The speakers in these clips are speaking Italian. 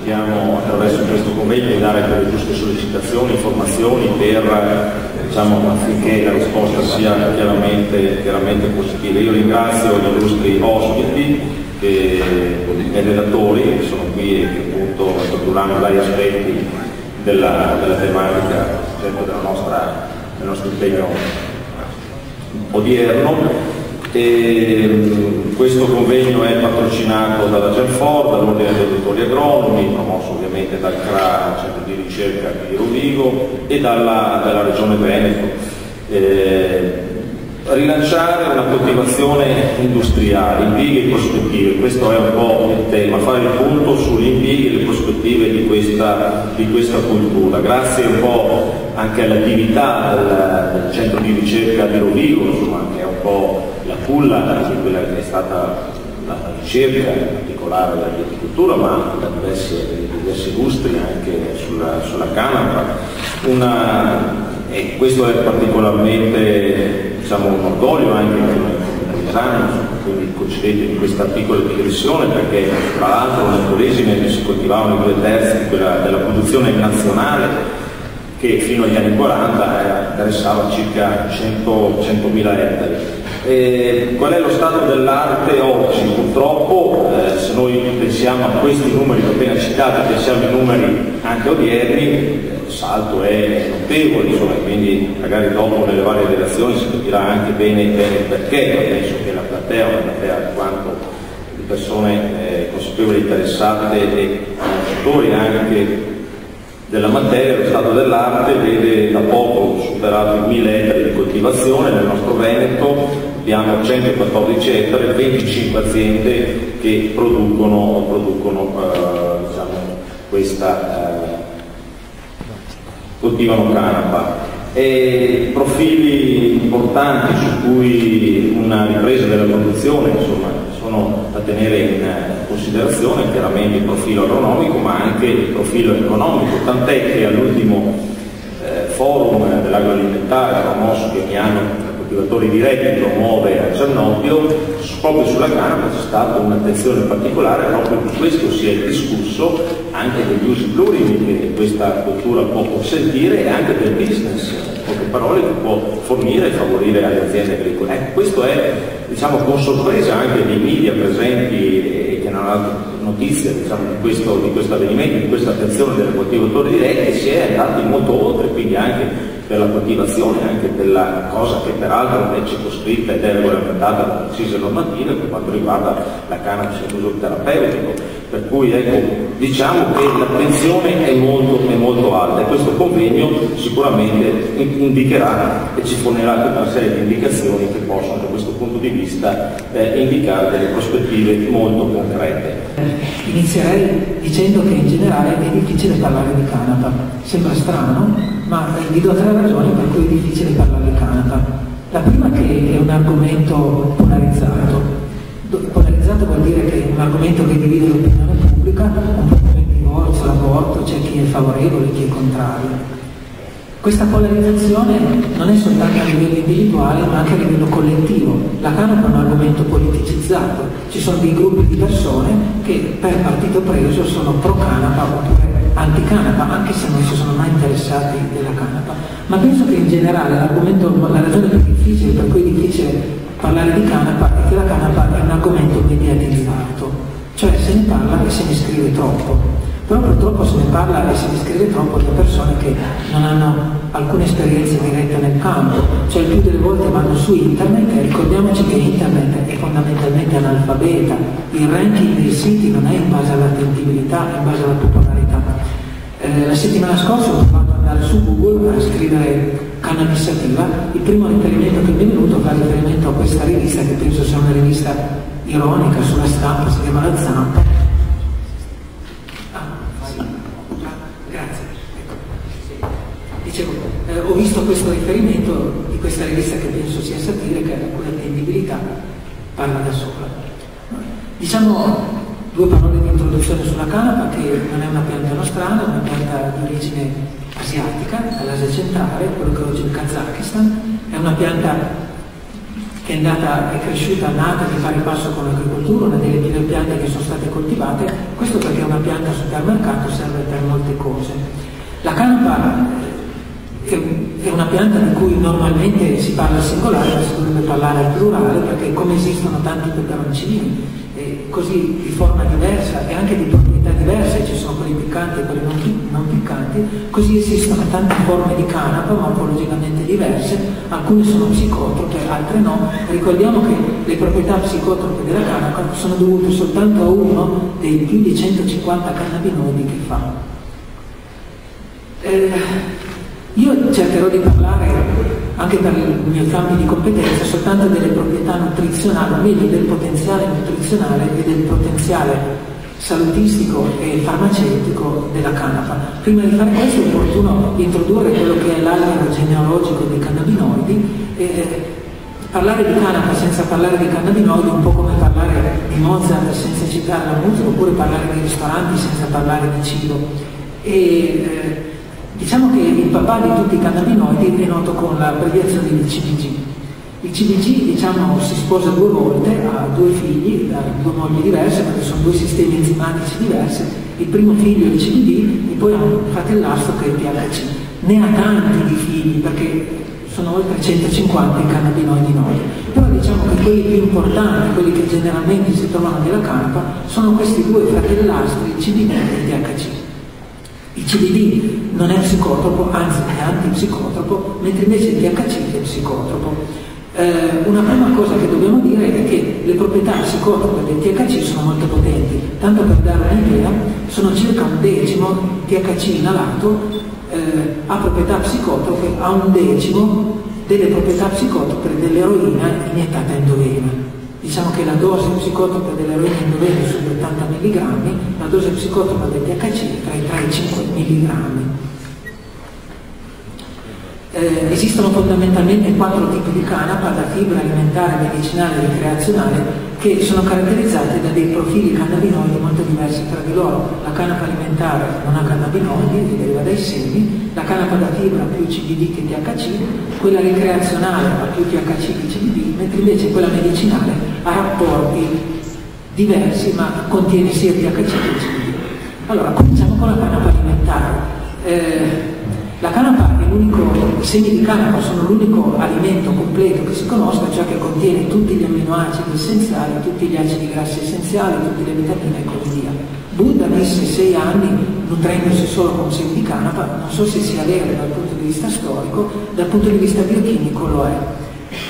cerchiamo attraverso questo convegno di dare le giuste sollecitazioni, informazioni per, diciamo, affinché la risposta sia chiaramente, chiaramente positiva. Io ringrazio gli illustri ospiti e i relatori che sono qui e che appunto introdurranno vari aspetti della, della tematica della nostra, del nostro impegno odierno. E, questo convegno è patrocinato dalla Gelford, dall'Ordine dei Dottori Agronomi, promosso ovviamente dal CRA, Centro di Ricerca di Rovigo e dalla, dalla Regione Veneto. Eh, rilanciare una coltivazione industriale, impieghi e prospettive, questo è un po' il tema, fare il punto sugli impieghi e le prospettive di questa, di questa cultura, grazie un po' anche all'attività del, del, centro di ricerca di Rovigo, insomma, che è un po' la culla di quella che è stata la ricerca, in particolare della viticoltura, ma da diverse, diverse industrie, anche sulla, sulla canapa. Una, e questo è particolarmente diciamo, un orgoglio anche come italiano, quindi concedete di questa piccola digressione perché tra l'altro nel Polesine si coltivavano i due terzi quella, della produzione nazionale che fino agli anni 40 interessava circa 100, 100.000 ettari. E qual è lo stato dell'arte oggi? Purtroppo eh, se noi pensiamo a questi numeri che ho appena citato, pensiamo ai numeri anche odierni, il salto è notevole, insomma, quindi magari dopo nelle varie relazioni si capirà anche bene, bene perché, ma penso che la platea una platea quanto di persone eh, consapevoli, interessate e conoscitori anche della materia, lo stato dell'arte vede da poco superato i 1000 ettari di coltivazione nel nostro Veneto, abbiamo 114 ettari, 25 aziende che producono, producono eh, diciamo, questa eh, coltivano canapa. E profili importanti su cui una ripresa della produzione insomma, da tenere in considerazione chiaramente il profilo agronomico ma anche il profilo economico, tant'è che all'ultimo eh, forum dell'agroalimentare promosso che ogni anno coltivatori diretti promuove a Cernobbio, proprio sulla canapa c'è stata un'attenzione particolare, proprio per questo si è discusso anche degli usi plurimi che questa cultura può consentire e anche del business, parole che può fornire e favorire alle aziende agricole. Ecco, questo è diciamo, con sorpresa anche dei media presenti e che non hanno notizia diciamo, di, questo, di questo avvenimento, di questa attenzione dei coltivatori diretti, si è andati molto oltre, quindi anche per la coltivazione, anche per la cosa che peraltro è circoscritta ed è regolamentata da precise normative per quanto riguarda la cannabis in uso terapeutico. Per cui ecco, diciamo che l'attenzione è molto, è molto alta e questo convegno sicuramente indicherà e ci fornirà tutta una serie di indicazioni che possono da questo punto di vista eh, indicare delle prospettive molto concrete. Inizierei dicendo che in generale è difficile parlare di canapa. Sembra strano, ma vi do tre ragioni per cui è difficile parlare di canapa. La prima è che è un argomento polarizzato. Polarizzato vuol dire che è un argomento che divide l'opinione pubblica, un po' come il divorzio, l'aborto, c'è chi è favorevole, chi è contrario. Questa polarizzazione non è soltanto a livello individuale ma anche a livello collettivo. La canapa è un argomento politicizzato, ci sono dei gruppi di persone che per partito preso sono pro canapa oppure anti canapa, anche se non si sono mai interessati della canapa. Ma penso che in generale l'argomento, la ragione più difficile per cui è difficile parlare di canapa è che la canapa è un argomento mediatizzato, cioè se ne parla e se ne scrive troppo però purtroppo se ne parla e si descrive troppo da persone che non hanno alcuna esperienza diretta nel campo, cioè il più delle volte vanno su internet e ricordiamoci che internet è fondamentalmente analfabeta, il ranking dei siti non è in base all'attendibilità, è in base alla popolarità. Eh, la settimana scorsa ho provato ad andare su Google a scrivere cannabissativa, il primo riferimento che mi è venuto fa riferimento a questa rivista che penso sia una rivista ironica sulla stampa, si chiama La Zampa, ho visto questo riferimento di questa rivista che penso sia satirica, la cui attendibilità parla da sola. Diciamo due parole di introduzione sulla canapa, che non è una pianta nostrana, è una pianta di origine asiatica, dall'Asia centrale, quello che oggi è il Kazakistan, è una pianta che è, andata, è cresciuta, è nata di pari passo con l'agricoltura, una delle prime piante che sono state coltivate, questo perché una pianta supermercato serve per molte cose. La canapa è una pianta di cui normalmente si parla singolare, ma si dovrebbe parlare al plurale, perché come esistono tanti peperoncini, così di forma diversa e anche di proprietà diverse, ci sono quelli piccanti e quelli non, non piccanti, così esistono tante forme di canapa morfologicamente diverse, alcune sono psicotrope, altre no. Ricordiamo che le proprietà psicotrope della canapa sono dovute soltanto a uno dei più di 150 cannabinoidi che fa. Eh, io cercherò di parlare anche per i miei campi di competenza, soltanto delle proprietà nutrizionali, o meglio del potenziale nutrizionale e del potenziale salutistico e farmaceutico della canapa. Prima di fare questo è opportuno introdurre quello che è l'albero genealogico dei cannabinoidi e parlare di canapa senza parlare di cannabinoidi è un po' come parlare di Mozart senza citare la musica oppure parlare di ristoranti senza parlare di cibo. E, eh, Diciamo che il papà di tutti i cannabinoidi è noto con l'abbreviazione di CBG. Il CBG diciamo, si sposa due volte, ha due figli da due mogli diverse, perché sono due sistemi enzimatici diversi. Il primo figlio è il CBD e poi ha un fratellastro che è il THC. Ne ha tanti di figli perché sono oltre 150 i cannabinoidi noti. Però diciamo che quelli più importanti, quelli che generalmente si trovano nella canapa, sono questi due fratellastri, il CBD e il THC. Il CBD non è psicotropo, anzi è antipsicotropo, mentre invece il THC è psicotropo. Eh, una prima cosa che dobbiamo dire è che le proprietà psicotrope del THC sono molto potenti, tanto per dare un'idea, sono circa un decimo THC inalato, eh, ha proprietà psicotrope a un decimo delle proprietà psicotrope dell'eroina iniettata endovena. Diciamo che la dose psicotropa dell'eroina endovena è su 80 mg, la dose psicotropa del THC è tra i 3 e i 5 mg. Eh, esistono fondamentalmente quattro tipi di canapa, da fibra alimentare, medicinale e ricreazionale, che sono caratterizzate da dei profili cannabinoidi molto diversi tra di loro. La canapa alimentare non ha cannabinoidi, deriva dai semi, la canapa da fibra più CBD che THC, quella ricreazionale ha più THC che CBD, mentre invece quella medicinale ha rapporti diversi ma contiene sia THC che CBD. Allora, cominciamo con la canapa alimentare. Eh, la canapa è l'unico, semi di canapa sono l'unico alimento completo che si conosca, cioè che contiene tutti gli amminoacidi essenziali, tutti gli acidi grassi essenziali, tutte le vitamine e così via. Buddha visse sei anni nutrendosi solo con semi di canapa, non so se sia vero dal punto di vista storico, dal punto di vista biochimico lo è.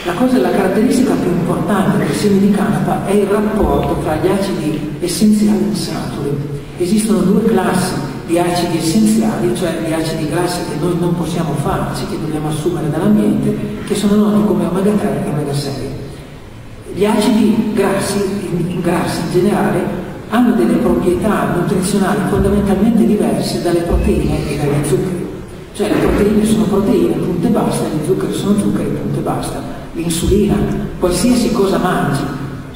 La, cosa, la caratteristica più importante del semi di canapa è il rapporto tra gli acidi essenziali e insaturi. Esistono due classi di acidi essenziali, cioè di acidi grassi che noi non possiamo farci, che dobbiamo assumere dall'ambiente, che sono noti come omega 3 e omega 6. Gli acidi grassi, grassi in generale, hanno delle proprietà nutrizionali fondamentalmente diverse dalle proteine e dagli zuccheri. Cioè le proteine sono proteine, punto e basta, gli zuccheri sono zuccheri, punto e basta. L'insulina, qualsiasi cosa mangi,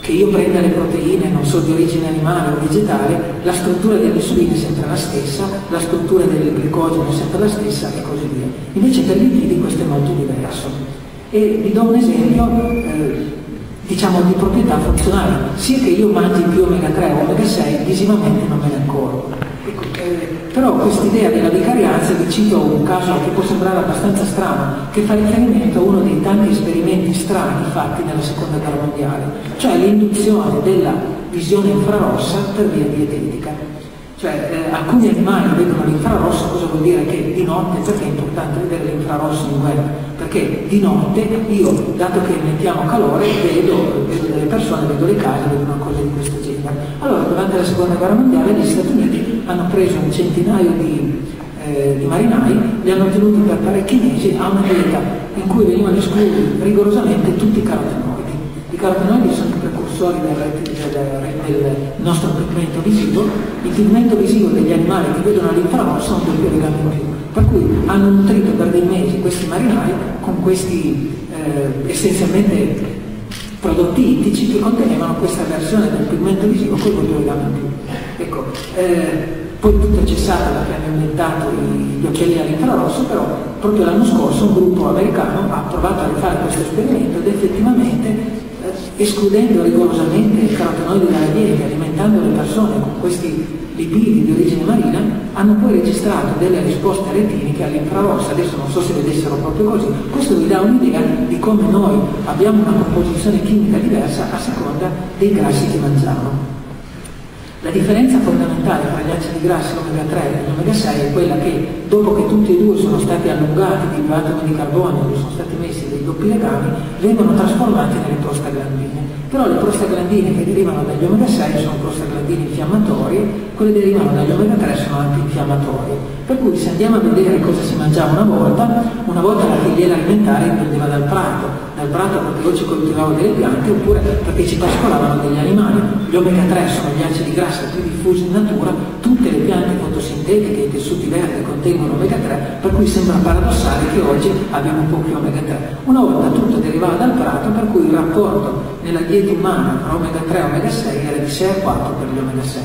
che io prenda le proteine, non so di origine animale o vegetale, la struttura dell'insulina è sempre la stessa, la struttura del glicogeno è sempre la stessa e così via. Invece per gli lipidi questo è molto diverso. E vi do un esempio, eh, diciamo, di proprietà funzionali, sia che io mangi più omega 3 o omega 6, visivamente non me ne accorgo. Ecco, eh, però quest'idea della vicarianza, vi cito un caso che può sembrare abbastanza strano, che fa riferimento a uno dei tanti esperimenti strani fatti nella seconda guerra mondiale, cioè l'induzione della visione infrarossa per via dietetica. Cioè eh, alcuni animali vedono l'infrarosso, cosa vuol dire? Che di notte, perché è importante vedere l'infrarosso in guerra? Perché di notte io, dato che emettiamo calore, vedo, vedo delle persone, vedo le case, vedo una cosa di questo genere. Allora, durante la seconda guerra mondiale gli Stati Uniti hanno preso un centinaio di, eh, di marinai, li hanno tenuti per parecchi mesi a una dieta in cui venivano esclusi rigorosamente tutti i carotenoidi. I carotenoidi sono i precursori del, del, del, nostro pigmento visivo, il pigmento visivo degli animali che vedono all'infrarosso un doppio legame in. Per cui hanno nutrito per dei mesi questi marinai con questi eh, essenzialmente prodotti ittici che contenevano questa versione del pigmento visivo con il doppio legame in più. Ecco, eh, poi tutto è cessato perché hanno inventato gli occhiali all'infrarosso, però proprio l'anno scorso un gruppo americano ha provato a rifare questo esperimento ed effettivamente escludendo rigorosamente i carotenoidi dalla dieta, alimentando le persone con questi lipidi di origine marina, hanno poi registrato delle risposte retiniche all'infrarossa, adesso non so se vedessero proprio così, questo vi dà un'idea di come noi abbiamo una composizione chimica diversa a seconda dei grassi che mangiamo. La differenza fondamentale tra gli acidi grassi omega 3 e l'omega 6 è quella che dopo che tutti e due sono stati allungati di due atomi di carbonio e sono stati messi dei doppi legami, vengono trasformati nelle prostaglandine. Però le prostaglandine che derivano dagli omega 6 sono prostaglandine infiammatorie, quelle che derivano dagli omega 3 sono antinfiammatorie. Per cui se andiamo a vedere cosa si mangiava una volta, una volta la filiera alimentare dipendeva dal prato, dal prato perché o ci coltivavano delle piante oppure perché ci pascolavano degli animali. Gli omega 3 sono gli acidi grassi più diffusi in natura, tutte le piante fotosintetiche e i tessuti verdi contengono omega 3, per cui sembra paradossale che oggi abbiamo pochi omega 3. Una volta tutto derivava dal prato, per cui il rapporto nella dieta umana tra omega 3 e omega 6 era di 6 a 4 per gli omega 6.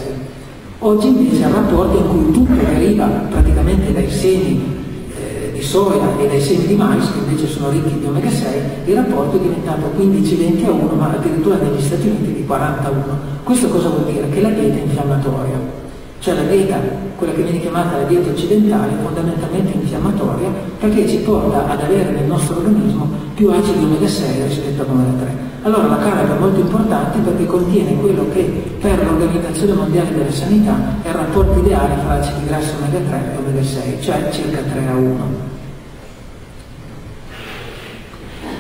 Oggi invece è un rapporto in cui tutto deriva praticamente dai semi di soia e dai semi di mais, che invece sono ricchi di omega 6, il rapporto è diventato 15-20 a 1, ma addirittura negli Stati Uniti di 40 a 1. Questo cosa vuol dire? Che la dieta è infiammatoria. Cioè la dieta, quella che viene chiamata la dieta occidentale, è fondamentalmente infiammatoria perché ci porta ad avere nel nostro organismo più acidi omega 6 rispetto all'omega 3. Allora la canapa è molto importante perché contiene quello che per l'Organizzazione Mondiale della Sanità è il rapporto ideale fra acidi grassi omega 3 e omega 6, cioè circa 3 a 1.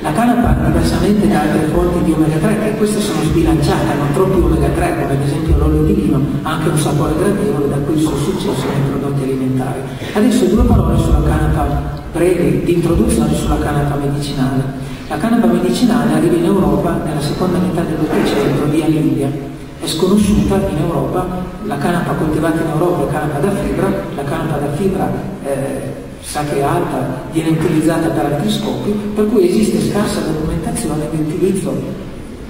La canapa, diversamente da altre fonti di omega 3, che queste sono sbilanciate, hanno troppi omega 3, come ad esempio l'olio di lino, ha anche un sapore gradevole, da cui sono successi nei prodotti alimentari. Adesso due parole sulla canapa breve, di introduzione sulla canapa medicinale. La canapa medicinale arriva in Europa nella seconda metà dell'Ottocento via Libia. È sconosciuta in Europa, la canapa coltivata in Europa è canapa da fibra, la canapa da fibra eh, sa che è alta, viene utilizzata per altri scopi, per cui esiste scarsa documentazione di utilizzo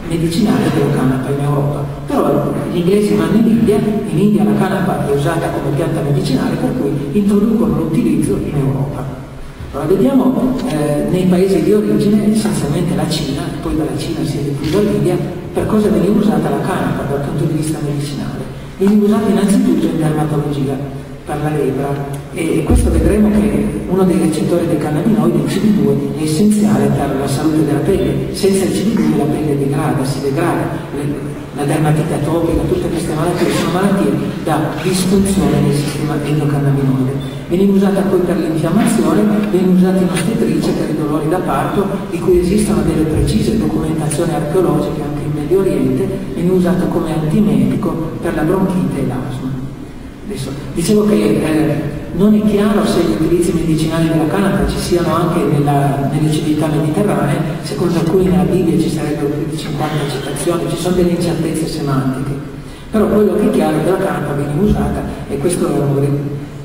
medicinale della canapa in Europa. Però gli inglesi vanno in India, in India la canapa è usata come pianta medicinale, per cui introducono l'utilizzo in Europa. Allora vediamo eh, nei paesi di origine, essenzialmente la Cina, poi dalla Cina si è diffusa all'India, per cosa viene usata la canapa dal punto di vista medicinale. Viene usata innanzitutto in dermatologia, la lepra e questo vedremo che uno dei recettori dei cannabinoidi, il CD2, è essenziale per la salute della pelle. Senza il CD2 la pelle degrada, si degrada. La dermatite atopica, tutte queste malattie sono malattie da disfunzione del sistema endocannabinoide. Viene usata poi per l'infiammazione, viene usata in ostetrice per i dolori da parto, di cui esistono delle precise documentazioni archeologiche anche in Medio Oriente, viene usata come antimedico per la bronchite e l'asma. Adesso, dicevo che eh, non è chiaro se gli utilizzi medicinali della canapa ci siano anche nella, nelle civiltà mediterranee, secondo alcuni nella Bibbia ci sarebbero più di 50 citazioni, ci sono delle incertezze semantiche. Però quello che è chiaro è che la canapa viene usata, e questo è un,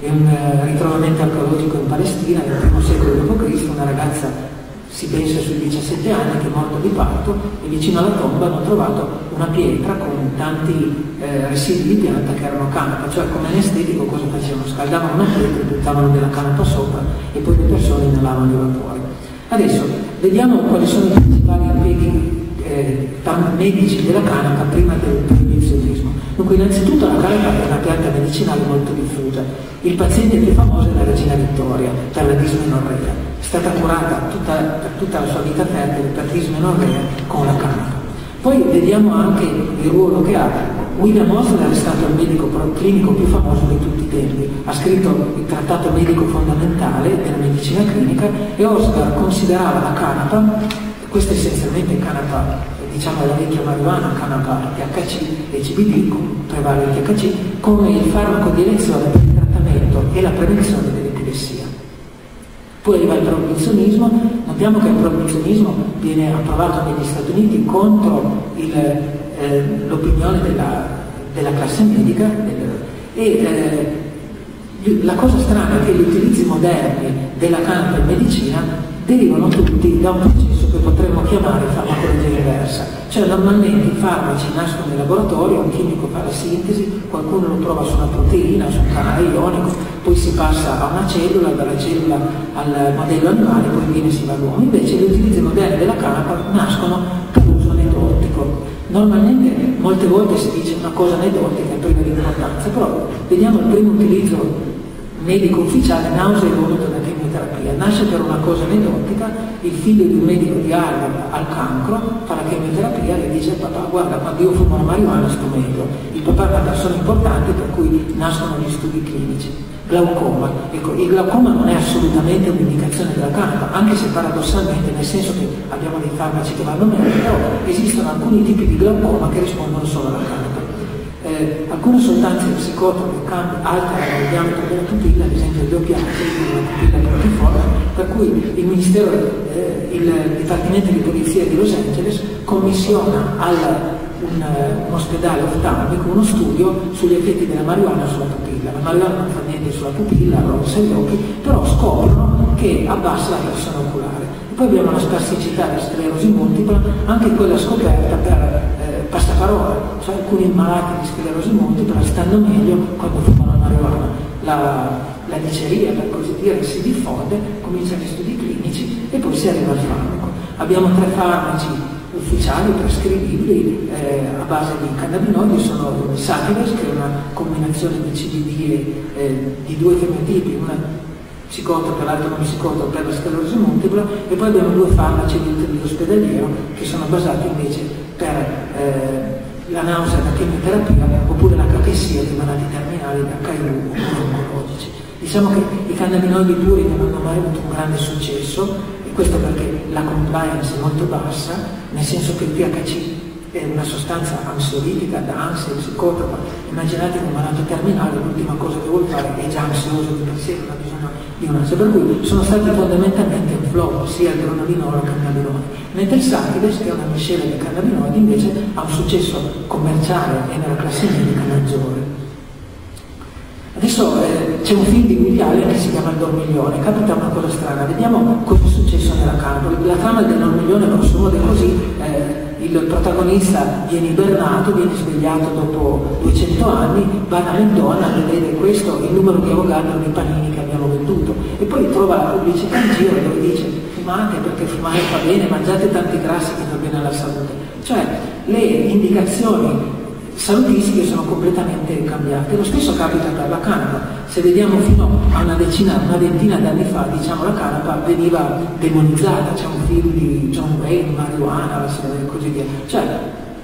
è un uh, ritrovamento archeologico in Palestina nel primo secolo d.C., una ragazza si pensa sui 17 anni che è morto di parto e vicino alla tomba hanno trovato una pietra con tanti eh, residui di pianta che erano canapa, cioè come anestetico cosa facevano? Scaldavano una pietra, buttavano della canapa sopra e poi le persone inalavano i vapori. Adesso vediamo quali sono i principali impieghi eh, medici della canapa prima del proibizionismo. Dunque innanzitutto la canapa è una pianta medicinale molto diffusa. Il paziente più famoso è la regina Vittoria per la dismenorrea stata curata tutta, per tutta la sua vita fertile per dismenorrea con la canapa. Poi vediamo anche il ruolo che ha. William Osler è stato il medico clinico più famoso di tutti i tempi, ha scritto il trattato medico fondamentale della medicina clinica e Osler considerava la canapa, questa è essenzialmente canapa, diciamo la vecchia marijuana, canapa THC e CBD, prevale il THC, come il farmaco di elezione per il trattamento e la prevenzione dell'epilessia. Poi arriva il proibizionismo, notiamo che il proibizionismo viene approvato negli Stati Uniti contro eh, l'opinione della, della, classe medica del, e eh, la cosa strana è che gli utilizzi moderni della canapa in medicina derivano tutti da un processo che potremmo chiamare farmacologia inversa. Cioè normalmente i farmaci nascono in laboratorio, un chimico fa la sintesi, qualcuno lo prova su una proteina, su un canale ionico, poi si passa a una cellula, dalla cellula al modello annuale, poi viene si va all'uomo. Invece gli utilizzi moderni della canapa nascono per uso aneddotico. Normalmente molte volte si dice una cosa aneddotica, priva di importanza, però vediamo il primo utilizzo medico ufficiale, nausea e vomito da chemioterapia. Nasce per una cosa aneddotica, il figlio di un medico di Harvard al cancro fa la chemioterapia e dice al papà guarda quando io fumo la marijuana sto meglio. Il papà è una persona importante per cui nascono gli studi clinici. Glaucoma. Ecco, il glaucoma non è assolutamente un'indicazione della canapa, anche se paradossalmente, nel senso che abbiamo dei farmaci che vanno meglio, però esistono alcuni tipi di glaucoma che rispondono solo alla canapa. Eh, alcune sostanze psicotrope alterano il diametro della pupilla, ad esempio gli oppiati, una pupilla puntiforme, per cui il Ministero, eh, il Dipartimento di Polizia di Los Angeles commissiona al un, un, ospedale oftalmico uno studio sugli effetti della marijuana sulla pupilla. La marijuana non fa niente sulla pupilla, rossa gli occhi, però scoprono che abbassa la pressione oculare. E poi abbiamo la spasticità la sclerosi multipla, anche quella scoperta per eh, passaparola, cioè alcuni malati sclerosi multipla stanno meglio quando fumano marijuana. La, la diceria, per così dire, si diffonde, cominciano gli studi clinici e poi si arriva al farmaco. Abbiamo tre farmaci ufficiali, prescrivibili, eh, a base di cannabinoidi, sono Sativex, che è una combinazione di CBD e eh, di due fenotipi, una psicotropa, l'altro non psicotropa per la sclerosi multipla, e poi abbiamo due farmaci di ospedaliero che sono basati invece per eh, la nausea da chemioterapia oppure la capissia di malati terminali da HIV oppure oncologici. Diciamo che i cannabinoidi puri non hanno mai avuto un grande successo e questo perché la compliance è molto bassa, nel senso che il THC è una sostanza ansiolitica da ansia psicotropa. Immaginate che un malato terminale l'ultima cosa che vuole fare è già ansioso di per sé, non ha bisogno di un'ansia. Per cui sono stati fondamentalmente un flop sia il dronabinolo che il cannabinoide. Mentre il Satides, che è una miscela di cannabinoidi, invece ha un successo commerciale e nella classe medica maggiore. Adesso eh, c'è un film di Woody che si chiama Il Dormiglione, capita una cosa strana, vediamo cosa è successo nella camera. La trama del Dormiglione, grosso modo, è così, eh, il protagonista viene ibernato, viene svegliato dopo 200 anni, va da McDonald's e vede questo, il numero di avogati dei panini che abbiamo venduto, e poi trova la pubblicità in giro dove dice fumate perché fumare fa bene, mangiate tanti grassi che fa bene alla salute. Cioè le indicazioni salutistiche sono completamente cambiate. Lo stesso capita per la canapa. Se vediamo fino a una decina, una ventina di anni fa, diciamo, la canapa veniva demonizzata, c'è un film di John Wayne, marijuana, e così via. Cioè,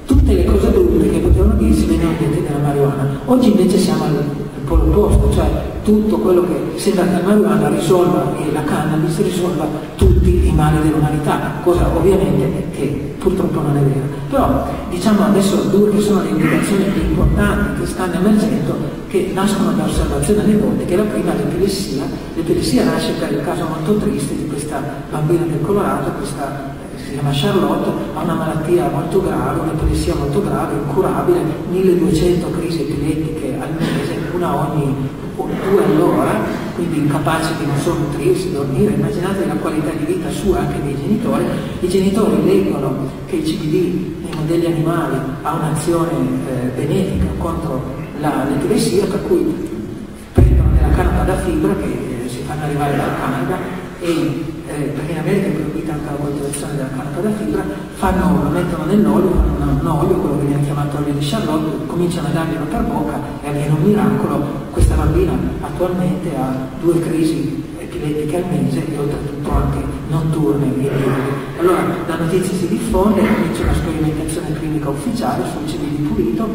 tutte le cose brutte che potevano dirsi venivano dette della marijuana. Oggi invece siamo al, al polo opposto, cioè tutto quello che sembra che la marijuana risolva e la cannabis risolva tutti i mali dell'umanità, cosa ovviamente che purtroppo non è vera. Però diciamo adesso due che sono le indicazioni più importanti che stanno emergendo, che nascono da osservazioni aneddotiche. La prima è l'epilessia. L'epilessia nasce per il caso molto triste di questa bambina del Colorado, questa si chiama Charlotte, ha una malattia molto grave, un'epilessia molto grave, incurabile, 1200 crisi epilettiche al mese, una ogni due all'ora, quindi incapace di non solo nutrirsi, dormire, immaginate la qualità di vita sua anche dei genitori, i genitori leggono che il CBD nei modelli animali ha un'azione eh, benefica contro la, l'epilessia, per cui prendono della canapa da fibra che eh, si fanno arrivare dal Canada e eh, perché in America è proibita anche la coltivazione della canapa da fibra, fanno, lo mettono nell'olio, fanno un, olio, quello che viene chiamato olio di Charlotte, cominciano a darglielo per bocca e avviene un miracolo. Questa bambina attualmente ha due crisi epilettiche al mese e oltretutto anche notturne e diurne. Allora la notizia si diffonde, comincia una sperimentazione clinica ufficiale sul CBD pulito,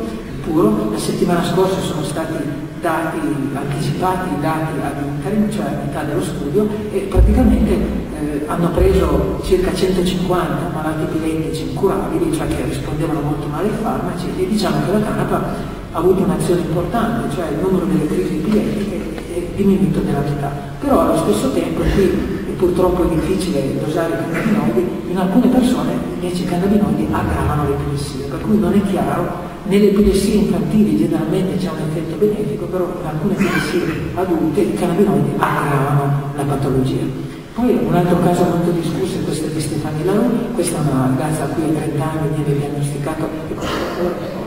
puro. La settimana scorsa sono stati dati, anticipati i dati ad interim, cioè a metà dello studio, e praticamente eh, hanno preso circa 150 malati epilettici incurabili, cioè che rispondevano molto male ai farmaci, e diciamo che la canapa ha avuto un'azione importante, cioè il numero delle crisi epilettiche diminuito nella metà. Però allo stesso tempo, qui purtroppo è difficile dosare i cannabinoidi, in alcune persone invece i cannabinoidi aggravano l'epilessia, per cui non è chiaro nelle epilessie infantili generalmente c'è un effetto benefico, però in alcune epilessie adulte i cannabinoidi aggravano la patologia. Poi un altro caso molto discusso è questo di Stefani Larù, questa è una ragazza a cui a 30 anni viene diagnosticato,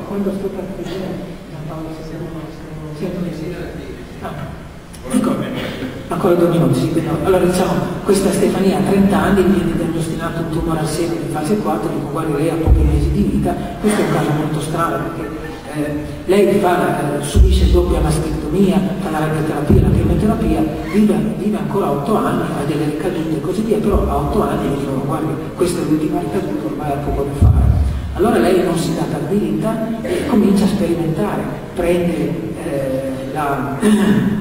quando sto per finire, Paolo, se siamo, siamo messi. Ah. Ecco, ancora due minuti, sì, allora diciamo, questa Stefania ha 30 anni, viene diagnosticato un tumore al seno di fase 4, dico guarda lei ha pochi mesi di vita, questo è un caso molto strano perché eh, lei fa, eh, subisce doppia mastectomia, fa la radioterapia, la chemioterapia, vive, vive ancora 8 anni, ha delle ricadute e così via, però a 8 anni dicono guarda questa è l'ultima ricaduta, ormai ha poco da fare. Allora lei non si dà tranquillità e comincia a sperimentare, prende eh, la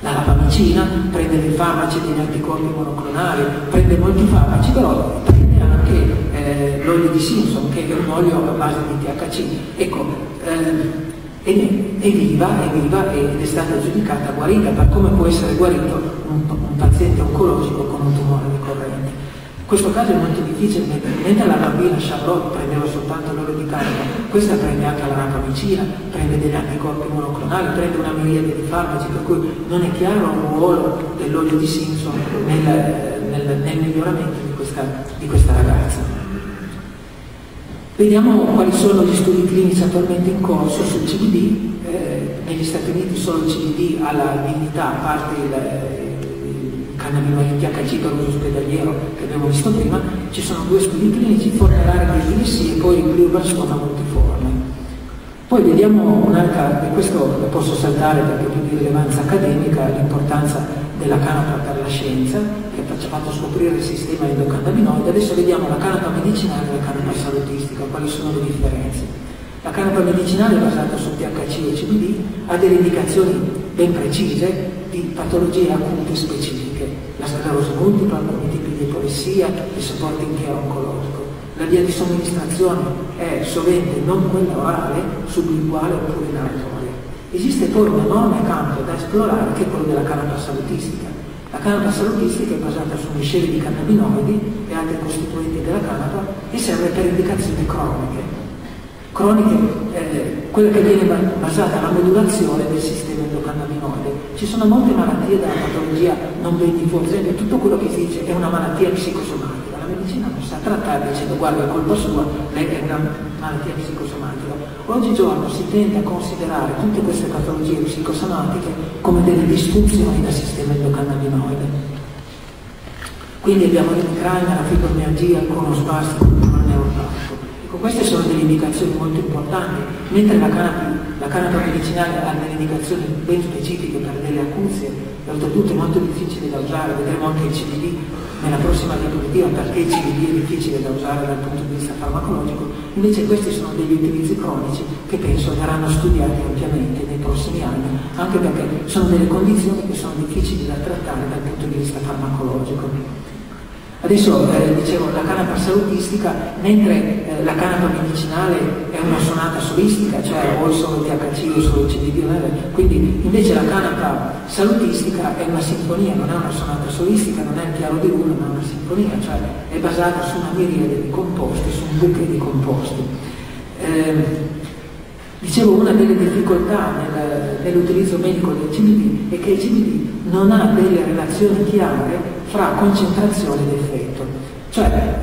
la rapamicina, prende dei farmaci degli anticorpi monoclonali, prende molti farmaci, però prende anche eh, l'olio di Simpson, che è un olio a base di THC. Ecco, eh, è viva, è viva ed è stata giudicata guarita, per come può essere guarito un, un paziente oncologico con un tumore ricorrente. Questo caso è molto difficile, mentre la bambina Charlotte prendeva soltanto l'olio di carica, questa prende anche la rapamicina, prende degli anticorpi monoclonali, prende una miriade di farmaci, per cui non è chiaro il ruolo dell'olio di Simpson nel, nel, nel miglioramento di questa, di questa ragazza. Vediamo quali sono gli studi clinici attualmente in corso sul CBD. Eh, negli Stati Uniti solo il CBD la dignità, a parte il, THC per uso ospedaliero che abbiamo visto prima, ci sono due studi clinici, fornerare di epilepsia e poi glioblastoma multiforme. Poi vediamo un'altra, e questo lo posso saltare perché è più di rilevanza accademica, l'importanza della canapa per la scienza, che ci ha fatto scoprire il sistema endocannabinoide. Adesso vediamo la canapa medicinale e la canapa salutistica, quali sono le differenze. La canapa medicinale basata su THC e CBD, ha delle indicazioni ben precise di patologie acute specifiche, la sclerosi multipla, alcuni tipi di ipolessia, il supporto in care oncologico. La via di somministrazione è sovente non quella orale, sublinguale oppure inalatoria. Esiste poi un enorme campo da esplorare che è quello della canapa salutistica. La canapa salutistica è basata su miscele di cannabinoidi e altri costituenti della canapa e serve per indicazioni croniche. Croniche, eh, quella che viene basata alla modulazione del sistema endocannabinoide. Ci sono molte malattie della patologia non ben diffuse, tutto quello che si dice è una malattia psicosomatica. La medicina non sa trattare dicendo guarda è colpa sua, lei è una malattia psicosomatica. Oggigiorno si tende a considerare tutte queste patologie psicosomatiche come delle disfunzioni del sistema endocannabinoide. Quindi abbiamo l'emicrania, la fibromialgia, cono spastico, il neuropatico. Ecco, queste sono delle indicazioni molto importanti, mentre la canapa, la canapa medicinale ha delle indicazioni ben specifiche per delle acuzie, e oltretutto è molto difficile da usare, vedremo anche il CBD nella prossima diapositiva perché il CBD è difficile da usare dal punto di vista farmacologico, invece questi sono degli utilizzi cronici che penso verranno studiati ampiamente nei prossimi anni, anche perché sono delle condizioni che sono difficili da trattare dal punto di vista farmacologico. Adesso eh, dicevo la canapa salutistica, mentre eh, la canapa medicinale è una sonata solistica, cioè o solo THC o solo CBD, quindi invece la canapa salutistica è una sinfonia, non è una sonata solistica, non è il chiaro di luna, ma è una sinfonia, cioè è basata su una miriade di composti, su un buche di composti. Eh, Dicevo, una delle difficoltà nel, nell'utilizzo medico del CBD è che il CBD non ha delle relazioni chiare fra concentrazione ed effetto. Cioè,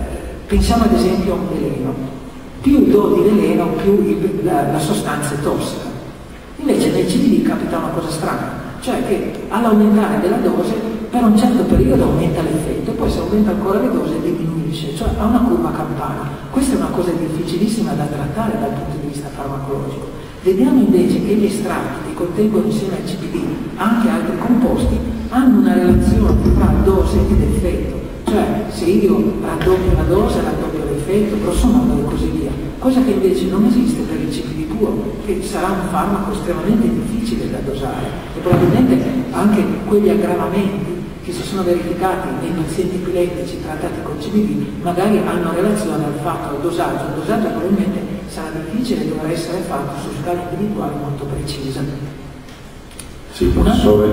pensiamo ad esempio a un veleno. Più do di veleno, più il, la, la sostanza è tossica. Invece nel CBD capita una cosa strana, cioè che all'aumentare della dose per un certo periodo aumenta l'effetto, poi se aumenta ancora la dose diminuisce, cioè ha una curva campana. Questa è una cosa difficilissima da trattare dal punto di vista farmacologico. Vediamo invece che gli estratti che contengono insieme al CBD anche altri composti hanno una relazione tra dose ed effetto, cioè se io raddoppio la dose raddoppio l'effetto, grosso modo e così via, cosa che invece non esiste per il CBD puro, che sarà un farmaco estremamente difficile da dosare e probabilmente anche quegli aggravamenti che si sono verificati nei pazienti epilettici trattati con CBD magari hanno relazione al fatto, al dosaggio, il dosaggio probabilmente sarà difficile, dovrà essere fatto su scala individuale molto precisa. Sì, professore,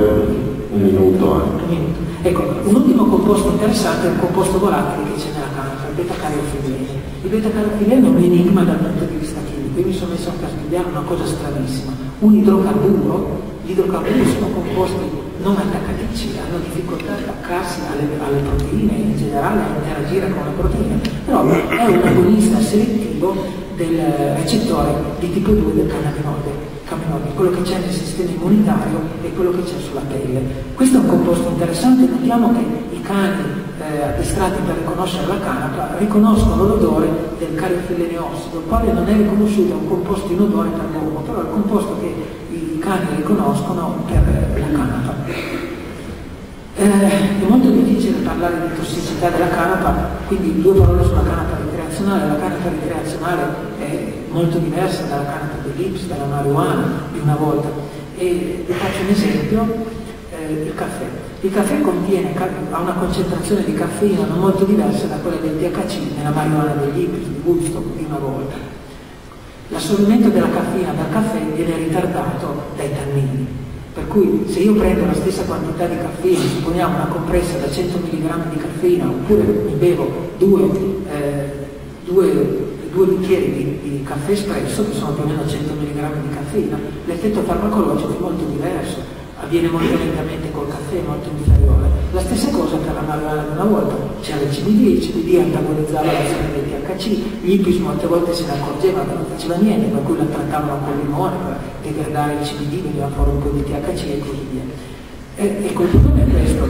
un minuto. Eh. Un minuto. Ecco, un ultimo composto interessante è il composto volatile che c'è nella canapa, il beta-carotene. Il beta-carotene è un enigma dal punto di vista chimico. Io mi sono messo a studiare una cosa stranissima. Un idrocarburo, gli idrocarburi sono composti non attaccatici, hanno difficoltà ad attaccarsi alle, alle, proteine, in generale a interagire con le proteine, però è un agonista selettivo del recettore di tipo 2 del cannabinoide. quello che c'è nel sistema immunitario e quello che c'è sulla pelle. Questo è un composto interessante, notiamo che i cani eh, addestrati per riconoscere la canapa riconoscono l'odore del cariofillene ossido, il quale non è riconosciuto, è un composto inodore per l'uomo, però è il composto che cani riconoscono per la canapa. Eh, è molto difficile parlare di tossicità della canapa, quindi due parole sulla canapa ricreazionale. La canapa ricreazionale è molto diversa dalla canapa dell'ips, dalla marijuana di una volta. E vi faccio un esempio, eh, il caffè. Il caffè contiene, ha una concentrazione di caffeina molto diversa da quella del THC nella marijuana degli IPS, di gusto di una volta. L'assorbimento della caffeina dal caffè viene ritardato dai tannini. Per cui se io prendo la stessa quantità di caffeina, supponiamo una compressa da 100 mg di caffeina, oppure mi bevo due, eh, due, due bicchieri di, di, caffè espresso, che sono più o meno 100 mg di caffeina, l'effetto farmacologico è molto diverso avviene molto lentamente col caffè, molto inferiore. La stessa cosa per la marijuana di una volta, c'era il CBD, il CBD antagonizzava l'azione del THC, l'IPIS molte volte se ne accorgeva che non faceva niente, per cui la trattavano con limone per degradare il CBD, veniva fuori un po' di THC e così via. E, ecco, il problema è questo.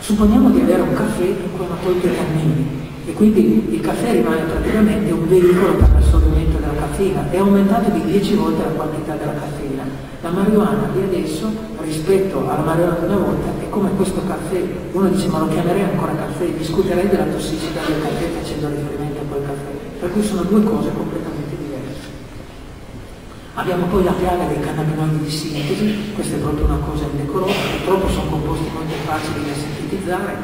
Supponiamo di avere un caffè in cui hanno tolto i tannini e quindi il caffè rimane praticamente un veicolo per l'assorbimento della caffeina, è aumentato di 10 volte la quantità della caffeina. La marijuana di adesso rispetto alla marijuana di una volta è come questo caffè, uno dice ma lo chiamerei ancora caffè, discuterei della tossicità del caffè facendo riferimento a quel caffè, per cui sono due cose completamente diverse. Abbiamo poi la piaga dei cannabinoidi di sintesi, questa è proprio una cosa indecorosa, purtroppo sono composti molto facili da sintetizzare,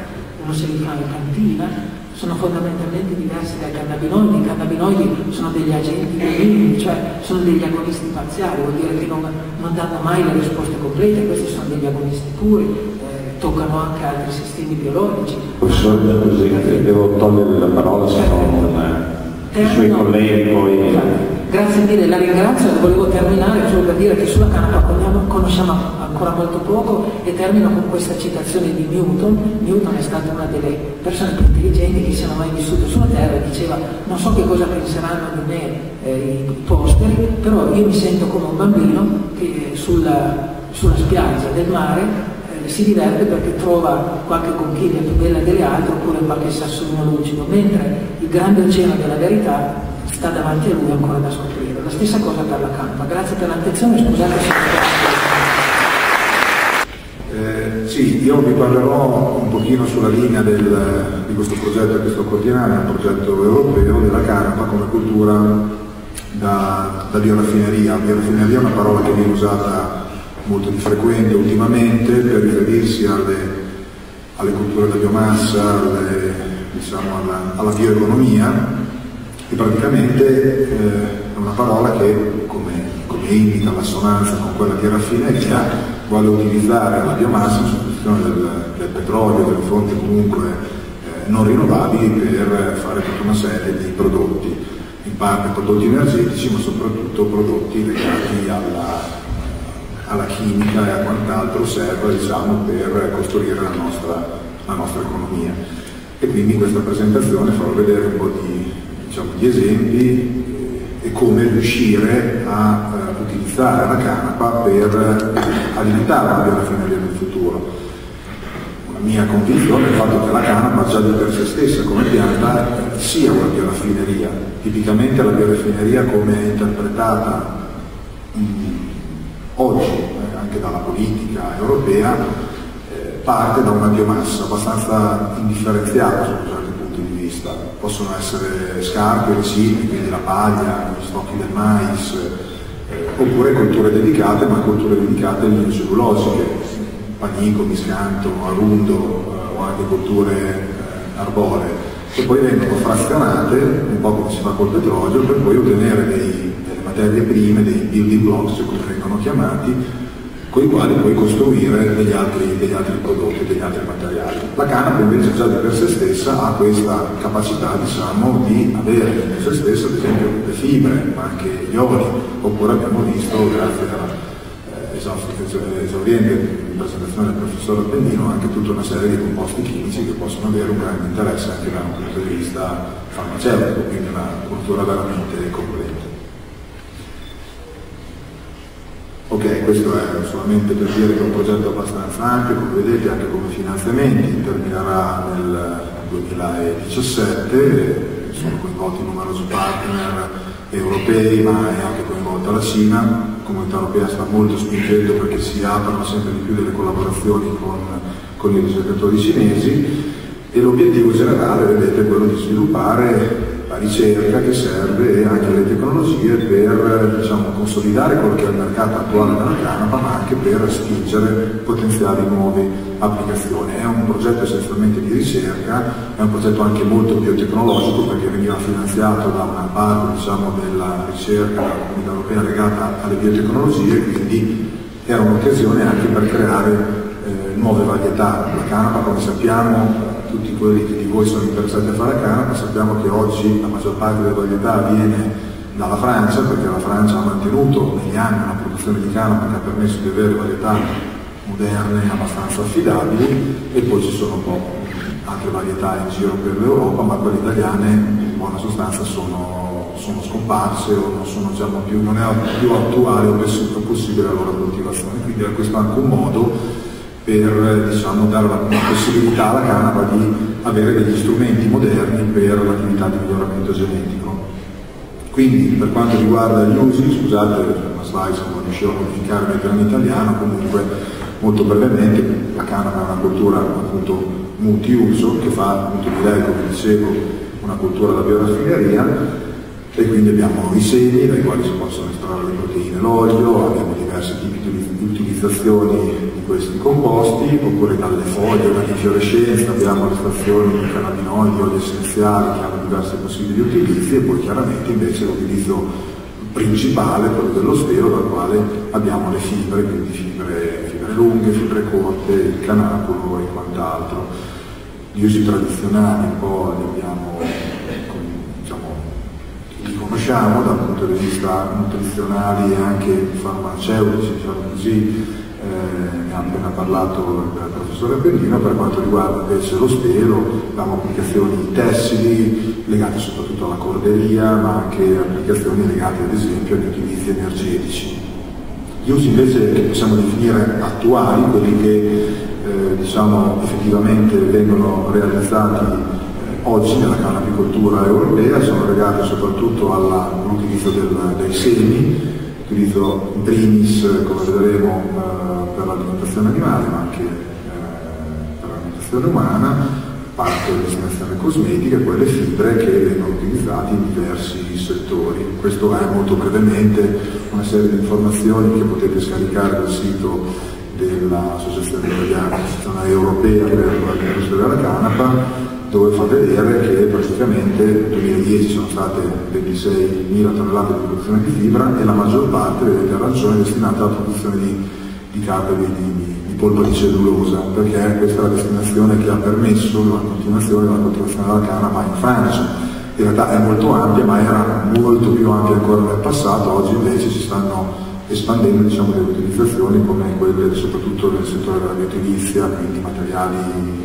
uno se li fa in cantina, sono fondamentalmente diversi dai cannabinoidi. I cannabinoidi sono degli agenti benigni, cioè sono degli agonisti parziali, vuol dire che non, non danno mai le risposte complete, questi sono degli agonisti puri, eh, toccano anche altri sistemi biologici. Professore, scusi, devo togliere la parola, se no eh, i suoi colleghi poi... Grazie mille, la ringrazio, volevo terminare solo per dire che sulla canapa conosciamo ancora molto poco e termino con questa citazione di Newton. Newton è stata una delle persone più intelligenti che siano mai vissute sulla Terra e diceva non so che cosa penseranno di me eh, i posteri, però io mi sento come un bambino che sulla, sulla spiaggia del mare eh, si diverte perché trova qualche conchiglia più bella delle altre oppure qualche sassolino lucido, mentre il grande oceano della verità sta davanti a lui ancora da scoprire. La stessa cosa per la campa. Grazie per l'attenzione, scusate se eh, sì, io vi parlerò un pochino sulla linea del, di questo progetto che sto coordinando, un progetto europeo della canapa come cultura da, da bioraffineria. Bioraffineria è una parola che viene usata molto di frequente ultimamente per riferirsi alle, alle culture da biomassa, alle, diciamo, alla, alla bioeconomia e praticamente eh, è una parola che, come, come indica l'assonanza con quella di raffineria, vuole utilizzare la biomassa in sostituzione del, del petrolio, delle fonti comunque eh, non rinnovabili per fare tutta una serie di prodotti, in parte prodotti energetici ma soprattutto prodotti legati alla, alla chimica e a quant'altro serve diciamo, per costruire la nostra, la nostra economia. E quindi in questa presentazione farò vedere un po' di diciamo, di esempi eh, e come riuscire a uh, utilizzare la canapa per uh, alimentare la bioraffineria del futuro. La mia convinzione è il fatto che la canapa già di per sé stessa come pianta sia una bioraffineria. Tipicamente la bioraffineria come è interpretata mh, oggi eh, anche dalla politica europea eh, parte da una biomassa abbastanza indifferenziata vista. Possono essere scarpe, residui, quindi la paglia, gli stocchi del mais, eh, oppure colture dedicate, ma colture dedicate cellulosiche, panico, miscanto, arundo eh, o anche colture eh, arboree, che poi vengono frazionate, un po' come si fa col petrolio, per poi ottenere dei, delle materie prime, dei building blocks, come vengono chiamati, con i quali puoi costruire degli altri, degli altri, prodotti, degli altri materiali. La canapa invece già di per sé stessa ha questa capacità diciamo, di avere in sé stessa ad esempio le fibre, ma anche gli oli, oppure abbiamo visto grazie all'esauriente eh, presentazione del professor Appendino anche tutta una serie di composti chimici che possono avere un grande interesse anche da un punto di vista farmaceutico, quindi una cultura veramente completa. Ok, questo è solamente per dire che è un progetto abbastanza ampio, come vedete anche come finanziamenti, terminerà nel 2017, sono coinvolti numerosi partner europei, ma è anche coinvolta la Cina, la comunità europea sta molto spingendo perché si aprono sempre di più delle collaborazioni con, con i ricercatori cinesi e l'obiettivo generale, vedete, è quello di sviluppare la ricerca che serve e anche le tecnologie per diciamo, consolidare quello che è il mercato attuale della canapa, ma anche per spingere potenziali nuove applicazioni. È un progetto essenzialmente di ricerca, è un progetto anche molto biotecnologico perché veniva finanziato da una parte diciamo, della ricerca della europea legata alle biotecnologie, quindi era un'occasione anche per creare eh, nuove varietà. La canapa, come sappiamo, tutti quelli che di voi sono interessati a fare canapa, sappiamo che oggi la maggior parte delle varietà viene dalla Francia, perché la Francia ha mantenuto negli anni una produzione di canapa che ha permesso di avere varietà moderne abbastanza affidabili e poi ci sono un po' altre varietà in giro per l'Europa, ma quelle italiane in buona sostanza sono, sono scomparse o non, sono, diciamo, più, non è più attuale o possibile la loro coltivazione. Quindi è questo anche un modo per diciamo, dare la, possibilità alla canapa di avere degli strumenti moderni per l'attività di miglioramento genetico. Quindi per quanto riguarda gli usi, scusate una slide non riuscivo a modificare metterla in italiano, comunque molto brevemente la canapa è una cultura appunto multiuso che fa appunto di lei, come dicevo, una cultura da bioraffineria e quindi abbiamo i semi dai quali si possono estrarre le proteine, l'olio, abbiamo diversi tipi di utilizzazioni di questi composti, oppure dalle foglie, dall'infiorescenza, abbiamo le stazioni di cannabinoidi, oli essenziali che hanno diversi possibili utilizzi e poi chiaramente invece l'utilizzo principale, quello dello stelo, dal quale abbiamo le fibre, quindi fibre, fibre lunghe, fibre corte, il canapulo e quant'altro. Gli usi tradizionali un po' li abbiamo conosciamo dal punto di vista nutrizionale e anche farmaceutici, diciamo così, eh, ne ha appena parlato il professore Appellino, per quanto riguarda invece lo stelo, abbiamo applicazioni tessili legate soprattutto alla corderia, ma anche applicazioni legate ad esempio agli utilizzi energetici. Gli usi invece che possiamo definire attuali, quelli che eh, diciamo, effettivamente vengono realizzati oggi nella canapicoltura europea sono legate soprattutto all'utilizzo dei semi, utilizzo in primis, come vedremo, eh, per l'alimentazione animale, ma anche eh, per l'alimentazione umana, parte della destinazione cosmetica e poi le fibre che vengono utilizzate in diversi settori. Questo è molto brevemente una serie di informazioni che potete scaricare dal sito dell'Associazione Italiana, l'Associazione Europea per l'Industria della Canapa, dove fa vedere che praticamente nel 2010 sono state 26.000 tonnellate di produzione di fibra e la maggior parte, vedete a ragione, è destinata alla produzione di, di carta di, di, di, polpo di cellulosa, perché questa è la destinazione che ha permesso la continuazione della coltivazione della canapa in Francia. In realtà è molto ampia, ma era molto più ampia ancora nel passato, oggi invece si stanno espandendo diciamo, le utilizzazioni come quelle soprattutto nel settore della biotilizia, quindi materiali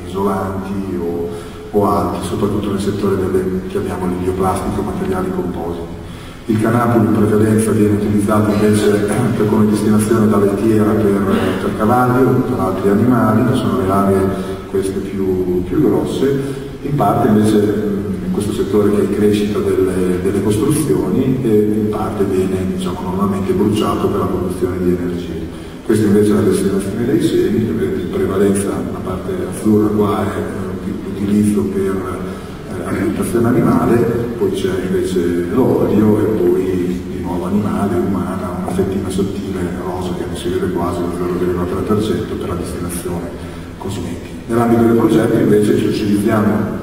isolanti o o altri, soprattutto nel settore delle, chiamiamole bioplastiche o materiali compositi. Il canapulo in prevalenza viene utilizzato invece per come destinazione da lettiera per, per cavalli o per altri animali, che sono le aree queste più, più grosse, in parte invece in questo settore che è in crescita delle, delle costruzioni e in parte viene diciamo, normalmente bruciato per la produzione di energia. Questa invece è la destinazione dei semi, in prevalenza la parte azzurra qua è utilizzo per eh, alimentazione animale, poi c'è invece l'olio e poi di nuovo animale, umana, una fettina sottile rosa che non si vede quasi, lo 0,3% per la destinazione cosmetica. Nell'ambito del progetto invece ci utilizziamo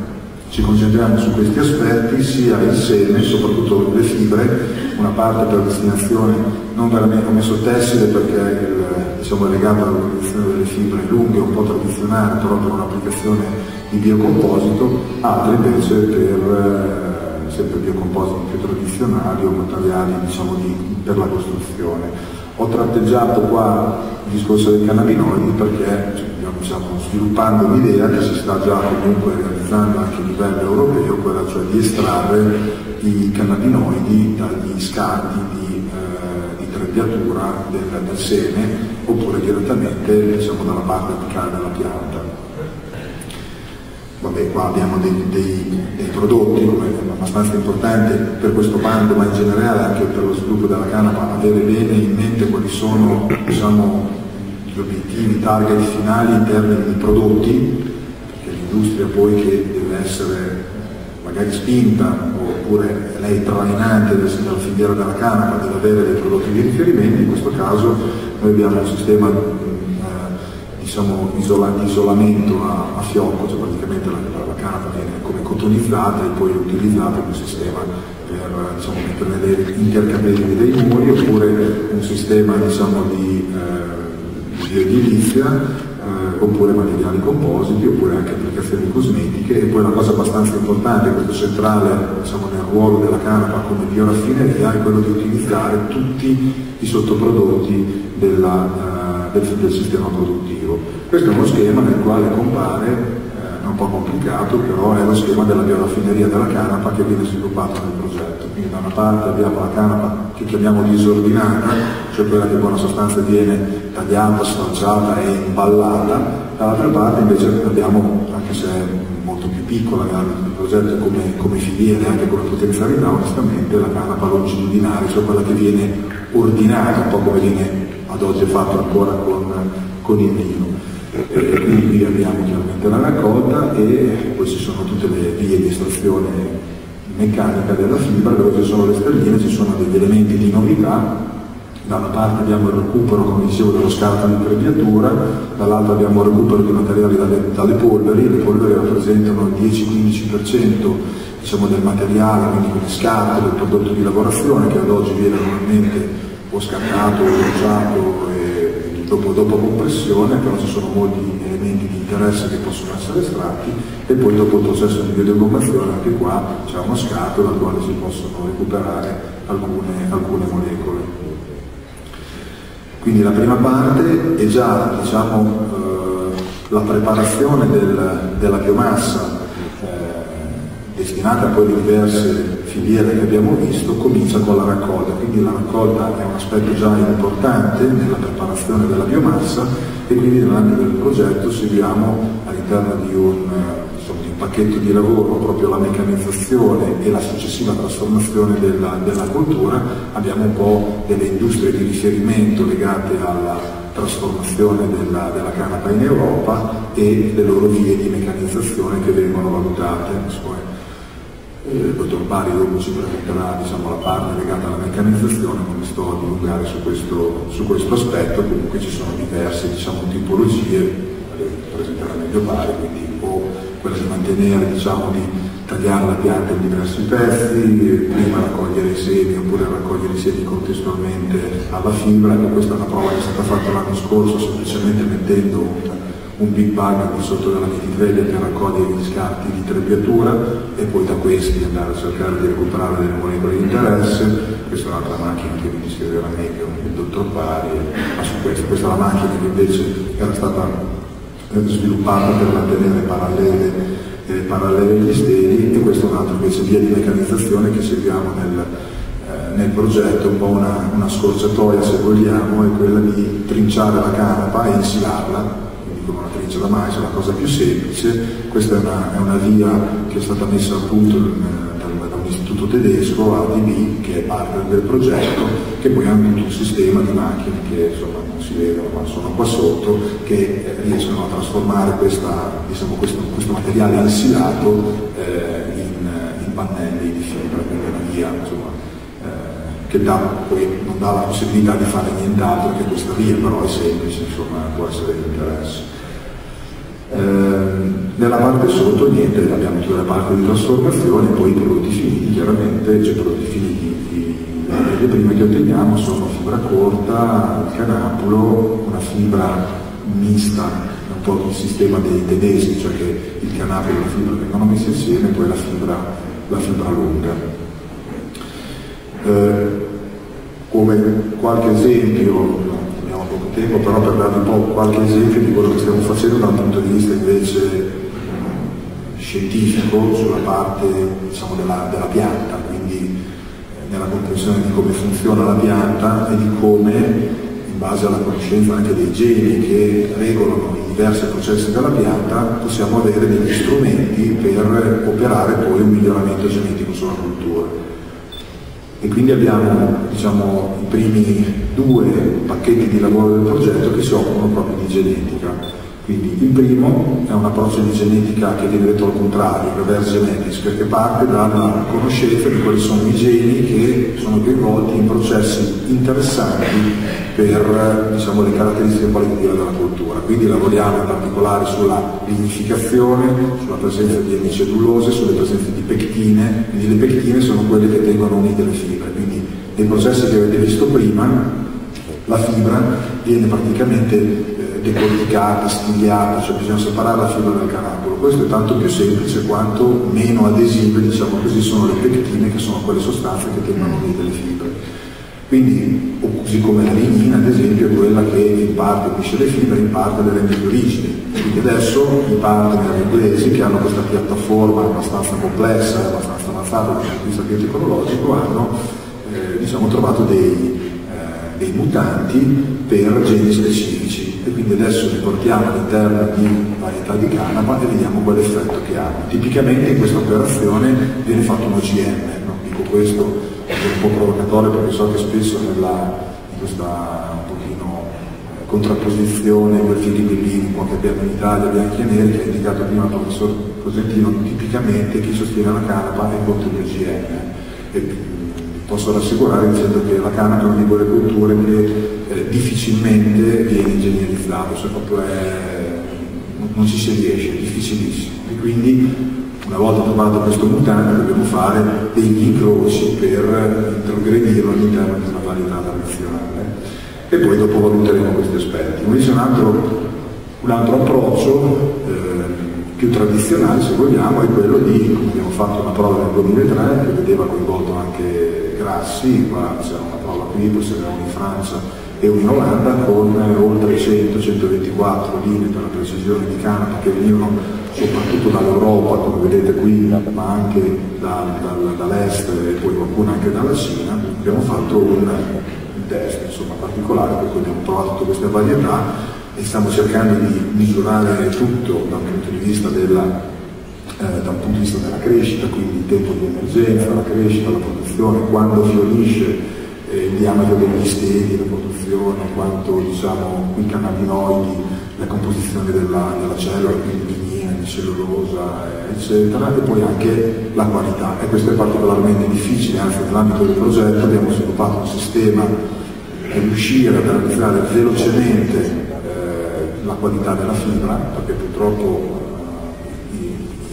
ci concentriamo su questi aspetti, sia il seme, soprattutto le fibre, una parte per destinazione non veramente come messo tessile perché il, diciamo, è legato all'utilizzazione delle fibre lunghe, un po' tradizionale, però per un'applicazione di biocomposito, altre invece per eh, sempre biocompositi più tradizionali o materiali diciamo, di, per la costruzione. Ho tratteggiato qua il discorso dei cannabinoidi perché cioè, stiamo sviluppando l'idea che si sta già comunque realizzando anche a livello europeo, quella cioè di estrarre i cannabinoidi dagli scarti di, eh, di del, del seme oppure direttamente diciamo, dalla parte apicale della pianta. Vabbè, qua abbiamo dei, dei, dei prodotti abbastanza importante per questo bando, ma in generale anche per lo sviluppo della canapa, avere bene in mente quali sono diciamo, gli obiettivi, i target finali in termini di prodotti, perché l'industria poi che deve essere magari spinta oppure lei trainante della filiera della canapa deve avere dei prodotti di riferimento, in questo caso noi abbiamo un sistema eh, diciamo, isola, di isolamento a, a fiocco, cioè praticamente la, la, canapa viene come cotonizzata e poi utilizzata un sistema per diciamo, mettere intercapelli dei muri oppure un sistema diciamo, di, eh, di edilizia eh, oppure materiali compositi, oppure anche applicazioni cosmetiche e poi una cosa abbastanza importante, questo centrale diciamo, nel ruolo della canapa come bioraffineria è quello di utilizzare tutti i sottoprodotti della, eh, del, del, sistema produttivo. Questo è uno schema nel quale compare un po' complicato, però è lo schema della bioraffineria della canapa che viene sviluppato nel progetto. Quindi da una parte abbiamo la canapa che chiamiamo disordinata, cioè quella che in buona sostanza viene tagliata, sfalciata e imballata, dall'altra parte invece abbiamo, anche se è molto più piccola il progetto come, come filiera e anche come potenzialità, onestamente la canapa longitudinale, cioè quella che viene ordinata, un po' come viene ad oggi fatto ancora con, con il vino. E quindi abbiamo chiaramente la raccolta e ci sono tutte le vie di estrazione meccanica della fibra dove ci sono le sterline, ci sono degli elementi di novità, da una parte abbiamo il recupero, come dicevo, dello scarto di trebbiatura, dall'altra abbiamo il recupero di materiali dalle, dalle polveri, le polveri rappresentano il 10-15% diciamo, del materiale, quindi come scarto del prodotto di lavorazione che ad oggi viene normalmente o scartato o bruciato dopo, dopo compressione, però ci sono molti elementi di interesse che possono essere estratti e poi dopo il processo di biodegommazione anche qua c'è uno scatto dal quale si possono recuperare alcune, alcune molecole. Quindi la prima parte è già diciamo, eh, la preparazione del, della biomassa eh, destinata poi alle diverse filiere che abbiamo visto comincia con la raccolta, quindi la raccolta è un aspetto già importante nella preparazione della biomassa e quindi nell'ambito del progetto seguiamo all'interno di un, insomma, di un, pacchetto di lavoro proprio la meccanizzazione e la successiva trasformazione della, della cultura, abbiamo un po' delle industrie di riferimento legate alla trasformazione della, della, canapa in Europa e le loro vie di meccanizzazione che vengono valutate il dottor Bari dopo ci presenterà diciamo, la parte legata alla meccanizzazione, non mi sto a dilungare su questo, su questo aspetto, comunque ci sono diverse diciamo, tipologie, le presenterà meglio Bari, quindi o quella di mantenere, diciamo, di tagliare la pianta in diversi pezzi, prima raccogliere i semi oppure raccogliere i semi contestualmente alla fibra, questa è una prova che è stata fatta l'anno scorso semplicemente mettendo un big bag qui sotto della mititrella per raccogliere gli scarti di trebbiatura e poi da questi andare a cercare di recuperare delle molecole di interesse. Questa è un'altra macchina che vi descriverà meglio il dottor Pari, ma su questa, questa è la macchina che invece era stata sviluppata per mantenere parallele, eh, parallele gli steli e questa è un'altra invece via di meccanizzazione che seguiamo nel, eh, nel progetto, un po' una, una scorciatoia se vogliamo, è quella di trinciare la canapa e insilarla lavoratrice da mais, è la cosa più semplice, questa è una, è una via che è stata messa a punto da un istituto tedesco, ADB, che è parte del progetto, che poi ha tutto un sistema di macchine che insomma non si vedono ma sono qua sotto, che eh, riescono a trasformare questa, diciamo, questo, questo, materiale insilato eh, in, in, pannelli di fibra, quindi è una via insomma, che dà, poi non dà la possibilità di fare nient'altro che questa via, però è semplice, insomma, può essere di interesse. Eh, nella parte sotto niente, abbiamo tutta la parte di trasformazione, poi i prodotti finiti, chiaramente, cioè prodotti finiti, le prime che otteniamo sono fibra corta, il canapulo, una fibra mista, un po' il sistema dei tedeschi, cioè che il canapulo e la fibra vengono messi insieme e poi la fibra, la fibra lunga. Eh, come qualche esempio, tempo però per darvi un po' qualche esempio di quello che stiamo facendo da un punto di vista invece scientifico sulla parte diciamo, della, della, pianta, quindi eh, nella comprensione di come funziona la pianta e di come, in base alla conoscenza anche dei geni che regolano i diversi processi della pianta, possiamo avere degli strumenti per operare poi un miglioramento genetico sulla cultura. E quindi abbiamo diciamo, i primi due pacchetti di lavoro del progetto che si occupano proprio di genetica. Quindi il primo è un approccio di genetica che viene detto al contrario, reverse genetics, perché parte dalla conoscenza di quali sono i geni che sono coinvolti in processi interessanti per diciamo, le caratteristiche qualitative della cultura. Quindi lavoriamo in particolare sulla lignificazione, sulla presenza di emicellulose, sulle presenze di pectine, quindi le pectine sono quelle che tengono unite le fibre. Quindi nei processi che avete visto prima la fibra viene praticamente decorticata, stigliata, cioè bisogna separare la fibra dal caracolo. Questo è tanto più semplice quanto meno adesive, diciamo così, sono le pectine che sono quelle sostanze che tengono unite le fibre. Quindi, così come la lignina, ad esempio, è quella che in parte unisce le fibre, in parte le rende più rigide. Quindi adesso i partner inglesi che hanno questa piattaforma abbastanza complessa abbastanza avanzata dal punto di vista biotecnologico hanno eh, diciamo, trovato dei, eh, dei mutanti per geni specifici e quindi adesso li portiamo all'interno di varietà di canapa e vediamo quale effetto che hanno. Tipicamente in questa operazione viene fatto un OGM, no? dico questo è un po' provocatorio perché so che spesso nella, in questa un pochino eh, contrapposizione quel fili bellini che abbiamo in Italia, bianchi e neri, che ha indicato prima il professor Cosentino, tipicamente chi sostiene la canapa è contro gli OGM. Posso rassicurare dicendo che la canapa è una di quelle culture che eh, difficilmente viene ingegnerizzata, cioè proprio è, non ci si riesce, è difficilissimo. E quindi una volta trovato questo mutante dobbiamo fare degli incroci per introgradirlo all'interno di una varietà tradizionale e poi dopo valuteremo questi aspetti. Invece un altro, un altro approccio eh, più tradizionale, se vogliamo, è quello di, abbiamo fatto una prova nel 2003 che vedeva coinvolto anche Grassi, qua c'era una prova qui, poi se ne in Francia e in Olanda con oltre 100-124 linee per la precisione di canapa che venivano soprattutto dall'Europa, come vedete qui, ma anche da, da, dall'est e poi qualcuna anche dalla Cina. Abbiamo fatto un, un test insomma, particolare per cui abbiamo trovato tutte queste varietà e stiamo cercando di misurare tutto dal punto di vista della, eh, dal punto di vista della crescita, quindi il tempo di emergenza, la crescita, la produzione, quando fiorisce eh, il diametro degli steli, la produzione, quanto diciamo, i cannabinoidi, la composizione della, della cellula, quindi lignina, di cellulosa, eccetera, e poi anche la qualità. E questo è particolarmente difficile, anzi nell'ambito del progetto abbiamo sviluppato un sistema per riuscire ad analizzare velocemente la qualità della fibra, perché purtroppo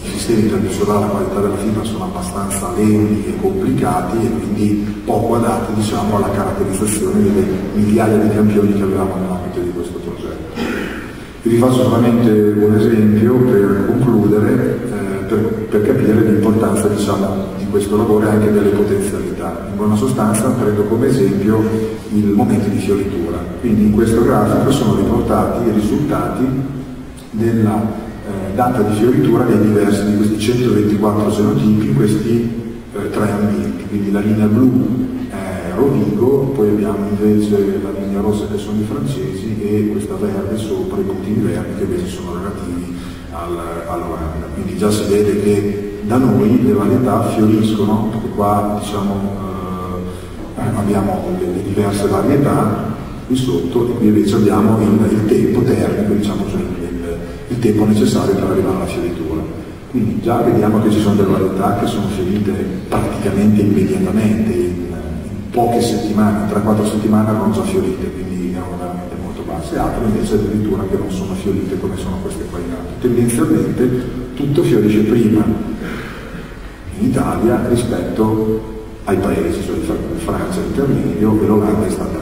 sistemi per misurare la qualità della fibra sono abbastanza lenti e complicati e quindi poco adatti diciamo, alla caratterizzazione delle migliaia di campioni che avevamo nell'ambito di questo progetto. Vi faccio solamente un esempio per concludere, eh, per, per, capire l'importanza diciamo, di questo lavoro e anche delle potenzialità. In buona sostanza prendo come esempio il momento di fioritura. Quindi in questo grafico sono riportati i risultati della eh, data di fioritura dei diversi di questi 124 genotipi in questi eh, tre ambienti, quindi la linea blu è Rovigo, poi abbiamo invece la linea rossa che sono i francesi e questa verde sopra i puntini verdi che invece sono relativi all'Olanda. Quindi già si vede che da noi le varietà fioriscono, perché qua diciamo, eh, abbiamo le, le, diverse varietà qui sotto e qui invece abbiamo il, il tempo termico, diciamo, cioè il tempo necessario per arrivare alla fioritura. Quindi già vediamo che ci sono delle varietà che sono fiorite praticamente immediatamente, in, in poche settimane, 3-4 settimane erano già fiorite, basse, altre invece addirittura che non sono fiorite come sono queste qua in alto. Tendenzialmente tutto fiorisce prima in Italia rispetto ai paesi, cioè Francia intermedio e l'Olanda è stata,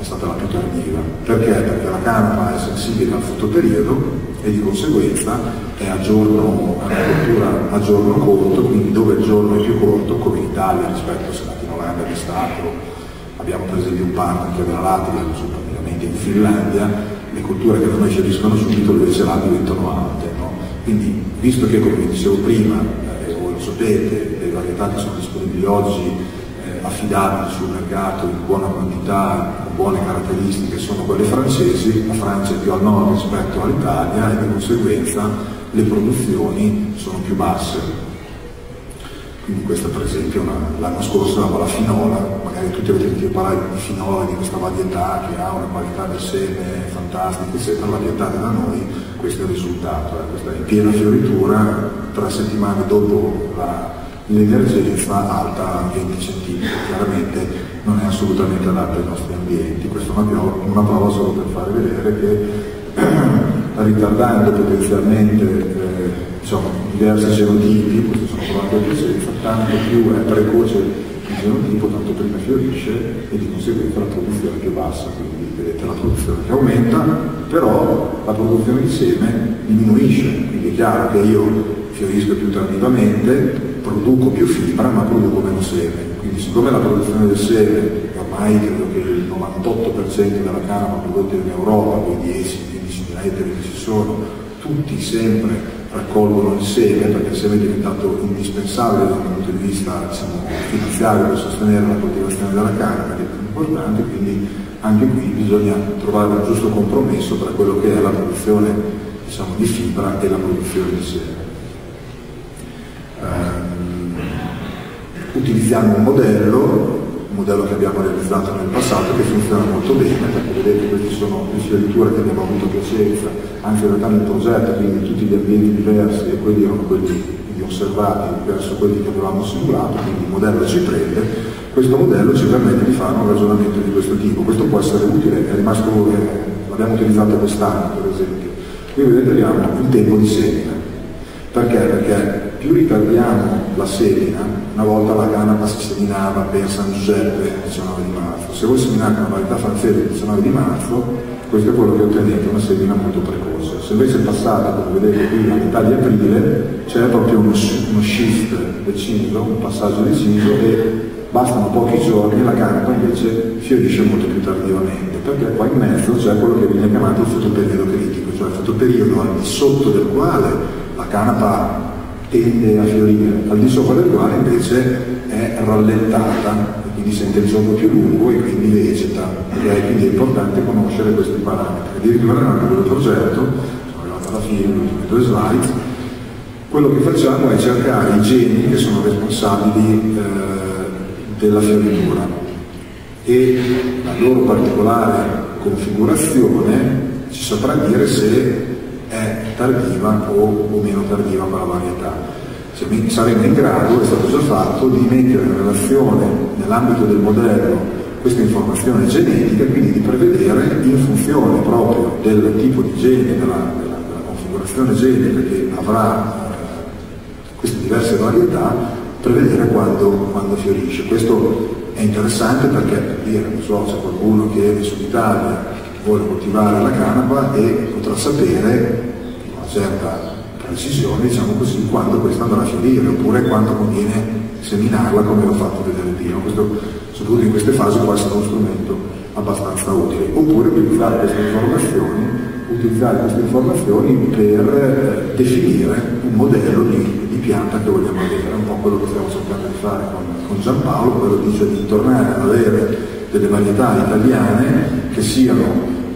è stata la più tardiva. Perché? Perché la canapa è sensibile al fotoperiodo e di conseguenza è a giorno, cultura a giorno corto, quindi dove il giorno è più corto, come in Italia rispetto se in Olanda di Stato, abbiamo per esempio un parco che della Latvia, praticamente in Finlandia, le culture che da noi fioriscono subito invece là diventano alte. No? Quindi visto che come dicevo prima, eh, voi lo sapete, le varietà che sono disponibili oggi eh, affidabili sul mercato in buona quantità, con buone caratteristiche, sono quelle francesi, la Francia è più al nord rispetto all'Italia e di conseguenza le produzioni sono più basse. Quindi questa per esempio l'anno scorso la finola, magari tutti avete sentito parlare di finola, di questa varietà che ha una qualità del seme fantastica, la piantate da noi, questo è il risultato, eh. questa in piena fioritura, tre settimane dopo l'emergenza alta 20 cm, chiaramente non è assolutamente adatta ai nostri ambienti, questa è una, una prova solo per fare vedere che ritardando potenzialmente eh, diciamo, diversi genotipi, questi sono provati a presenza, tanto più è precoce il genotipo, tanto prima fiorisce e di conseguenza la produzione è più bassa, quindi vedete la produzione che aumenta, però la produzione di seme diminuisce, quindi è chiaro che io fiorisco più tardivamente, produco più fibra ma produco meno seme, quindi siccome la produzione del seme, ormai credo che il 98% della canapa prodotta in Europa, quei 10-15 mila ettari che ci sono, tutti sempre raccolgono il seme, perché il seme è diventato indispensabile dal punto di vista diciamo, finanziario per sostenere la coltivazione della canapa, che è più importante, quindi anche qui bisogna trovare un giusto compromesso tra quello che è la produzione diciamo, di fibra e la produzione di seme. Um, utilizziamo un modello modello che abbiamo realizzato nel passato che funziona molto bene perché vedete queste sono le fioriture che abbiamo avuto piacenza anche in realtà nel progetto quindi tutti gli ambienti diversi e quelli erano quelli osservati verso quelli che avevamo simulato quindi il modello ci prende questo modello ci permette di fare un ragionamento di questo tipo. Questo può essere utile è rimasto l'abbiamo utilizzato quest'anno per esempio. Qui vedete abbiamo il tempo di semina perché? Perché più ritardiamo la semina, una volta la canapa si seminava per San Giuseppe il 19 di marzo, se voi seminate una varietà francese il 19 di marzo, questo è quello che ottenete, una semina molto precoce. Se invece passate, come vedete qui, a metà di aprile, c'è proprio uno, uno shift deciso, un passaggio deciso e bastano pochi giorni e la canapa invece fiorisce molto più tardivamente, perché qua in mezzo c'è quello che viene chiamato il fotoperiodo critico, cioè il fotoperiodo al di sotto del quale la canapa tende a fiorire, al di sopra del quale invece è rallentata e quindi sente il giorno più lungo e quindi vegeta. Okay? Quindi è importante conoscere questi parametri. Addirittura nel progetto, sono arrivato alla fine, le ultime due slide, quello che facciamo è cercare i geni che sono responsabili eh, della fioritura e la loro particolare configurazione ci saprà dire se tardiva o, o meno tardiva quella varietà. Cioè, saremo in grado, è stato già fatto, di mettere in relazione nell'ambito del modello questa informazione genetica e quindi di prevedere in funzione proprio del tipo di gene, della, della, della configurazione genetica che avrà eh, queste diverse varietà, prevedere quando, quando, fiorisce. Questo è interessante perché per dire, non so, c'è qualcuno che è Sud Italia vuole coltivare la canapa e potrà sapere certa precisione, diciamo così, quando questa andrà a fiorire oppure quando conviene seminarla come ho fatto vedere prima. Questo, soprattutto in queste fasi può essere uno strumento abbastanza utile. Oppure utilizzare queste informazioni, utilizzare queste informazioni per eh, definire un modello di, di, pianta che vogliamo avere, un po' quello che stiamo cercando di fare con, con Giampaolo, quello dice di tornare ad avere delle varietà italiane che siano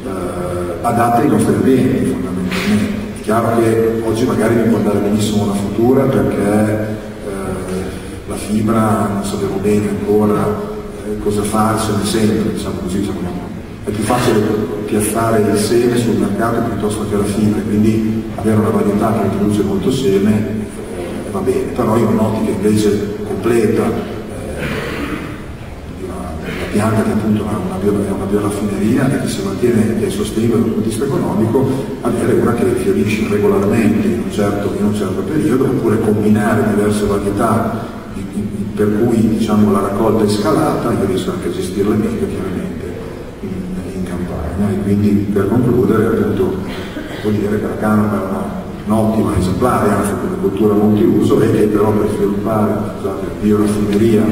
eh, adatte ai nostri ambienti fondamentalmente. Chiaro che oggi magari mi può andare benissimo una futura perché eh, la fibra non sappiamo bene ancora eh, cosa farsene sempre, diciamo così, diciamo, è più facile piazzare il seme sul mercato piuttosto che la fibra, quindi avere una varietà che introduce molto seme eh, va bene, però in un'ottica invece completa pianta che appunto è una, bio, una bioraffineria e che si mantiene è sostenibile dal punto di vista economico, avere una che fiorisce regolarmente in un certo, in un certo periodo, oppure combinare diverse varietà per cui diciamo, la raccolta è scalata, io riesco anche a gestirla meglio chiaramente in, in campagna. E quindi per concludere appunto vuol dire che la canapa è una un'ottima esemplare, anzi come cultura multiuso e che però per sviluppare scusate, bioraffineria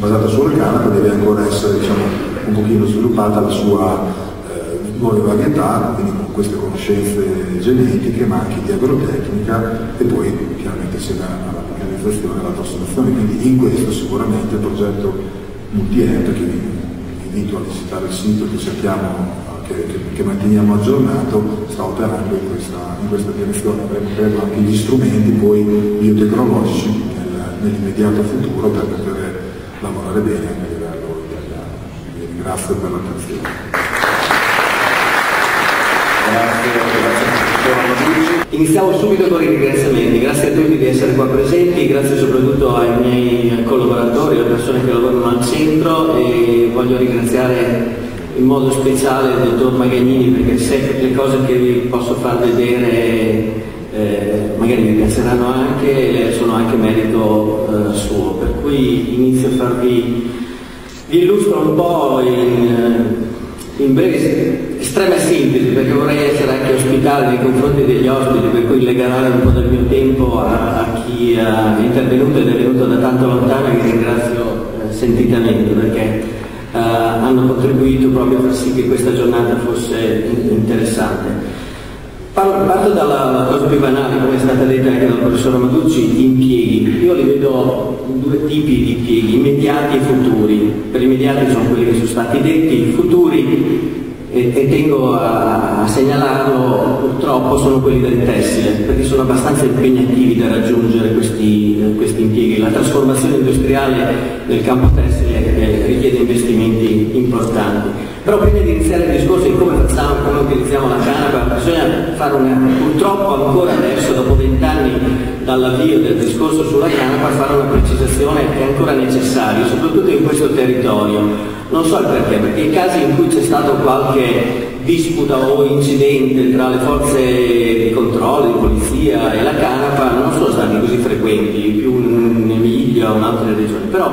basata sulla canapa deve ancora essere diciamo, un pochino sviluppata la sua eh, nuove varietà, quindi con queste conoscenze genetiche ma anche di agrotecnica e poi chiaramente se da, alla realizzazione e la trasformazione, quindi in questo sicuramente il progetto multi-ente che vi invito a visitare il sito che cerchiamo che, manteniamo aggiornato sta operando in questa, in questa direzione, avremo anche gli strumenti poi biotecnologici nel, nell'immediato futuro per poter lavorare bene anche a livello italiano. Vi ringrazio per l'attenzione. Iniziamo subito con i ringraziamenti, grazie a tutti di essere qua presenti, grazie soprattutto ai miei collaboratori, alle persone che lavorano al centro e voglio ringraziare in modo speciale il dottor Magagnini perché se le cose che vi posso far vedere eh, magari mi piaceranno anche, sono anche merito eh, suo, per cui inizio a farvi, vi illustro un po' in, in breve, estrema sintesi, perché vorrei essere anche ospitale nei confronti degli ospiti, per cui legare un po' del mio tempo a, a chi è intervenuto ed è venuto da tanto lontano e vi ringrazio eh, sentitamente perché eh, hanno contribuito proprio a far sì che questa giornata fosse interessante. Parto dalla cosa più banale, come è stata detta anche dal professor Maducci, impieghi. Io li vedo due tipi di impieghi, immediati e futuri. Per immediati sono quelli che sono stati detti, futuri e, e tengo a, a, segnalarlo purtroppo sono quelli del tessile perché sono abbastanza impegnativi da raggiungere questi, questi impieghi. La trasformazione industriale nel campo tessile eh, richiede investimenti importanti. Però prima di iniziare il discorso di come facciamo, come utilizziamo la canapa, bisogna fare una, purtroppo ancora adesso, dopo vent'anni dall'avvio del discorso sulla canapa, fare una precisazione che è ancora necessaria, soprattutto in questo territorio non so il perché, perché i casi in cui c'è stato qualche disputa o incidente tra le forze di controllo, di polizia e la Canapa non sono stati così frequenti, più in Emilia o in altre regioni. Però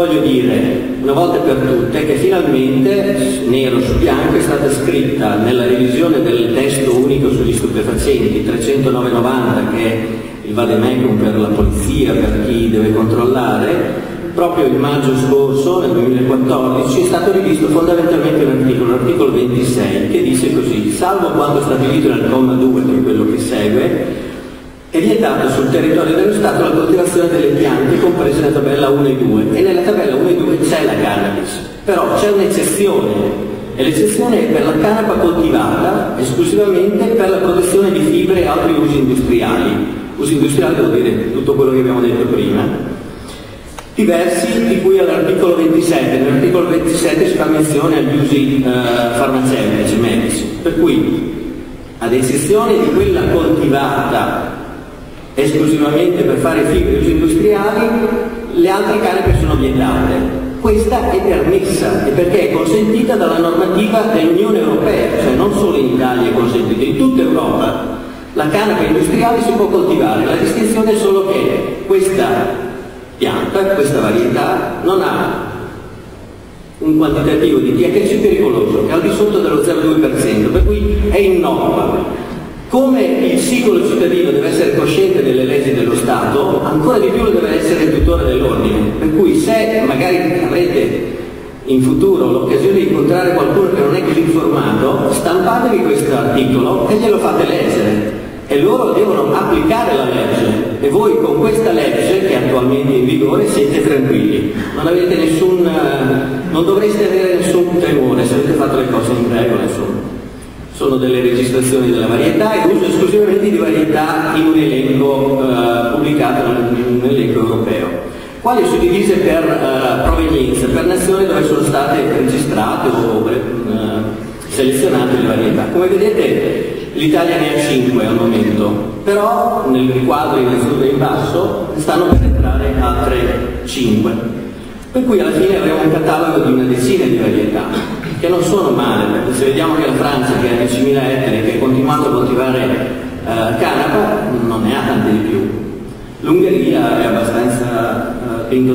voglio dire una volta per tutte che finalmente, nero su bianco, è stata scritta nella revisione del testo unico sugli stupefacenti 30990 che è il vademecum per la polizia, per chi deve controllare, proprio il maggio scorso, nel 2014, è stato rivisto fondamentalmente un articolo, l'articolo 26, che dice così, salvo quanto stabilito nel comma 2, che è quello che segue, è vietato sul territorio dello Stato la coltivazione delle piante comprese nella tabella 1 e 2 e nella tabella 1 e 2 c'è la cannabis, però c'è un'eccezione e l'eccezione è per la canapa coltivata esclusivamente per la produzione di fibre e altri usi industriali. Usi industriali vuol dire tutto quello che abbiamo detto prima, diversi di cui all'articolo 27. Nell'articolo 27 si fa menzione agli usi eh, farmaceutici, medici, per cui ad eccezione di quella coltivata esclusivamente per fare fibre usi industriali, le altre cariche sono vietate. Questa è permessa e perché è consentita dalla normativa dell'Unione Europea, cioè non solo in Italia è consentita, in tutta Europa la canapa industriale si può coltivare, la distinzione è solo che questa pianta, questa varietà, non ha un quantitativo di THC pericoloso che è al di sotto dello 0,2%, per cui è innocua. Come il singolo cittadino deve essere cosciente delle leggi dello Stato, ancora di più deve essere il tutore dell'ordine. Per cui se magari avrete in futuro l'occasione di incontrare qualcuno che non è così informato, stampatevi questo articolo e glielo fate leggere e loro devono applicare la legge e voi con questa legge che attualmente è in vigore siete tranquilli, non avete nessun, eh, non dovreste avere nessun temore se avete fatto le cose in regola, insomma. Sono delle registrazioni della varietà e uso esclusivamente di varietà in un elenco eh, pubblicato in un elenco europeo. Quali sono divise per eh, provenienza, per nazione dove sono state registrate o eh, selezionate le varietà. Come vedete L'Italia ne ha 5 al momento, però nel riquadro innanzitutto in basso stanno per entrare altre 5. Per cui alla fine avremo un catalogo di una decina di varietà, che non sono male, perché se vediamo che la Francia, che ha 10.000 ettari, che ha continuato a coltivare eh, canapa, non ne ha tante di più. L'Ungheria è abbastanza eh, ben.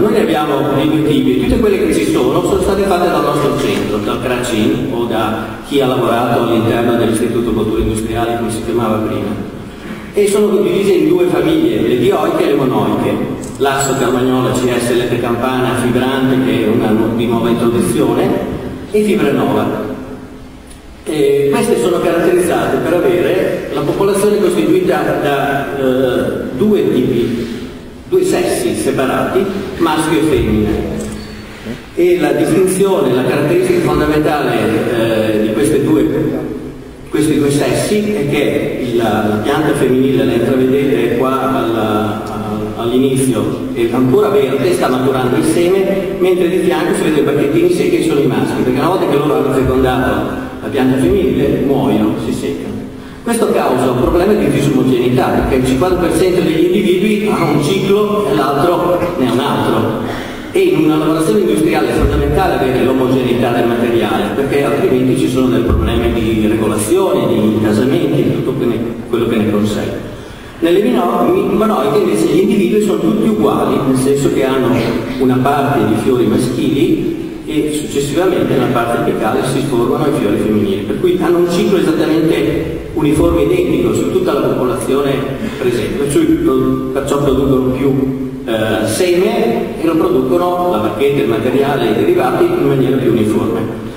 Noi ne abbiamo dei tipi, tutte quelle che ci sono sono state fatte dal nostro centro, dal Cracin o da chi ha lavorato all'interno dell'Istituto Cultura Industriale, come si chiamava prima. E sono divise in due famiglie, le dioiche e le monoiche. L'asso Carmagnola CS Lette Campana Fibrante, che è una di nuova introduzione, e Fibra Nova, e queste sono caratterizzate per avere la popolazione costituita da eh, due tipi due sessi separati, maschio e femmina. E la distinzione, la caratteristica fondamentale eh, di due, questi due sessi è che la, pianta femminile, la intravedete qua all'inizio, è ancora verde, sta maturando il seme, mentre di fianco si vede i bacchettini secchi che sono i maschi, perché una volta che loro hanno fecondato la pianta femminile muoiono, si seccano. Questo causa un problema di disomogeneità, perché il 50% degli individui ha un ciclo e l'altro ne ha un altro. E in una lavorazione industriale è fondamentale avere l'omogeneità del materiale, perché altrimenti ci sono dei problemi di regolazione, di incasamenti, tutto quello che ne consegue. Nelle monoiche invece gli individui sono tutti uguali, nel senso che hanno una parte di fiori maschili e successivamente nella parte apicale si formano i fiori femminili, per cui hanno un ciclo esattamente uniforme identico su tutta la popolazione presente, perciò producono più eh, seme e lo producono la bacchetta, il materiale e i derivati in maniera più uniforme.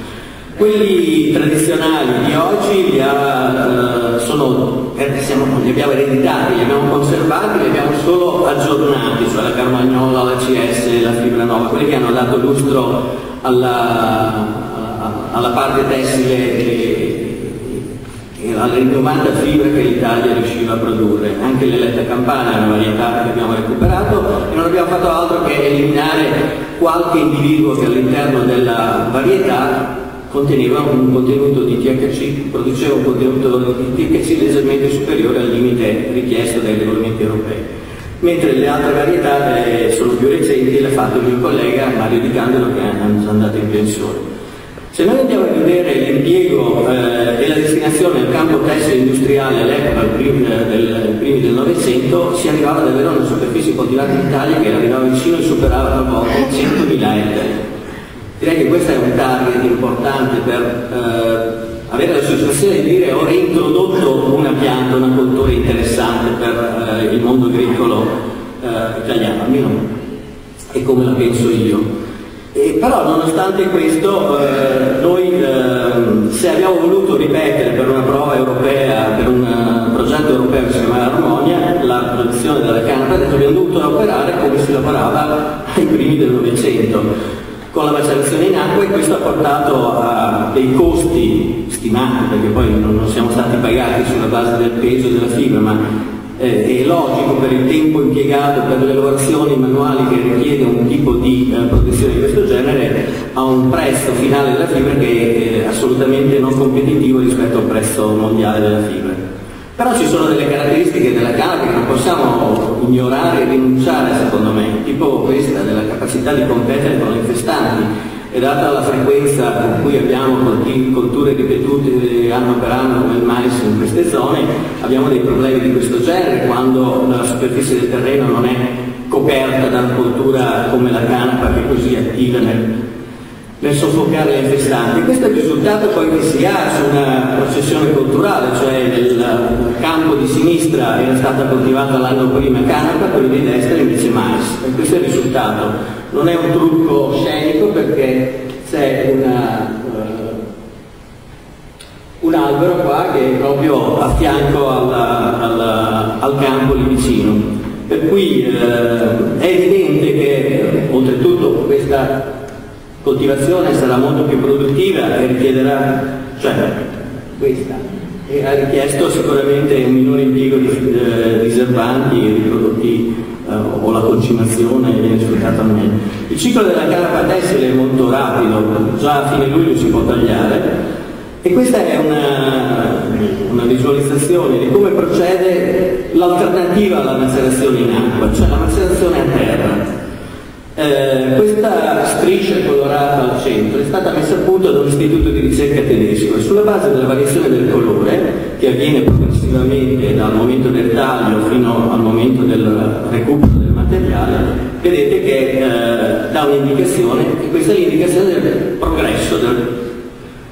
Quelli tradizionali di oggi li, ha, eh, sono, eh, siamo, li, abbiamo ereditati, li abbiamo conservati, li abbiamo solo aggiornati, cioè la carmagnola, la CS, la fibra nuova, quelli che hanno dato lustro alla, alla parte tessile alla rinnovata fibra che l'Italia riusciva a produrre. Anche l'eletta campana è una varietà che abbiamo recuperato e non abbiamo fatto altro che eliminare qualche individuo che all'interno della varietà conteneva un contenuto di THC, produceva un contenuto di THC leggermente superiore al limite richiesto dai regolamenti europei. Mentre le altre varietà eh, sono più recenti, le ha fatto il mio collega Mario Di Candelo che è andato in pensione. Se noi andiamo a vedere l'impiego eh, e la destinazione del campo tessile industriale all'epoca, al primi del, Novecento, si arrivava ad avere una superficie coltivata in Italia che arrivava vicino e superava talvolta 100.000 ettari. Direi che questo è un target importante per eh, avere la soddisfazione di dire ho reintrodotto una pianta, una cultura interessante per eh, il mondo agricolo eh, italiano, almeno è come la penso io. E però nonostante questo eh, noi eh, se abbiamo voluto ripetere per una prova europea, per un uh, progetto europeo che si chiama Armonia, la produzione della canapa, abbiamo dovuto operare come si lavorava ai primi del Novecento, con la macerazione in acqua e questo ha portato a dei costi stimati, perché poi non, siamo stati pagati sulla base del peso della fibra, ma eh, è logico per il tempo impiegato per le lavorazioni manuali che richiede un tipo di eh, produzione di questo genere a un prezzo finale della fibra che è assolutamente non competitivo rispetto al prezzo mondiale della fibra. Però ci sono delle caratteristiche della canapa che non possiamo ignorare e rinunciare secondo me, tipo questa della capacità di competere con le infestanti e data la frequenza con cui abbiamo colture ripetute anno per anno come il mais in queste zone, abbiamo dei problemi di questo genere quando la superficie del terreno non è coperta da una coltura come la canapa che è così attiva nel, nel soffocare le infestanti. Questo è il risultato poi che si ha su una processione culturale, cioè nel campo di sinistra era stata coltivata l'anno prima canapa, quello di destra invece mais. E questo è il risultato non è un trucco scenico perché c'è una, uh, un albero qua che è proprio a fianco alla, alla, al campo lì vicino. Per cui uh, è evidente che oltretutto questa coltivazione sarà molto più produttiva e richiederà, cioè questa, ha richiesto sicuramente un minore impiego di eh, riservanti e di prodotti eh, o la concimazione viene sfruttata meglio. Il ciclo della canapa tessile è molto rapido, già a fine luglio si può tagliare e questa è una, una visualizzazione di come procede l'alternativa alla macerazione in acqua, cioè la macerazione a terra. Eh, questa striscia colorata al centro è stata messa a punto da un istituto di ricerca tedesco e sulla base della variazione del colore, che avviene progressivamente dal momento del taglio fino al momento del recupero del materiale, vedete che eh, dà un'indicazione e questa è l'indicazione del progresso, del,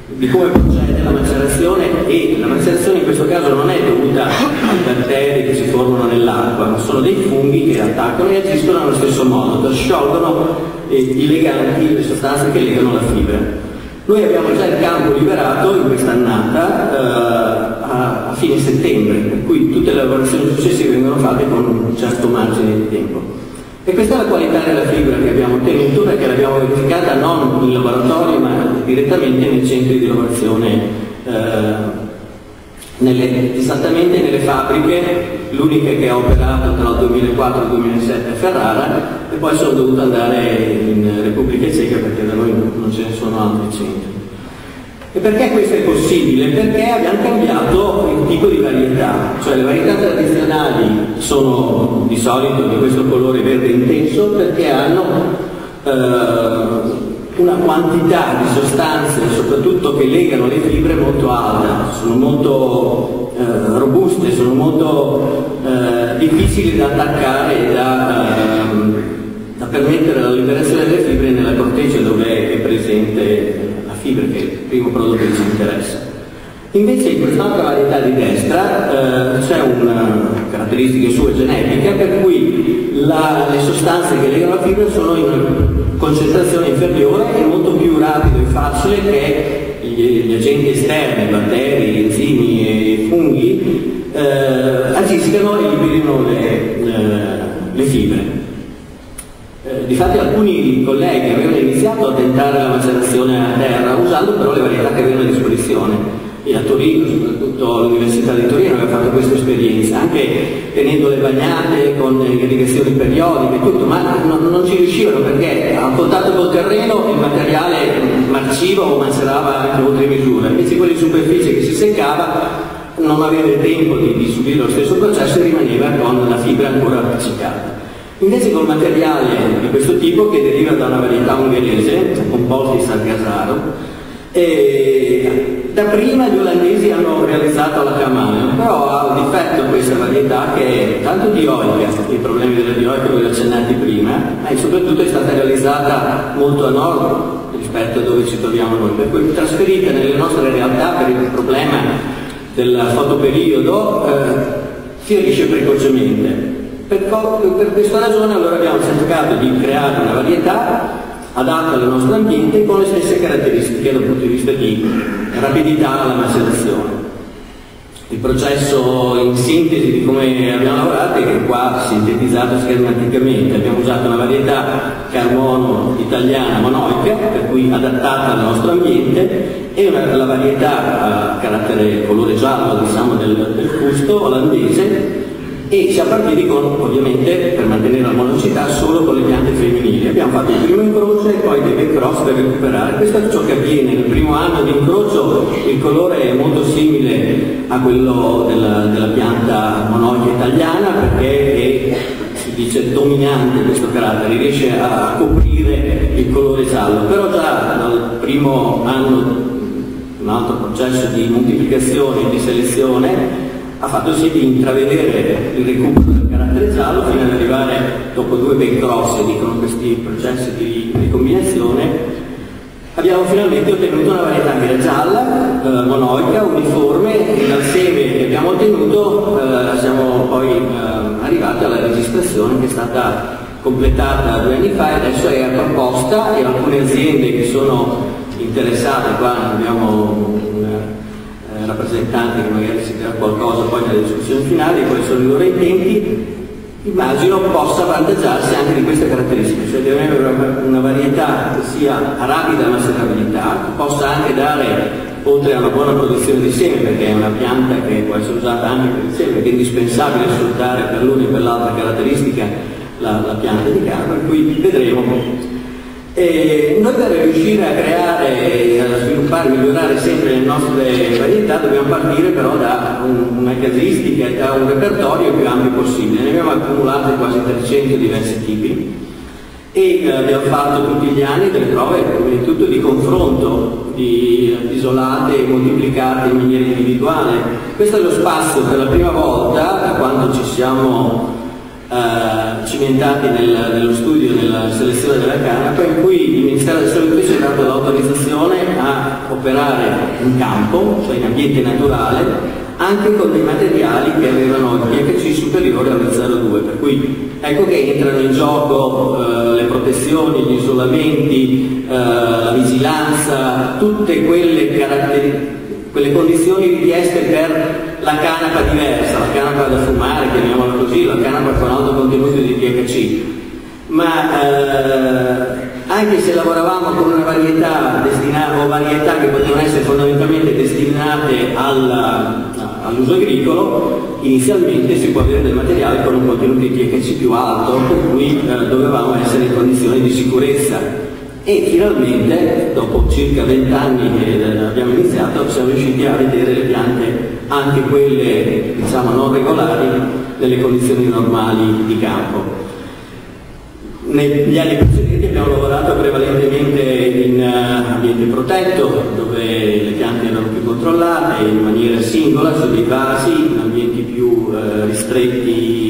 di come procede la macerazione e la macerazione in questo caso non è dovuta ai batteri che si formano nell'acqua, ma sono dei funghi che attaccano e agiscono allo stesso modo, sciolgono eh, i leganti, le sostanze che legano la fibra. Noi abbiamo già il campo liberato in questa annata eh, a, a, fine settembre, per cui tutte le lavorazioni successive vengono fatte con un certo margine di tempo. E questa è la qualità della fibra che abbiamo ottenuto perché l'abbiamo verificata non in laboratorio ma direttamente nei centri di lavorazione, eh, esattamente nelle fabbriche, l'unica che ha operato tra il 2004 e il 2007 a Ferrara e poi sono dovuto andare in Repubblica Ceca perché da noi non ce ne sono altri centri. E perché questo è possibile? Perché abbiamo cambiato il tipo di varietà, cioè le varietà tradizionali sono di solito di questo colore verde intenso perché hanno eh, una quantità di sostanze, soprattutto che legano le fibre, molto alta, sono molto eh, robuste, sono molto eh, difficili da attaccare e da, ehm, da permettere la liberazione delle fibre nella corteccia dove è presente fibra che è il primo prodotto che ci interessa. Invece in quest'altra varietà di destra eh, c'è una caratteristica sua genetica per cui la, le sostanze che legano la fibra sono in concentrazione inferiore e molto più rapido e facile che gli, gli agenti esterni, batteri, enzimi e funghi eh, agiscano e liberino le, le, le fibre. Difatti alcuni colleghi avevano iniziato a tentare la macerazione a terra usando però le varietà che avevano a disposizione e a Torino, soprattutto all'Università di Torino aveva fatto questa esperienza, anche tenendo le bagnate con irrigazioni periodiche e tutto, ma non, non, ci riuscivano perché a contatto col terreno il materiale marciva o macerava anche oltre misura, invece quello in superficie che si seccava non aveva il tempo di, di subire lo stesso processo e rimaneva con la fibra ancora appiccicata. Invece col materiale di questo tipo, che deriva da una varietà ungherese, composti Sargasaro, e da prima gli olandesi hanno realizzato la Camano, però ha un difetto questa varietà che è tanto dioica, i problemi della dioica li ho accennati prima, ma soprattutto è stata realizzata molto a nord rispetto a dove ci troviamo noi, per cui trasferita nelle nostre realtà per il problema del fotoperiodo eh, si agisce precocemente. Per, per questa ragione allora abbiamo cercato di creare una varietà adatta al nostro ambiente con le stesse caratteristiche dal punto di vista di rapidità alla macerazione. Il processo in sintesi di come abbiamo lavorato è qua sintetizzato schematicamente. Abbiamo usato una varietà carbono italiana monoica, per cui adattata al nostro ambiente, e una, la varietà a carattere colore giallo diciamo, del, del fusto olandese e siamo partiti con, ovviamente, per mantenere la monocità, solo con le piante femminili. Abbiamo fatto il primo incrocio e poi dei cross per recuperare. Questo è ciò che avviene. Nel primo anno di incrocio il colore è molto simile a quello della, della pianta monoica italiana perché è, si dice, dominante questo carattere, riesce a coprire il colore giallo. Però già dal primo anno un altro processo di moltiplicazione e di selezione ha fatto sì di intravedere il recupero del carattere giallo fino ad arrivare, dopo due ben grossi, dicono questi processi di ricombinazione, abbiamo finalmente ottenuto una varietà che era gialla, eh, monoica, uniforme e dal seme che abbiamo ottenuto eh, siamo poi eh, arrivati alla registrazione che è stata completata due anni fa e adesso è proposta e alcune aziende che sono interessate, qua abbiamo eh, rappresentanti che magari si dirà qualcosa poi nelle discussioni finali, quali sono i loro intenti, immagino possa avvantaggiarsi anche di queste caratteristiche, cioè di avere una varietà che sia rapida macerabilità, che possa anche dare, oltre alla buona produzione di seme, perché è una pianta che può essere usata anche per il seme, perché è indispensabile sfruttare per l'una e per l'altra caratteristica la, la pianta di carne, per cui vedremo e noi per riuscire a creare, a sviluppare, migliorare sempre le nostre varietà dobbiamo partire però da un, una casistica da un repertorio più ampio possibile. Ne abbiamo accumulate quasi 300 diversi tipi e eh, abbiamo fatto tutti gli anni delle prove, prima tutto di confronto, di isolate e moltiplicate in maniera individuale. Questo è lo spazio per la prima volta, da quando ci siamo eh, cimentati nel, nello studio della selezione della canapa in cui il Ministero del Salute ci ha dato l'autorizzazione a operare in campo, cioè in ambiente naturale, anche con dei materiali che avevano il pH superiore allo 0,2, per cui ecco che entrano in gioco eh, le protezioni, gli isolamenti, eh, la vigilanza, tutte quelle caratteristiche quelle condizioni richieste per la canapa diversa, la canapa da fumare, chiamiamola così, la canapa con alto contenuto di THC. ma eh, anche se lavoravamo con una varietà destinata o varietà che potevano essere fondamentalmente destinate alla, all'uso agricolo, inizialmente si può avere del materiale con un contenuto di THC più alto, per cui eh, dovevamo essere in condizioni di sicurezza. E finalmente, dopo circa 20 anni che eh, abbiamo iniziato, siamo riusciti a vedere le piante, anche quelle diciamo non regolari, nelle condizioni normali di campo. Negli anni precedenti abbiamo lavorato prevalentemente in uh, ambiente protetto, dove le piante erano più controllate, in maniera singola, su dei vasi, in ambienti più uh, ristretti.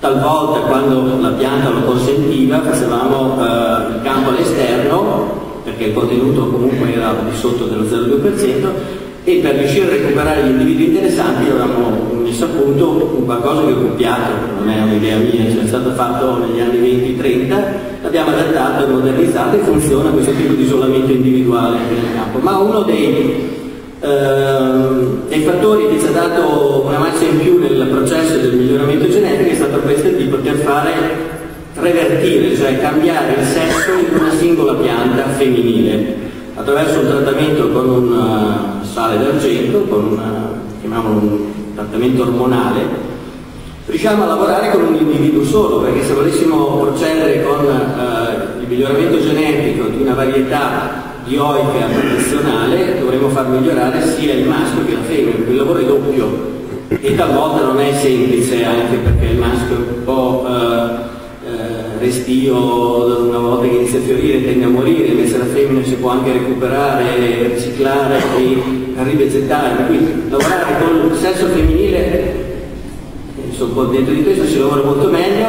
Talvolta quando la pianta lo consentiva facevamo uh, il campo all'esterno, perché il contenuto comunque era di sotto dello 0,2%, e per riuscire a recuperare gli individui interessanti avevamo messo a punto un qualcosa che ho copiato, non è un'idea mia, cioè è stato fatto negli anni 20-30, l'abbiamo adattato e modernizzato e funziona questo tipo di isolamento individuale nel campo. Ma uno dei, eh, dei fattori che ci ha dato una marcia in più nel processo del miglioramento genetico è stato questo di poter fare revertire, cioè cambiare il sesso in una singola pianta femminile attraverso un trattamento con un sale d'argento, con una, un trattamento ormonale, riusciamo a lavorare con un individuo solo, perché se volessimo procedere con eh, il miglioramento genetico di una varietà dioica tradizionale, dovremmo far migliorare sia il maschio che la femmina, il lavoro è doppio. E talvolta non è semplice anche perché il maschio è un po' eh, restio una volta che inizia a fiorire tende a morire, invece la femmina si può anche recuperare, riciclare e rivegetare, quindi lavorare con il sesso femminile insomma, dentro di questo si lavora molto meglio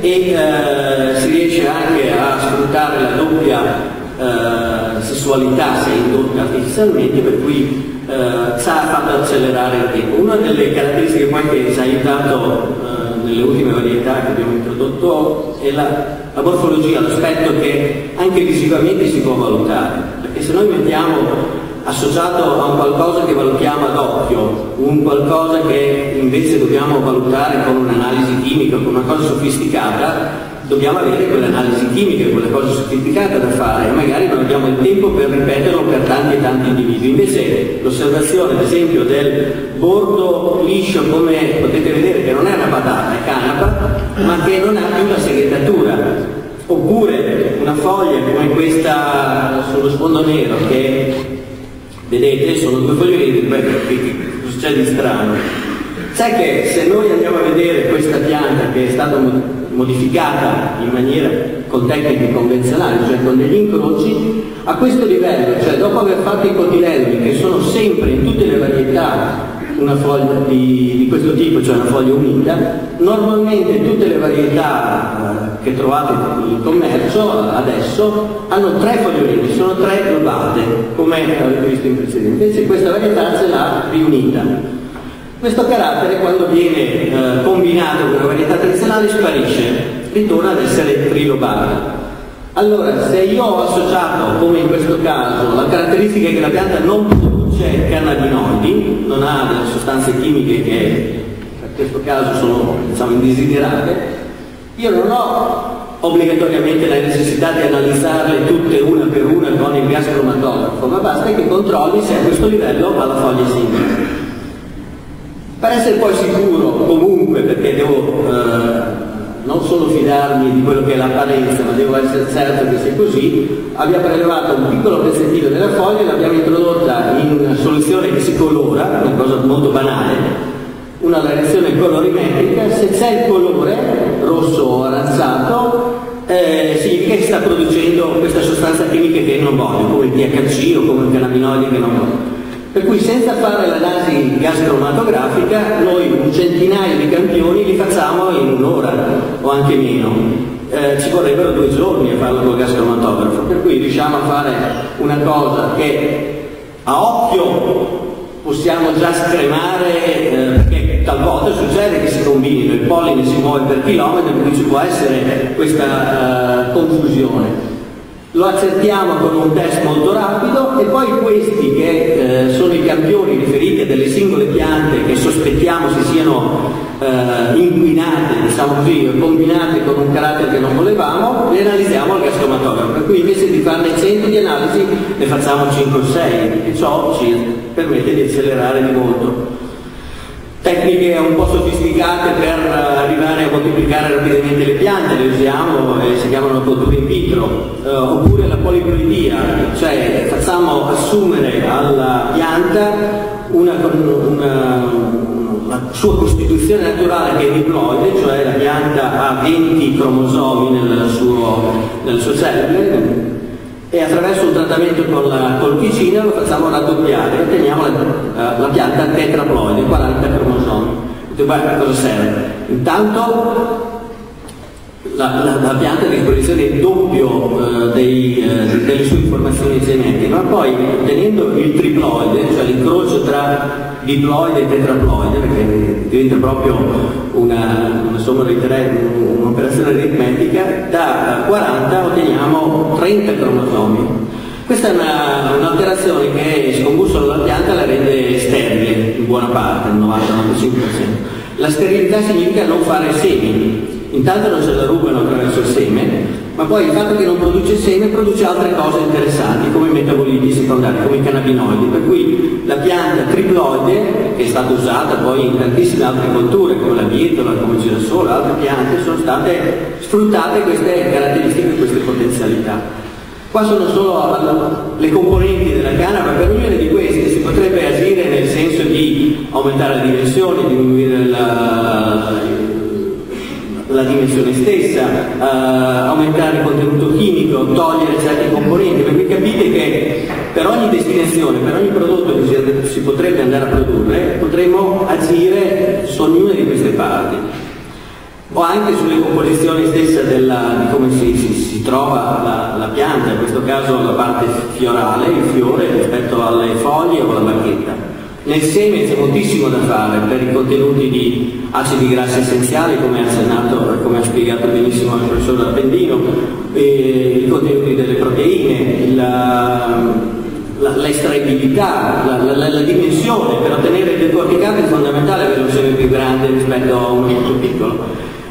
e eh, si riesce anche a sfruttare la doppia eh, sessualità se indotta artificialmente, per cui eh, ha fatto accelerare il tempo. Una delle caratteristiche poi che ci ha aiutato eh, nelle ultime varietà che abbiamo introdotto è la, la morfologia, l'aspetto che anche visivamente si può valutare, perché se noi mettiamo associato a un qualcosa che valutiamo ad occhio, un qualcosa che invece dobbiamo valutare con un'analisi chimica, con una cosa sofisticata, dobbiamo avere quell'analisi chimica, quelle cose sofisticate da fare e magari non abbiamo il tempo per ripeterlo per tanti e tanti individui. Invece l'osservazione, ad esempio, del bordo liscio, come potete vedere, che non è una patata, è canapa, ma che non ha più la segretatura. Oppure una foglia come questa sullo sfondo nero, che vedete sono due foglie che, c'è di strano? Sai che se noi andiamo a vedere questa pianta che è stata modificata in maniera con tecniche convenzionali, cioè con degli incroci, a questo livello, cioè dopo aver fatto i cotilelli che sono sempre in tutte le varietà una foglia di, di, questo tipo, cioè una foglia unita, normalmente tutte le varietà che trovate in commercio adesso hanno tre foglioline, sono tre globate, come avete visto in precedenza, invece questa varietà ce l'ha riunita. Questo carattere quando viene eh, combinato con una varietà tradizionale sparisce, ritorna ad essere trilobato. Allora, se io ho associato, come in questo caso, la caratteristica che la pianta non produce cannabinoidi, non ha delle sostanze chimiche che in questo caso sono diciamo, indesiderate, io non ho obbligatoriamente la necessità di analizzarle tutte una per una con il gas cromatografo, ma basta che controlli se a questo livello ha la foglia singola. Per essere poi sicuro, comunque, perché devo eh, non solo fidarmi di quello che è l'apparenza, ma devo essere certo che sia così, abbiamo prelevato un piccolo pezzettino della foglia e l'abbiamo introdotta in una soluzione che si colora, una cosa molto banale, una reazione colorimetrica, se c'è il colore rosso aranzato, eh, significa che sta producendo questa sostanza chimica che non voglio, come il THC o come il cannabinoide che non voglio. Per cui senza fare l'analisi gas cromatografica noi un centinaio di campioni li facciamo in un'ora o anche meno. Eh, ci vorrebbero due giorni a farlo con il gas cromatografo, per cui riusciamo a fare una cosa che a occhio possiamo già scremare, eh, perché talvolta succede che si combinino, il polline si muove per chilometri, quindi ci può essere questa uh, confusione lo accertiamo con un test molto rapido e poi questi che eh, sono i campioni riferiti a delle singole piante che sospettiamo si siano eh, inquinate, diciamo così, combinate con un carattere che non volevamo, le analizziamo al gaschromatografo. Per cui invece di farne 100 di analisi ne facciamo 5 o 6 e ciò ci permette di accelerare di molto tecniche un po' sofisticate per arrivare a moltiplicare rapidamente le piante, le usiamo e si chiamano colture in vitro, eh, oppure la poliploidia, cioè facciamo assumere alla pianta una, una, una sua costituzione naturale che è diploide, cioè la pianta ha 20 cromosomi nel suo, nelle sue cellule, e attraverso un trattamento con la colchicina lo facciamo raddoppiare e otteniamo la, la, pianta tetraploide, 40 cromosomi. Beh, cosa serve? Intanto la, la, la, pianta è a disposizione il doppio eh, dei, eh, delle sue informazioni genetiche, ma poi ottenendo il triploide, cioè l'incrocio tra diploide e tetraploide, perché diventa proprio una, una un'operazione aritmetica, da 40 otteniamo 30 cromosomi. Questa è una, un'alterazione che scombussola la pianta la rende sterile in buona parte, il 90-95%. La sterilità significa non fare semi, Intanto non se la rubano attraverso il seme, ma poi il fatto che non produce seme produce altre cose interessanti come i metaboliti secondari, come i cannabinoidi, per cui la pianta triploide, che è stata usata poi in tantissime altre colture, come la vitola, come il girasole, altre piante, sono state sfruttate queste caratteristiche, queste potenzialità. Qua sono solo le componenti della canapa, per ognuna di queste si potrebbe agire nel senso di aumentare la dimensione, diminuire la, la dimensione stessa, eh, aumentare il contenuto chimico, togliere certi componenti, per cui capite che per ogni destinazione, per ogni prodotto che si, potrebbe andare a produrre, potremmo agire su ognuna di queste parti o anche sulle composizioni stesse della, di come si, si, si trova la, la, pianta, in questo caso la parte fiorale, il fiore rispetto alle foglie o alla bacchetta. Nel seme c'è moltissimo da fare per i contenuti di acidi grassi essenziali, come ha accennato come ha spiegato benissimo il professor Appendino, i contenuti delle proteine, la, l'estraibilità, la, la, la, dimensione per ottenere il decorticato è fondamentale avere un seme più grande rispetto a uno molto piccolo.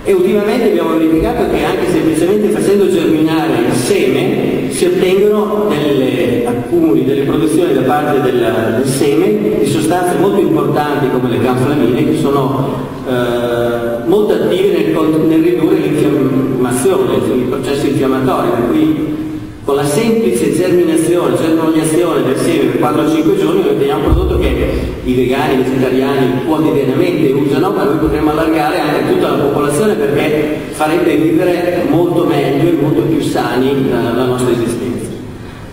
E ultimamente abbiamo verificato che anche semplicemente facendo germinare il seme si ottengono delle accumuli, delle produzioni da parte del, del seme di sostanze molto importanti come le canflamine che sono eh, molto attive nel, nel ridurre l'infiammazione, i processi infiammatori, per cui con la semplice germinazione, germinazione del seme per 4-5 giorni noi otteniamo un prodotto che i vegani, i vegetariani quotidianamente usano, ma noi potremmo allargare anche tutta la popolazione perché farebbe vivere molto meglio e molto più sani la, la nostra esistenza.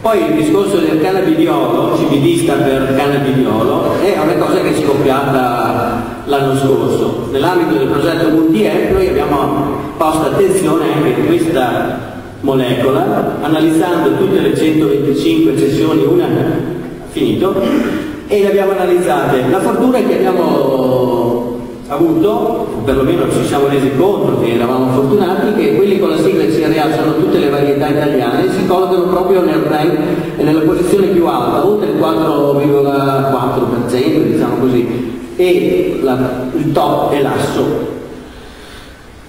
Poi il discorso del cannabidiolo, CBD sta per cannabidiolo, è una cosa che è scoppiata l'anno scorso. Nell'ambito del progetto Multi-App noi abbiamo posto attenzione anche a questa molecola, analizzando tutte le 125 sessioni, una finito, e le abbiamo analizzate. La fortuna che abbiamo avuto, o perlomeno ci siamo resi conto che eravamo fortunati, che quelli con la sigla CRA sono tutte le varietà italiane, si collocano proprio nel rank e nella posizione più alta, oltre il 4,4%, diciamo così, e la, il top è l'asso.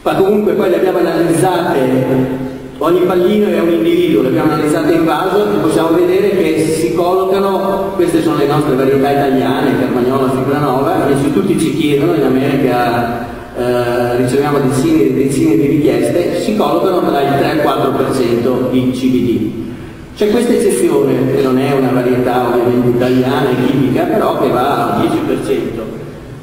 Ma comunque poi le abbiamo analizzate Ogni pallino è un individuo, l'abbiamo analizzato in vaso e possiamo vedere che si collocano, queste sono le nostre varietà italiane, Carmagnola, Fibranova, su tutti ci chiedono, in America eh, riceviamo decine e decine di richieste, si collocano tra il 3 e il 4% di CBD. C'è questa eccezione, che non è una varietà ovviamente italiana e chimica, però che va al 10%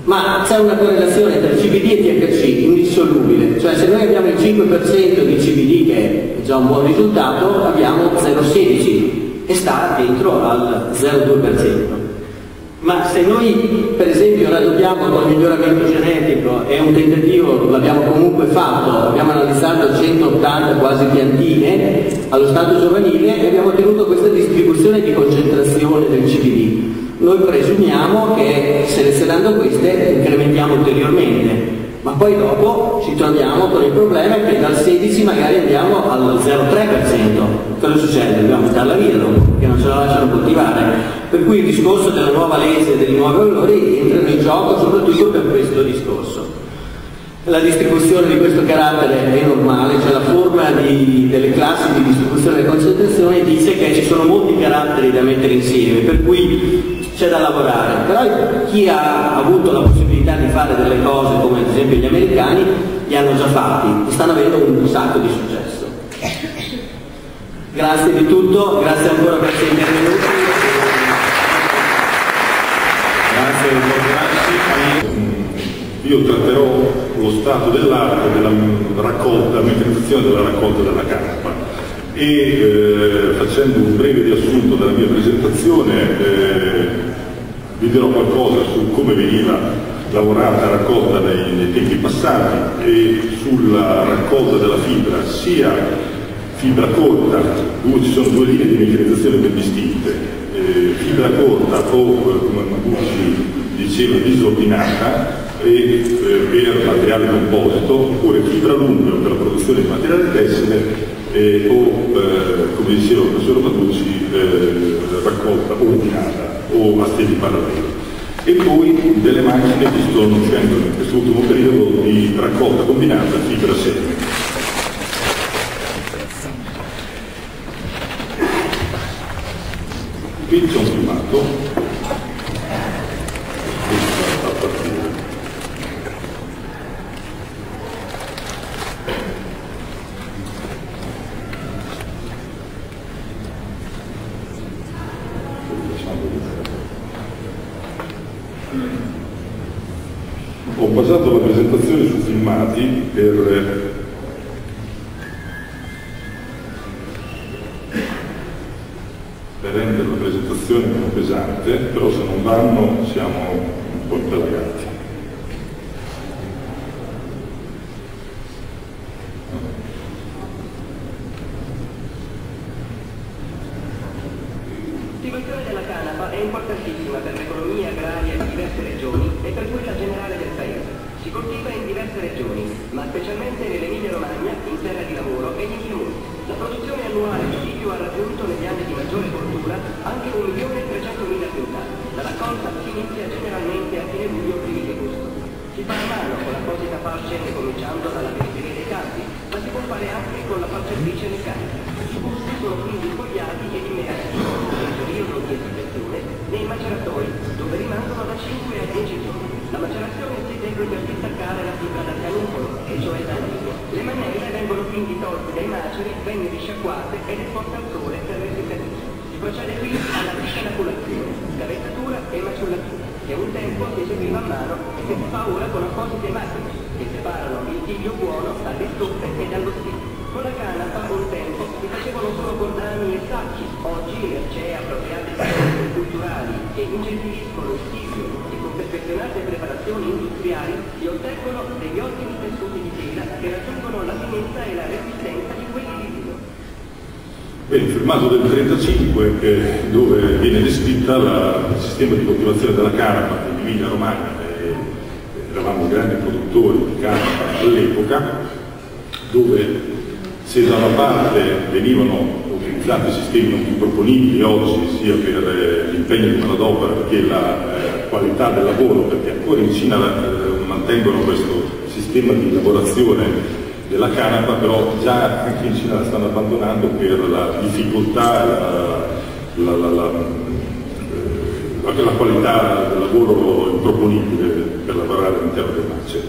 ma c'è una correlazione tra CBD e THC indissolubile, cioè se noi abbiamo il 5% di CBD che è già un buon risultato, abbiamo 0,16 e sta dentro al 0,2%. Ma se noi per esempio raddoppiamo con il miglioramento genetico e un tentativo l'abbiamo comunque fatto, abbiamo analizzato 180 quasi piantine allo stato giovanile e abbiamo ottenuto questa distribuzione di concentrazione del CBD noi presumiamo che selezionando queste incrementiamo ulteriormente. ma poi dopo ci troviamo con il problema che dal 16 magari andiamo al 0,3%. Cosa succede? Dobbiamo buttarla via dopo, perché non ce la lasciano coltivare. Per cui il discorso della nuova legge e dei nuovi valori entra in gioco soprattutto per questo discorso. La distribuzione di questo carattere è normale, cioè la forma di, delle classi di distribuzione delle concentrazioni dice che ci sono molti caratteri da mettere insieme, per cui c'è da lavorare, però chi ha avuto la possibilità di fare delle cose come ad esempio gli americani li hanno già fatti e stanno avendo un sacco di successo. Grazie di tutto, grazie ancora per essere intervenuti. Grazie. Io tratterò lo stato dell'arte della raccolta, meccanizzazione della raccolta della carpa e eh, facendo un breve riassunto della mia presentazione eh, vi dirò qualcosa su come veniva lavorata, raccolta nei, nei tempi passati e sulla raccolta della fibra, sia fibra corta, dove ci sono due linee di meccanizzazione ben distinte, eh, fibra corta o come Magucci diceva disordinata e eh, per materiale composito oppure fibra lunga per la produzione di materiale tessile eh, o, eh, come diceva il professor Matucci, eh, raccolta ordinata o a stili paralleli. E poi delle macchine che stanno uscendo in questo ultimo periodo di raccolta combinata fibra seme. Qui c'è un filmato filmato del 35 eh, dove viene descritta la, il sistema di coltivazione della canapa in Emilia Romagna, eh, eravamo grandi produttori di canapa all'epoca, dove se da una parte venivano utilizzati sistemi non più proponibili oggi sia per eh, l'impegno di manodopera che la eh, qualità del lavoro, perché ancora in Cina eh, mantengono questo sistema di lavorazione della canapa, però già anche in Cina la stanno abbandonando per la difficoltà, la, la, la, eh, la qualità del lavoro improponibile per lavorare all'interno del macero.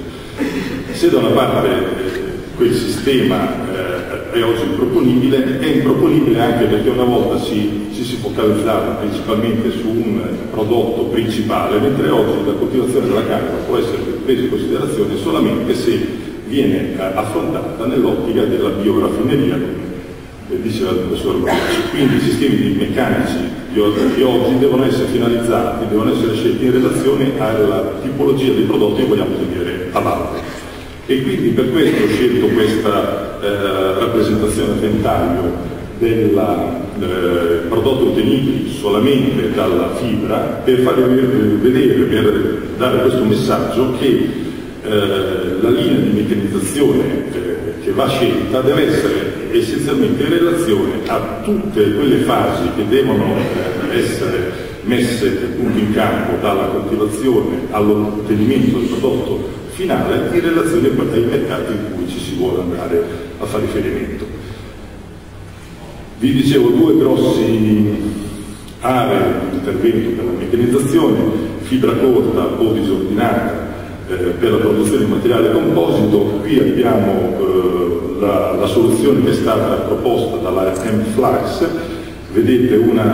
Se da una parte eh, quel sistema è oggi improponibile, è improponibile anche perché una volta si, ci si focalizzava principalmente su un prodotto principale, mentre oggi la coltivazione della canapa può essere presa in considerazione solamente se viene affrontata nell'ottica della bioraffineria, come diceva il professor Bocci. Quindi i sistemi meccanici di oggi devono essere finalizzati, devono essere scelti in relazione alla tipologia dei prodotti che vogliamo tenere a valle. E quindi per questo ho scelto questa eh, rappresentazione a ventaglio del eh, prodotto ottenibile solamente dalla fibra per far vedere, per dare questo messaggio che eh, la linea di meccanizzazione eh, che va scelta deve essere essenzialmente in relazione a tutte quelle fasi che devono eh, essere messe appunto in campo dalla coltivazione all'ottenimento del prodotto finale in relazione ai mercati in cui ci si vuole andare a fare riferimento. Vi dicevo due grossi aree di intervento per la meccanizzazione, fibra corta o disordinata eh, per la produzione di materiale composito, qui abbiamo eh, la, la, soluzione che è stata proposta dalla M-Flux, vedete una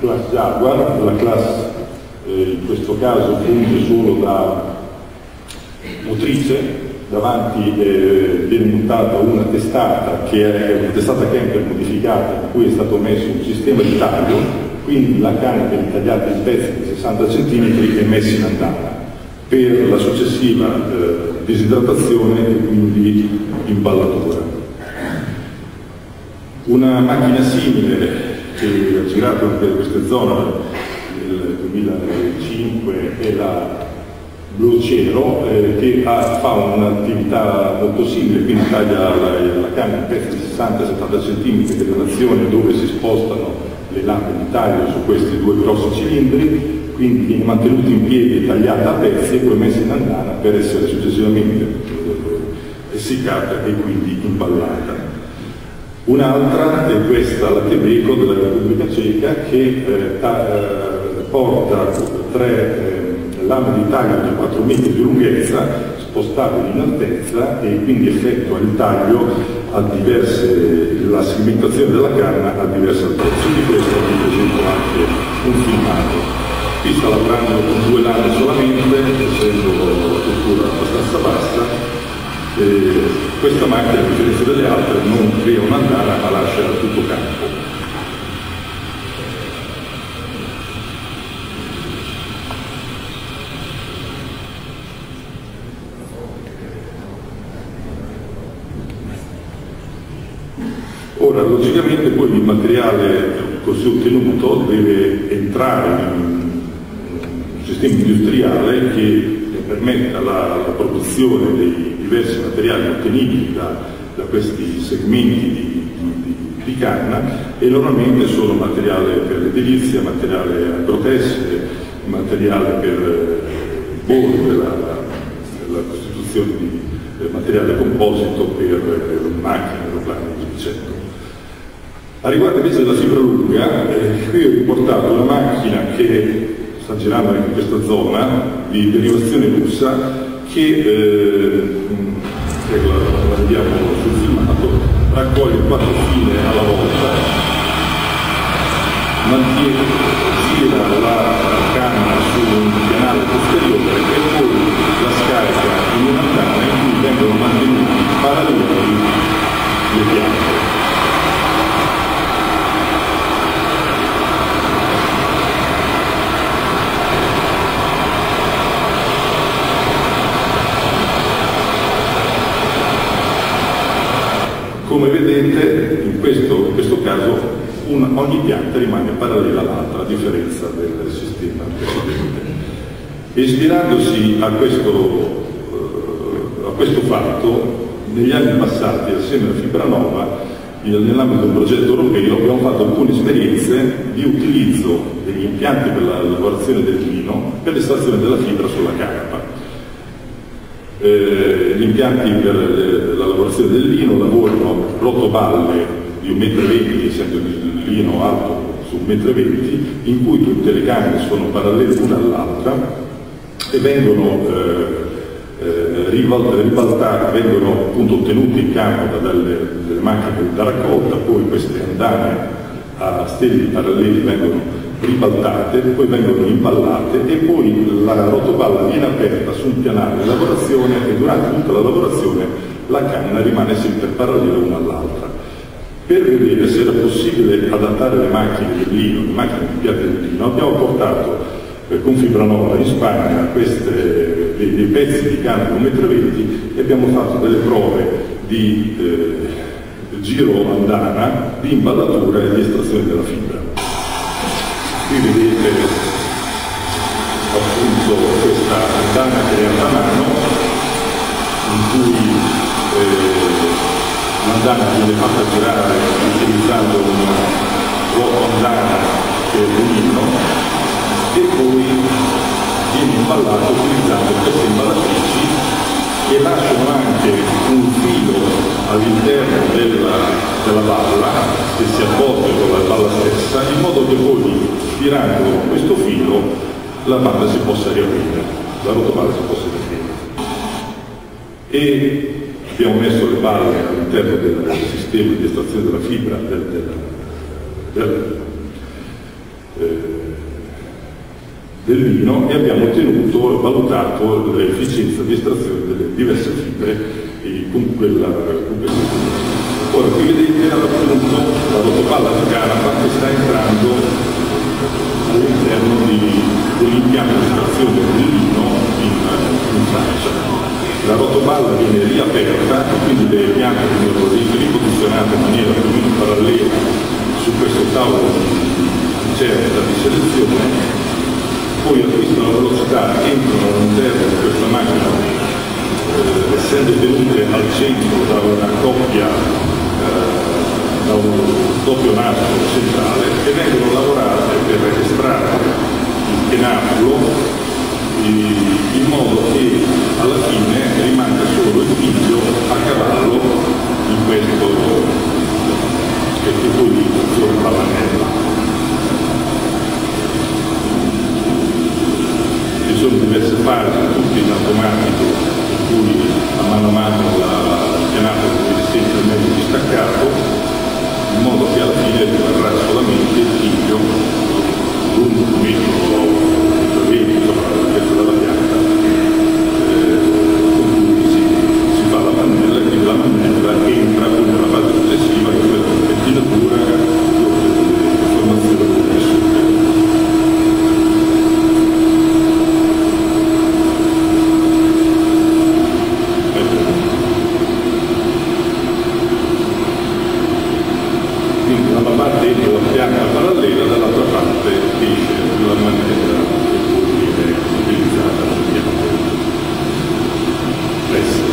class Jaguar, la class eh, in questo caso funge solo da motrice, davanti eh, viene montata una testata che è una testata Kemper modificata in cui è stato messo un sistema di taglio, quindi la canna viene tagliata in pezzi di 60 cm e messa in andata per la successiva eh, disidratazione e quindi imballatura. Una macchina simile che ha girato anche queste zone nel 2005 è la Blue Cero eh, che ha, fa un'attività molto simile, quindi taglia la, la canna in pezzi di 60-70 cm di elevazione dove si spostano le lampe di taglio su questi due grossi cilindri, quindi viene mantenuta in piedi, tagliata a pezzi e poi messa in andana per essere successivamente eh, essiccata e quindi imballata. Un'altra è questa, la Quebeco della Repubblica Ceca, che eh, eh, porta tre eh, lame di taglio di 4 metri di lunghezza, spostabili in altezza e quindi effettua il taglio a diverse, la segmentazione della canna a diverse altezze. Di questo vi presento anche un filmato. Qui sta lavorando con due lame solamente, essendo la struttura abbastanza bassa, eh, questa macchina, a differenza delle altre, non crea un'andana ma lascia tutto campo. Ora, logicamente poi il materiale così ottenuto deve entrare in sistema industriale che permetta la, la produzione dei diversi materiali ottenibili da, da questi segmenti di, di, di, canna e normalmente sono materiale per l'edilizia, materiale agrotessile, materiale per il eh, bordo, per la, la, costituzione di materiale composito per eh, macchine, aeroplani e dicendo. A riguardo invece della fibra lunga, eh, qui ho riportato una macchina che sta girando anche in questa zona di derivazione russa che, eh, che la, vediamo sul filmato, raccoglie quattro file alla volta, mantiene, gira la canna su un pianale posteriore e poi la scarica in una canna in cui vengono mantenuti paralleli le piante. Come vedete in questo, in questo caso una, ogni pianta rimane parallela all'altra a differenza del sistema precedente. Ispirandosi a questo, uh, a questo fatto, negli anni passati assieme a Fibranova nell'ambito del progetto europeo abbiamo fatto alcune esperienze di utilizzo degli impianti per la lavorazione del vino per l'estrazione della fibra sulla canapa. Eh, gli impianti per la lavorazione del lino lavorano rotoballe di 1,20 m, essendo il lino alto su 1,20 m, in cui tutte le canne sono parallele l'una all'altra e vengono eh, eh, ribaltate, vengono appunto ottenute in campo da delle, delle macchine da raccolta, poi queste andane a steli paralleli vengono ribaltate, poi vengono imballate e poi la rotoballa viene aperta su un pianale di lavorazione e durante tutta la lavorazione la canna rimane sempre parallela una all'altra. Per vedere se era possibile adattare le macchine del lino, le macchine di piatti del lino, abbiamo portato eh, con Fibranova in Spagna queste, dei, dei, pezzi di canna di 1,20 m e abbiamo fatto delle prove di eh, giro andana, di imballatura e di estrazione della fibra qui vedete appunto questa creata a mano in cui eh, l'andana viene fatta girare utilizzando un ruoto andana che è l'unino e poi viene imballato utilizzando queste imballatrici che lasciano anche un filo all'interno della, della balla che si avvolge con la balla stessa in modo che poi tirando questo filo la balla si possa riaprire, la rotoballa si possa riaprire. E abbiamo messo le balle all'interno del sistema di estrazione della fibra del, del, del, eh, del vino e abbiamo ottenuto, valutato l'efficienza di estrazione diverse fibre con quella con Ora qui vedete appunto la rotopalla di canapa che sta entrando all'interno dell'impianto di estrazione del vino in, in Francia. La rotopalla viene riaperta e quindi le piante vengono riposizionate in maniera più o meno parallela su questo tavolo di certa di selezione, poi acquistano velocità, entrano all'interno di questa macchina eh, essendo tenute al centro da una coppia, eh, da un doppio nastro centrale e vengono lavorate per estrarre il penaculo in modo che alla fine rimanga solo il figlio a cavallo in questo che poi forma l'anello. Ci sono diverse fasi, tutte in automatico, cui a mano a mano la pianata è sempre meglio distaccato, in modo che alla fine rimarrà solamente il figlio lungo, metro, questo dalla pianta, eh, con cui si, si, fa la mannella e quindi la mannella entra poi nella fase successiva che quella di pettinatura e formazione del tessuto. Quindi da una parte entra la pianta parallela, dall'altra parte esce la mannella che poi viene utilizzata nel piano l'essere.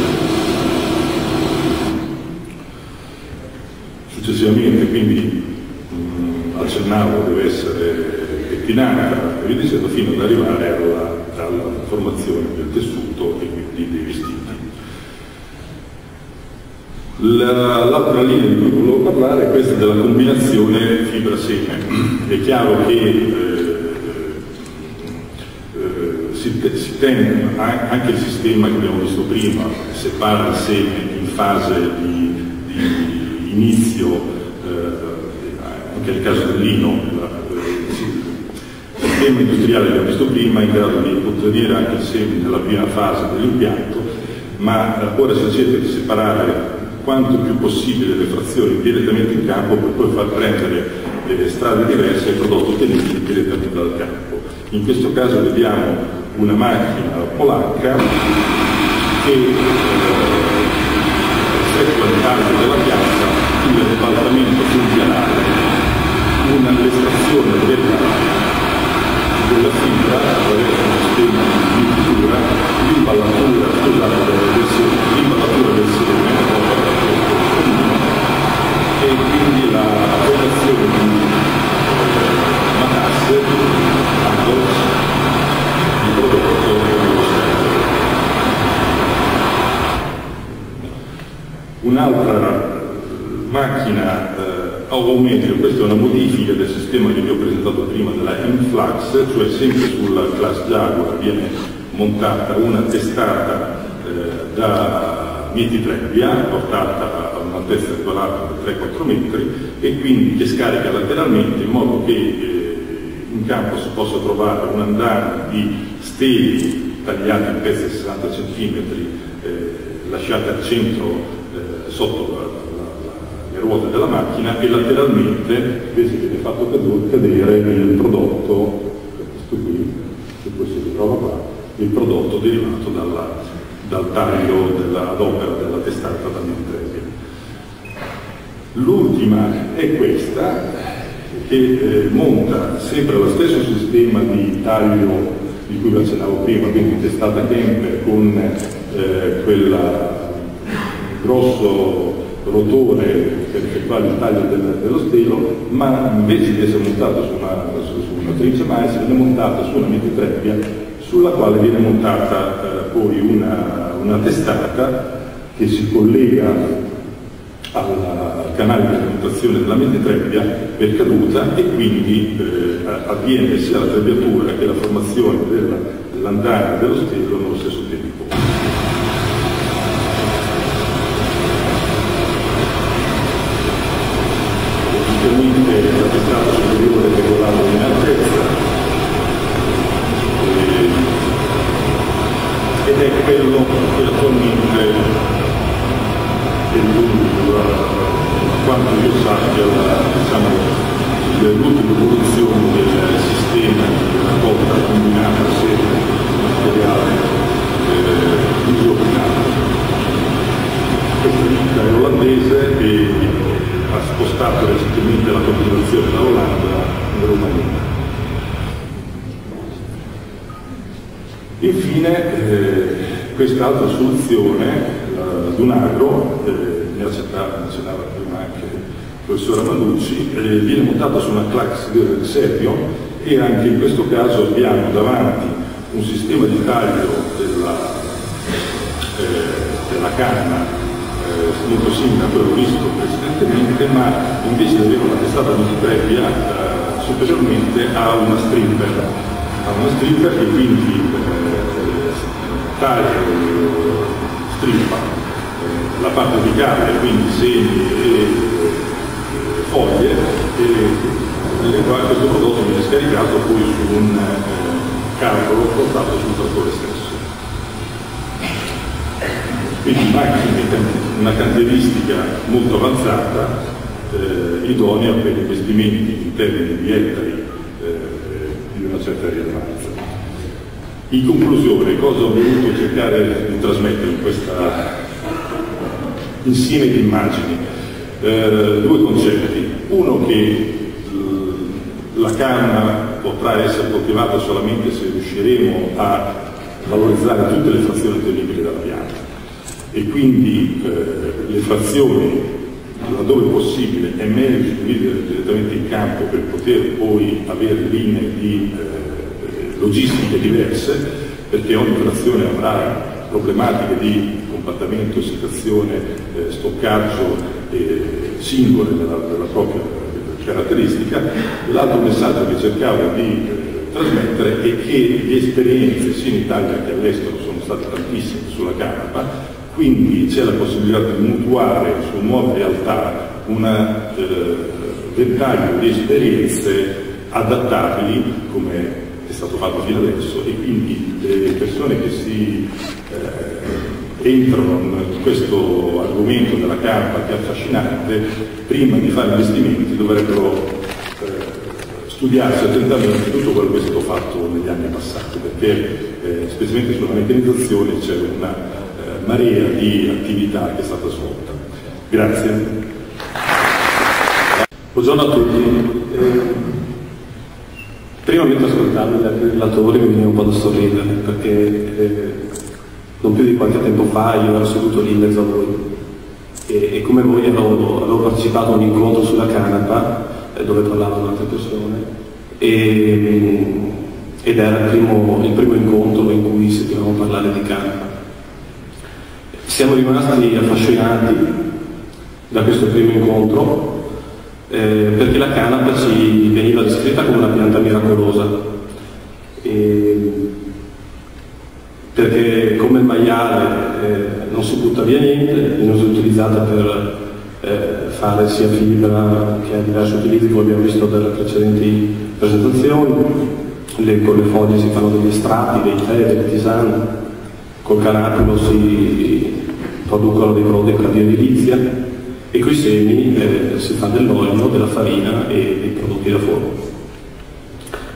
Successivamente quindi mh, accennavo deve essere pettinata e dicendo fino ad arrivare alla, alla formazione del tessuto e quindi dei vestiti. La- L'altra linea di cui volevo parlare è questa della combinazione fibra-seme. È chiaro che eh, eh, si, si tende anche il sistema che abbiamo visto prima, separa il seme in fase di inizio, eh, anche nel caso del lino, la- eh, il sistema industriale che abbiamo visto prima è in grado di contenere anche il seme nella prima fase dell'impianto, ma eh, ora si cerca di separare quanto più possibile le frazioni direttamente in campo per poi far prendere delle strade diverse ai prodotti ottenuti direttamente dal campo. In questo caso vediamo una macchina polacca che effettua il taglio della pianta, il ribaltamento funzionale, una l'estrazione della, della fibra attraverso un sistema di chiusura, l'imballatura, scusate, del seme, l'imballatura del seme, e quindi la formazione di matasse addosso di prodotto. Un'altra macchina, eh, meglio, questa è una modifica del sistema che vi ho presentato prima della Influx, cioè sempre sulla class Jaguar viene montata una testata eh, da Mieti Trebbia, portata a un'altezza regolata di 3-4 metri e quindi che scarica lateralmente in modo che eh, in campo si possa trovare un andare di steli tagliati in pezzi di 60 cm, eh, lasciati al centro eh, sotto ruote della macchina e lateralmente invece viene fatto cadere il prodotto, questo qui, che poi si ritrova qua, il prodotto derivato dalla, dal taglio della, ad opera della testata da Mietrebbia. L'ultima è questa, che eh, monta sempre lo stesso sistema di taglio di cui vi accennavo prima, quindi testata Kemper con eh, quel grosso rotore per effettuare il taglio del, dello stelo, ma invece di essere montato su una, su, su una trice mais viene montata su una mititrebbia sulla quale viene montata eh, poi una, una testata che si collega al canale di alimentazione della mititrebbia per caduta e quindi eh, avviene sia la trebbiatura che la formazione dell'andare dello stelo nello stesso tempo. Logicamente la testata superiore è regolata in altezza ed è quello che attualmente quanto io sappia diciamo, l'ultima evoluzione del sistema di raccolta combinata sede materiale eh, isopinato. Questa ditta è olandese e ha spostato recentemente la coltivazione da Olanda in Romania. Infine, eh, quest'altra soluzione ad un agro, eh, ne accennava prima anche il professor Amaducci, viene montata su una clax di seppio e anche in questo caso abbiamo davanti un sistema di taglio della, eh, della canna eh, molto simile a quello visto precedentemente, ma invece di avere una testata di trebbia eh, superiormente ha una stripper, ha una stripper che quindi eh, taglia strippa la parte apicale, quindi semi e foglie, e questo prodotto viene scaricato poi su un eh, carro portato sul trattore stesso. Quindi una cantieristica molto avanzata, eh, idonea per investimenti in termini di ettari eh, di una certa rilevanza. In conclusione, cosa ho voluto cercare di trasmettere in questa insieme di immagini? Eh, due concetti. Uno che la canna potrà essere coltivata solamente se riusciremo a valorizzare tutte le frazioni ottenibili dalla pianta e quindi eh, le frazioni laddove possibile emergere direttamente in campo per poter poi avere linee di eh, logistiche diverse, perché ogni operazione avrà problematiche di compattamento, situazione, eh, stoccaggio eh, singole della, della, propria caratteristica. L'altro messaggio che cercavo di eh, trasmettere è che le esperienze sia in Italia che all'estero sono state tantissime sulla canapa, quindi c'è la possibilità di mutuare su nuove realtà un eh, ventaglio di esperienze adattabili come stato fatto fino adesso e quindi le persone che si eh, entrano in questo argomento della carpa che è affascinante, prima di fare investimenti dovrebbero eh, studiarsi attentamente tutto quello che è stato fatto negli anni passati, perché eh, specialmente sulla meccanizzazione c'è una eh, marea di attività che è stata svolta. Grazie. Buongiorno a tutti. Eh, Prima mentre ascoltavo gli altri relatori mi veniva un po' da sorridere perché eh, non più di qualche tempo fa io ero seduto lì in mezzo a voi e, e come voi avevo, avevo, partecipato a un incontro sulla canapa eh, dove parlavano altre persone e, ed era il primo, il primo incontro in cui sentivamo parlare di canapa. Siamo rimasti affascinati da questo primo incontro eh, perché la canapa ci veniva descritta come una pianta miracolosa, e, perché come il maiale eh, non si butta via niente, viene utilizzata per eh, fare sia fibra che ha diversi utilizzi come abbiamo visto dalle precedenti presentazioni, le, con le foglie si fanno degli estratti, dei tè, delle tisane, col carapulo si producono dei prodotti per la bioedilizia, e con i semi eh, si fa dell'olio, della farina e dei prodotti da forno.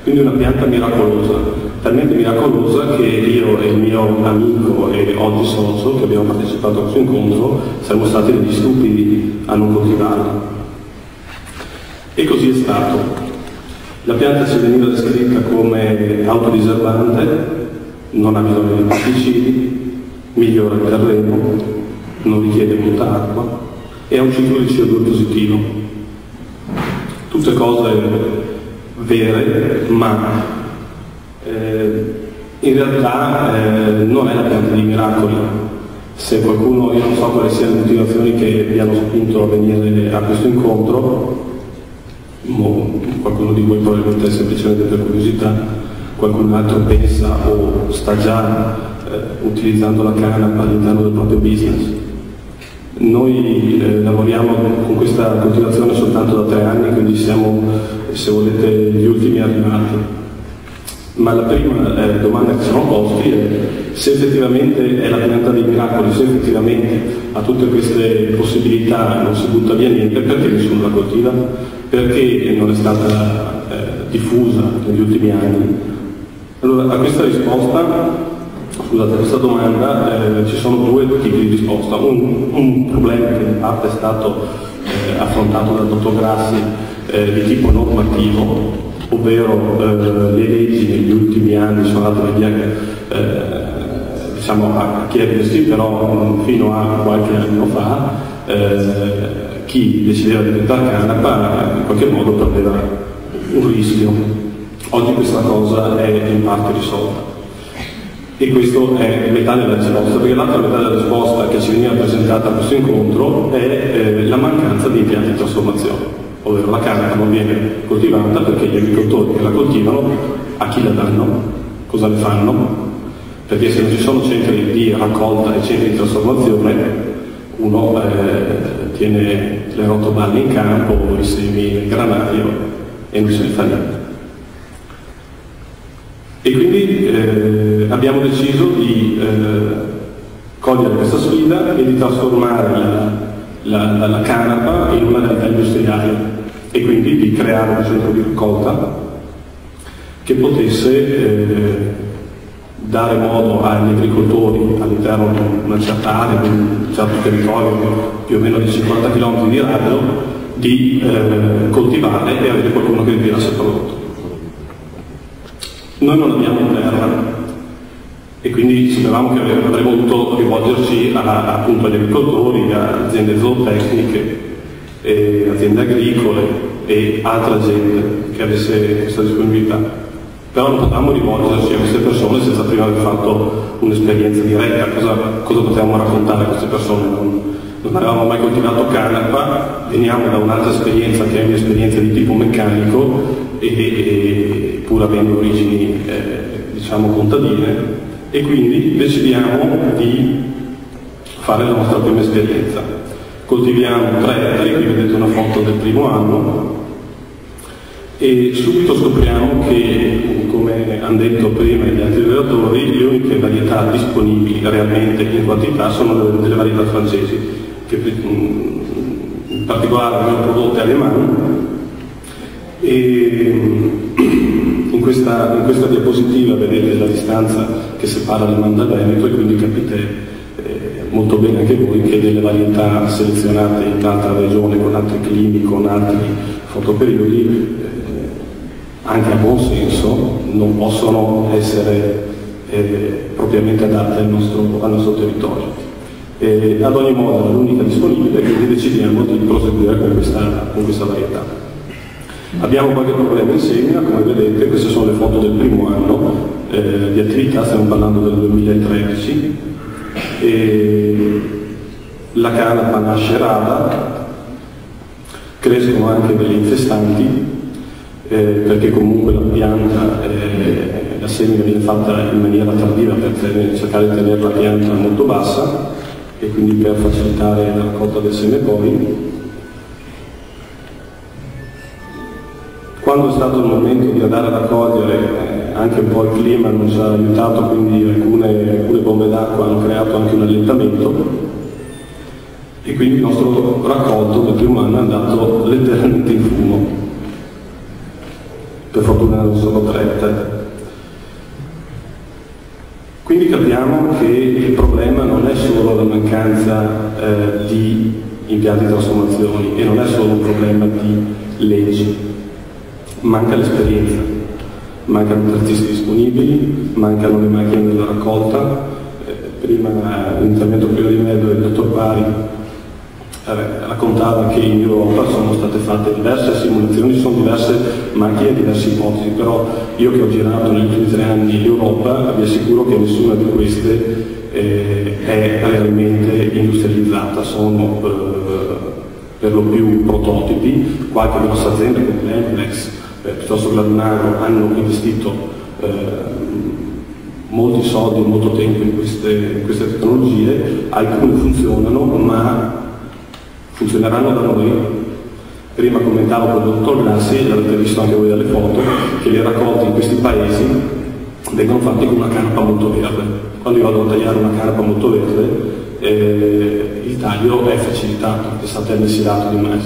Quindi una pianta miracolosa, talmente miracolosa che io e il mio amico e oggi socio che abbiamo partecipato a questo incontro siamo stati degli stupidi a non coltivarla. E così è stato. La pianta ci veniva descritta come autodiservante, non ha bisogno di pesticidi, migliora il terreno, non richiede molta acqua e ha un ciclo di CO2 positivo. Tutte cose vere, ma eh, in realtà eh, non è la pianta di miracoli. Se qualcuno, io non so quali siano le motivazioni che vi hanno spinto a venire a questo incontro, qualcuno di voi probabilmente è semplicemente per curiosità, qualcun altro pensa o sta già eh, utilizzando la canapa all'interno del proprio business. Noi eh, lavoriamo con questa coltivazione soltanto da tre anni, quindi siamo, se volete, gli ultimi arrivati. Ma la prima eh, domanda che siamo posti è se effettivamente è la pianta dei miracoli, se effettivamente ha tutte queste possibilità, non si butta via niente, perché nessuno la coltiva? Perché non è stata eh, diffusa negli ultimi anni? Allora, a questa risposta Scusate, questa domanda eh, ci sono due tipi di risposta. Un, un, problema che in parte è stato eh, affrontato dal dottor Grassi eh, di tipo normativo, ovvero eh, le leggi negli ultimi anni sono andate via eh, diciamo a chiedersi, però fino a qualche anno fa eh, chi decideva di diventare canapa in qualche modo perdeva un rischio. Oggi questa cosa è in parte risolta. E questo è metà della risposta, perché l'altra metà della risposta che ci veniva presentata a questo incontro è eh, la mancanza di impianti di trasformazione, ovvero la canapa non viene coltivata perché gli agricoltori che la coltivano a chi la danno? Cosa le fanno? Perché se non ci sono centri di raccolta e centri di trasformazione, uno eh, tiene le rotoballe in campo, i semi nel granaio e non se ne fa niente. E quindi eh, abbiamo deciso di eh, cogliere questa sfida e di trasformare la, la, la, canapa in una realtà industriale e quindi di creare un centro di raccolta che potesse eh, dare modo agli agricoltori all'interno di una certa area, di un certo territorio più o meno di 50 km di radio, di eh, coltivare e avere qualcuno che ritirasse il prodotto. Noi non abbiamo terra e quindi sapevamo che avremmo dovuto rivolgerci a, appunto agli agricoltori, a aziende zootecniche, aziende agricole e altra gente che avesse questa disponibilità. Però non potevamo rivolgerci a queste persone senza prima aver fatto un'esperienza diretta, cosa, cosa potevamo raccontare a queste persone? Non, non avevamo mai coltivato canapa, veniamo da un'altra esperienza che è un'esperienza di tipo meccanico e, e pur avendo origini eh, diciamo contadine e quindi decidiamo di fare la nostra prima esperienza. Coltiviamo tre ettari, qui vedete una foto del primo anno e subito scopriamo che, come hanno detto prima gli altri relatori, le uniche varietà disponibili realmente in quantità sono delle, varietà francesi, che in particolare vengono prodotte alle mani e in questa, in questa, diapositiva vedete la distanza che separa le Manda Veneto e quindi capite eh, molto bene anche voi che delle varietà selezionate in un'altra regione, con altri climi, con altri fotoperiodi, eh, anche a buon senso, non possono essere eh, propriamente adatte al nostro, al nostro territorio. E ad ogni modo è l'unica disponibile, quindi decidiamo di proseguire con questa, con questa varietà. Abbiamo qualche problema in semina, come vedete, queste sono le foto del primo anno eh, di attività, stiamo parlando del 2013. E la canapa nasce rada, crescono anche delle infestanti, eh, perché comunque la pianta, eh, la semina viene fatta in maniera tardiva per cercare di tenere la pianta molto bassa e quindi per facilitare la raccolta del seme poi Quando è stato il momento di andare a raccogliere, anche un po' il clima non ci ha aiutato, quindi alcune, alcune bombe d'acqua hanno creato anche un allentamento e quindi il nostro raccolto del primo anno è andato letteralmente in fumo. Per fortuna non sono trette. Quindi capiamo che il problema non è solo la mancanza eh, di impianti di trasformazione e non è solo un problema di leggi, manca l'esperienza, mancano gli artisti disponibili, mancano le macchine della raccolta, eh, prima l'intervento prima di me del dottor Pari eh, raccontava che in Europa sono state fatte diverse simulazioni, sono diverse macchine, diverse ipotesi, però io che ho girato negli ultimi tre anni in Europa vi assicuro che nessuna di queste eh, è realmente industrializzata, sono eh, per lo più prototipi, qualche grossa azienda come l'Emplex eh, piuttosto che la Lunaro hanno investito eh, molti soldi e molto tempo in queste, in queste tecnologie, alcune funzionano ma funzioneranno da noi. Prima commentavo con il dottor Grassi, l'avete visto anche voi dalle foto, che le raccolte in questi paesi vengono fatti con una carpa molto verde. Quando io vado a tagliare una carpa molto verde, eh, il taglio è facilitato, è stato annessilato di mais.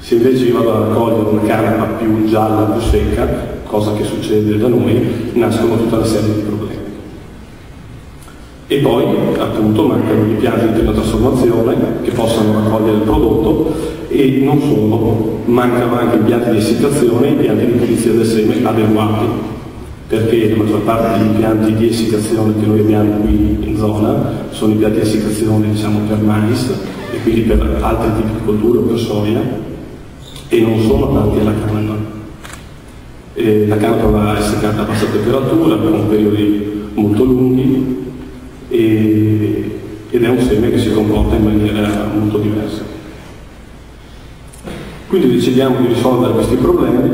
Se invece io vado a raccogliere una carpa più gialla, più secca, cosa che succede da noi, nascono tutta una serie di problemi. E poi appunto mancano gli piani di trasformazione che possano raccogliere il prodotto e non solo, mancano anche i piani di essiccazione e i piani di pulizia del seme adeguati, perché la maggior parte degli impianti di essiccazione che noi abbiamo qui in zona sono impianti di essiccazione diciamo, per mais e quindi per altri tipi di colture o per soia e non sono adatti alla canapa. E la canapa va essiccata a bassa temperatura per periodi molto lunghi e, ed è un seme che si comporta in maniera molto diversa. Quindi decidiamo di risolvere questi problemi,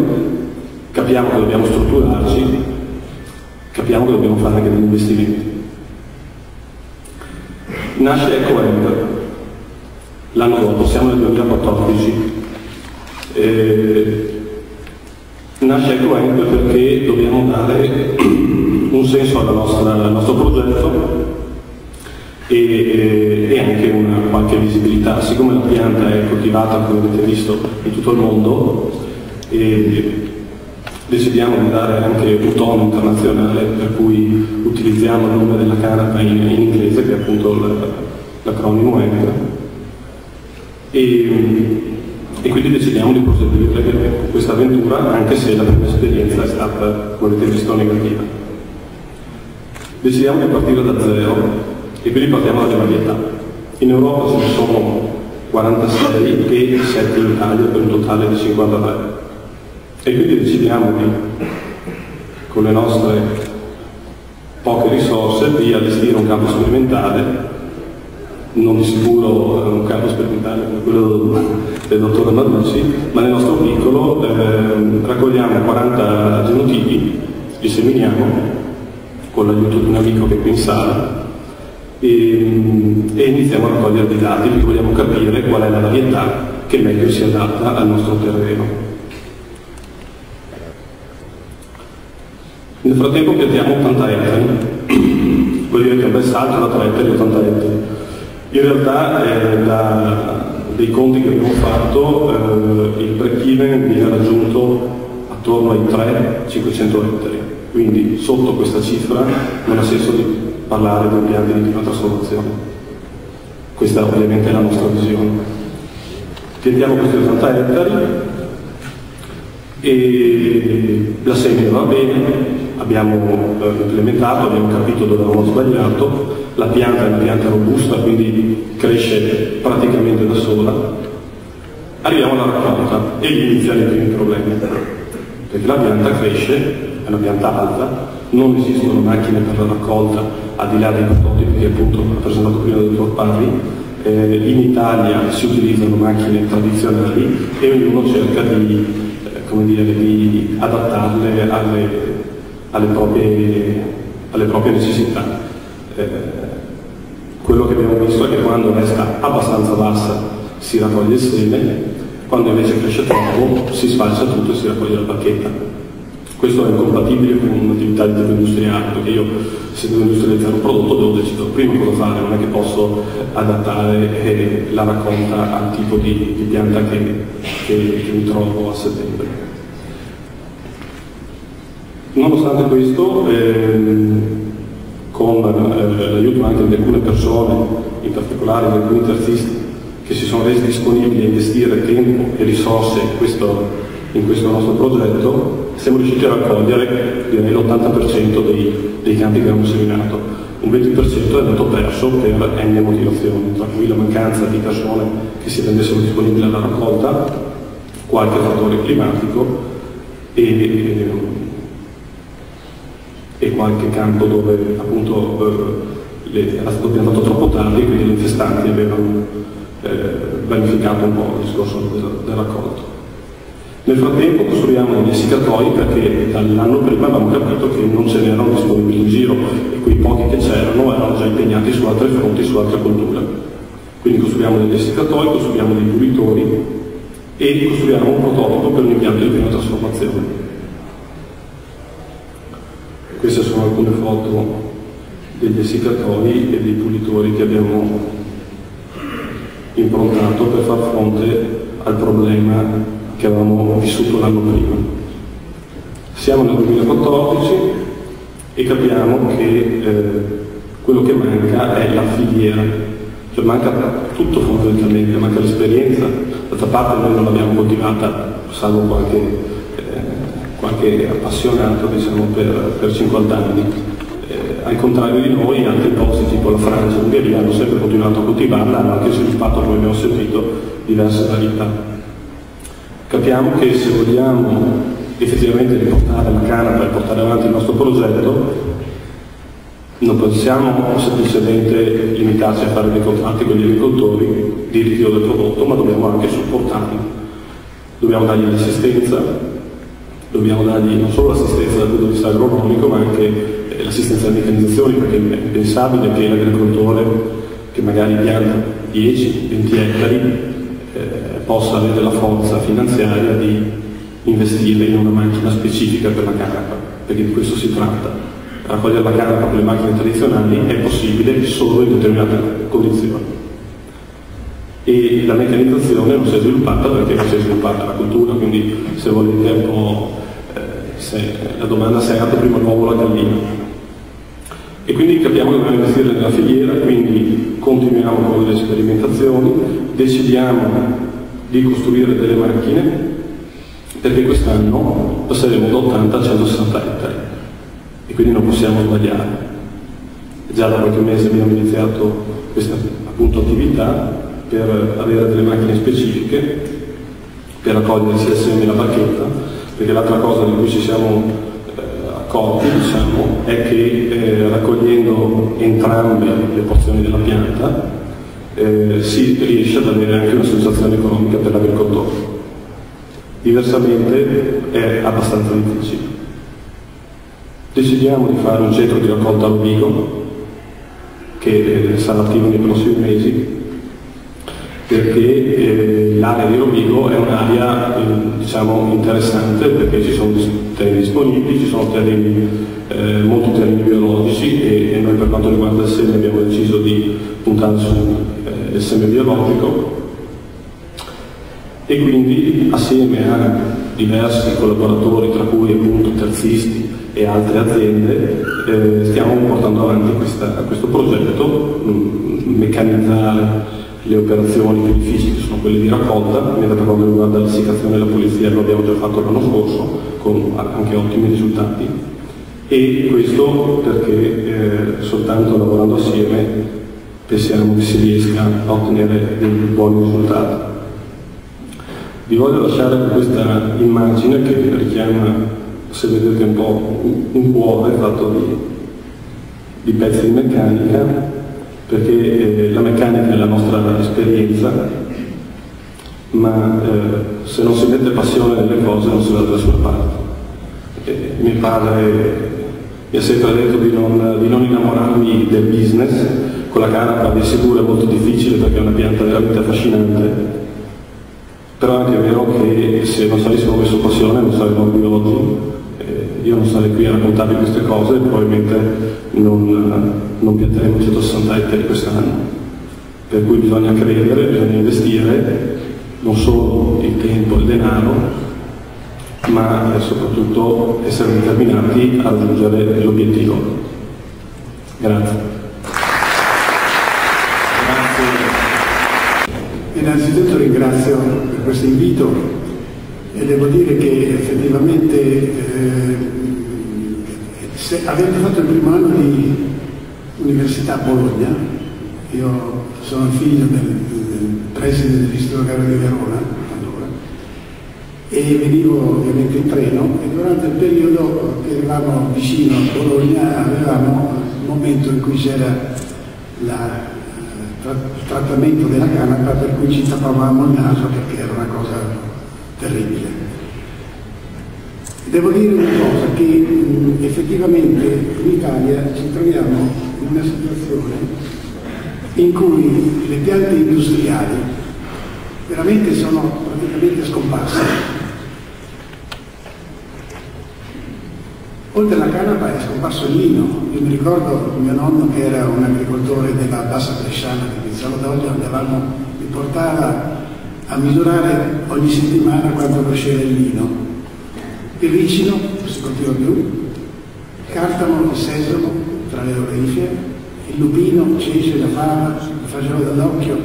capiamo che dobbiamo strutturarci, capiamo che dobbiamo fare anche degli investimenti. Nasce EcoEmp l'anno dopo, siamo nel 2014. Eh, nasce EcoEmp perché dobbiamo dare un senso nostra, al nostro progetto e, e anche una qualche visibilità. Siccome la pianta è coltivata, come avete visto, in tutto il mondo, decidiamo di dare anche un tono internazionale, per cui utilizziamo il nome della canapa in, in inglese, che è appunto l'acronimo ENCA. E, quindi decidiamo di proseguire con questa avventura, anche se la prima esperienza è stata, come avete visto, negativa. Decidiamo di partire da zero e quindi partiamo dalle varietà. In Europa ne sono 46 e 7 in Italia per un totale di 53. E quindi decidiamo di, con le nostre poche risorse, di allestire un campo sperimentale non di sicuro un campo sperimentale come quello del dottor Maducci, ma nel nostro piccolo eh, raccogliamo 40 genotipi, li seminiamo con l'aiuto di un amico che è qui in sala e, e iniziamo a raccogliere dei dati perché vogliamo capire qual è la varietà che meglio si adatta al nostro terreno. Nel frattempo piantiamo 80 ettari, vuol dire che un bel salto da 3 ettari a 80 ettari. In realtà eh, da, dei conti che abbiamo fatto eh, il break-even viene raggiunto attorno ai 3-500 ettari, quindi sotto questa cifra non ha senso di parlare di impianti di prima trasformazione. Questa ovviamente è la nostra visione. Piantiamo questi 80 ettari e la semina va bene, abbiamo eh, implementato, abbiamo capito dove avevamo sbagliato, la pianta è una pianta robusta, quindi cresce praticamente da sola. Arriviamo alla raccolta e iniziano i primi problemi, perché la pianta cresce, è una pianta alta, non esistono macchine per la raccolta al di là dei prototipi che appunto ha presentato prima il dottor Parri, eh, in Italia si utilizzano macchine tradizionali e ognuno cerca di, eh, dire, di adattarle alle, alle, proprie, alle, proprie, necessità. Eh, quello che abbiamo visto è che quando resta abbastanza bassa si raccoglie il seme, quando invece cresce troppo si sfalcia tutto e si raccoglie la bacchetta. Questo è incompatibile con un'attività di tipo industriale, perché io se devo industrializzare un prodotto devo decidere prima cosa fare, non è che posso adattare eh, la raccolta al tipo di, di pianta che, che, che mi trovo a settembre. Nonostante questo, ehm, con eh, l'aiuto anche di alcune persone, in particolare di alcuni terzisti, che si sono resi disponibili a investire tempo e risorse in questo in questo nostro progetto siamo riusciti a raccogliere direi l'80% dei, dei campi che abbiamo seminato. un 20% è andato perso per n motivazioni, tra cui la mancanza di persone che si rendessero disponibili alla raccolta, qualche fattore climatico e, e qualche campo dove appunto eh, era stato piantato troppo tardi e quindi le infestanti avevano eh, vanificato un po' il discorso del, del raccolto. Nel frattempo costruiamo degli essiccatoi perché dall'anno prima avevamo capito che non ce n'erano disponibili in giro e quei pochi che c'erano erano già impegnati su altri fronti, su altre colture. Quindi costruiamo degli essiccatoi, costruiamo dei pulitori e costruiamo un prototipo per un impianto di prima trasformazione. Queste sono alcune foto degli essiccatoi e dei pulitori che abbiamo improntato per far fronte al problema che avevamo vissuto l'anno prima. Siamo nel 2014 e capiamo che eh, quello che manca è la filiera, cioè manca tutto fondamentalmente, manca l'esperienza, d'altra parte noi non l'abbiamo coltivata, salvo qualche, qualche appassionato diciamo, per, per 50 anni. Eh, al contrario di noi, altri posti tipo la Francia e l'Ungheria hanno sempre continuato a coltivarla, hanno anche sviluppato, come abbiamo sentito, diverse varietà. Capiamo che se vogliamo effettivamente riportare la canapa e portare avanti il nostro progetto, non possiamo semplicemente limitarci a fare dei contratti con gli agricoltori di ritiro del prodotto, ma dobbiamo anche supportarli. Dobbiamo dargli l'assistenza, dobbiamo dargli non solo l'assistenza dal punto di vista agronomico, ma anche eh, l'assistenza alle meccanizzazioni, perché è pensabile che l'agricoltore che magari pianta 10-20 ettari eh, possa avere la forza finanziaria di investire in una macchina specifica per la canapa, perché di questo si tratta. Raccogliere la canapa con le macchine tradizionali è possibile solo in determinate condizioni. E la meccanizzazione non si è sviluppata perché non si è sviluppata la cultura, quindi se volete un po' eh, se la domanda si è errata prima l'uovo o la gallina. E quindi capiamo che dobbiamo investire nella filiera, quindi continuiamo con le sperimentazioni, decidiamo di costruire delle macchine perché quest'anno passeremo da 80 a 160 ettari e quindi non possiamo sbagliare. Già da qualche mese abbiamo iniziato questa appunto, attività per avere delle macchine specifiche per raccogliere sia il seme la bacchetta, perché l'altra cosa di cui ci siamo eh, accorti diciamo, è che eh, raccogliendo entrambe le porzioni della pianta eh, si riesce ad avere anche una soddisfazione economica per l'agricoltore. Diversamente è abbastanza difficile. Decidiamo di fare un centro di raccolta a Rovigo, che eh, sarà attivo nei prossimi mesi, perché eh, l'area di Rovigo è un'area eh, diciamo, interessante perché ci sono terreni disponibili, ci sono terreni, eh, molti terreni biologici e, e, noi per quanto riguarda il seme abbiamo deciso di puntare su del seme biologico. E quindi assieme a diversi collaboratori, tra cui appunto terzisti e altre aziende, eh, stiamo portando avanti questa, questo progetto, mh, mm, meccanizzare le operazioni più difficili sono quelle di raccolta, mentre per quanto riguarda l'assicurazione e la polizia lo abbiamo già fatto l'anno scorso con anche ottimi risultati e questo perché eh, soltanto lavorando assieme pensiamo che si riesca a ottenere dei buoni risultati. Vi voglio lasciare questa immagine che richiama, se vedete un po', un cuore fatto di, di pezzi di meccanica, perché eh, la meccanica è la nostra esperienza, ma eh, se non si mette passione nelle cose non si va da nessuna parte. Eh, mio padre mi ha sempre detto di non, di non innamorarmi del business, con la canapa di sicuro è molto difficile perché è una pianta veramente affascinante, però è anche vero che se non saressimo messo passione non saremmo qui oggi, io non sarei qui a raccontarvi queste cose e probabilmente non, non pianteremo 160 ettari quest'anno, per cui bisogna credere, bisogna investire non solo il tempo e il denaro, ma soprattutto essere determinati a raggiungere l'obiettivo. Grazie. Innanzitutto ringrazio per questo invito e devo dire che effettivamente eh, se, avendo fatto il primo anno di, Università Bologna, io sono figlio del, del preside dell'Istituto Caro di Verona allora, e venivo ovviamente in treno e durante il periodo che eravamo vicino a Bologna avevamo il momento in cui c'era la, il trattamento della canapa per cui ci tappavamo il naso perché era una cosa terribile. Devo dire una cosa, che mh, effettivamente in Italia ci troviamo in una situazione in cui le piante industriali veramente sono praticamente scomparse. Oltre alla canapa è scomparso il lino. Io mi ricordo mio nonno che era un agricoltore della Bassa Bresciana di Pizzolo d'Olio, andavamo, mi portava a misurare ogni settimana quanto cresceva il lino il ricino, non si coltiva più, cartamo, il sesamo tra le orecchie, il lupino, cece, la fava, il fagiolo dall'occhio, il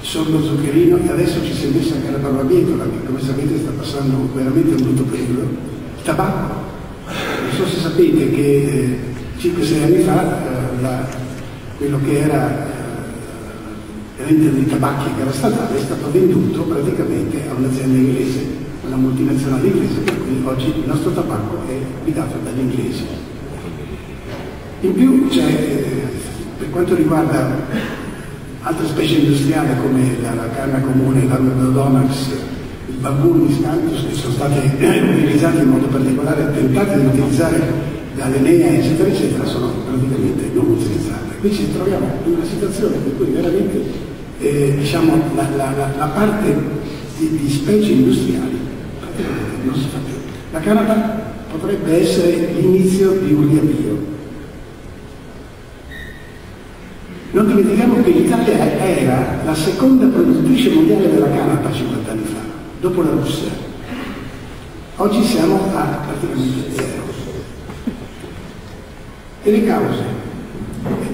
sorgo zuccherino. E adesso ci si è messa anche la barbabietola che come sapete sta passando veramente un brutto periodo, il tabacco. Non so se sapete che eh, 5-6 anni fa eh, la, quello che era rente dei tabacchi che era statale è stato venduto praticamente a un'azienda inglese una multinazionale inglese per cui oggi il nostro tabacco è guidato dagli inglesi. In più c'è, eh, per quanto riguarda altre specie industriali come la, la canna comune, l'Arnodonax, il bambù miscanthus che sono state utilizzati in modo particolare, tentate di utilizzare dall'Enea eccetera eccetera, sono praticamente non utilizzate. Qui ci troviamo in una situazione per cui veramente eh, diciamo, la, la, la parte di, di specie industriali non si fa più. La Canada potrebbe essere l'inizio di un riavvio. Non dimentichiamo che l'Italia era la seconda produttrice mondiale della canapa 50 anni fa, dopo la Russia. Oggi siamo a praticamente zero. E le cause?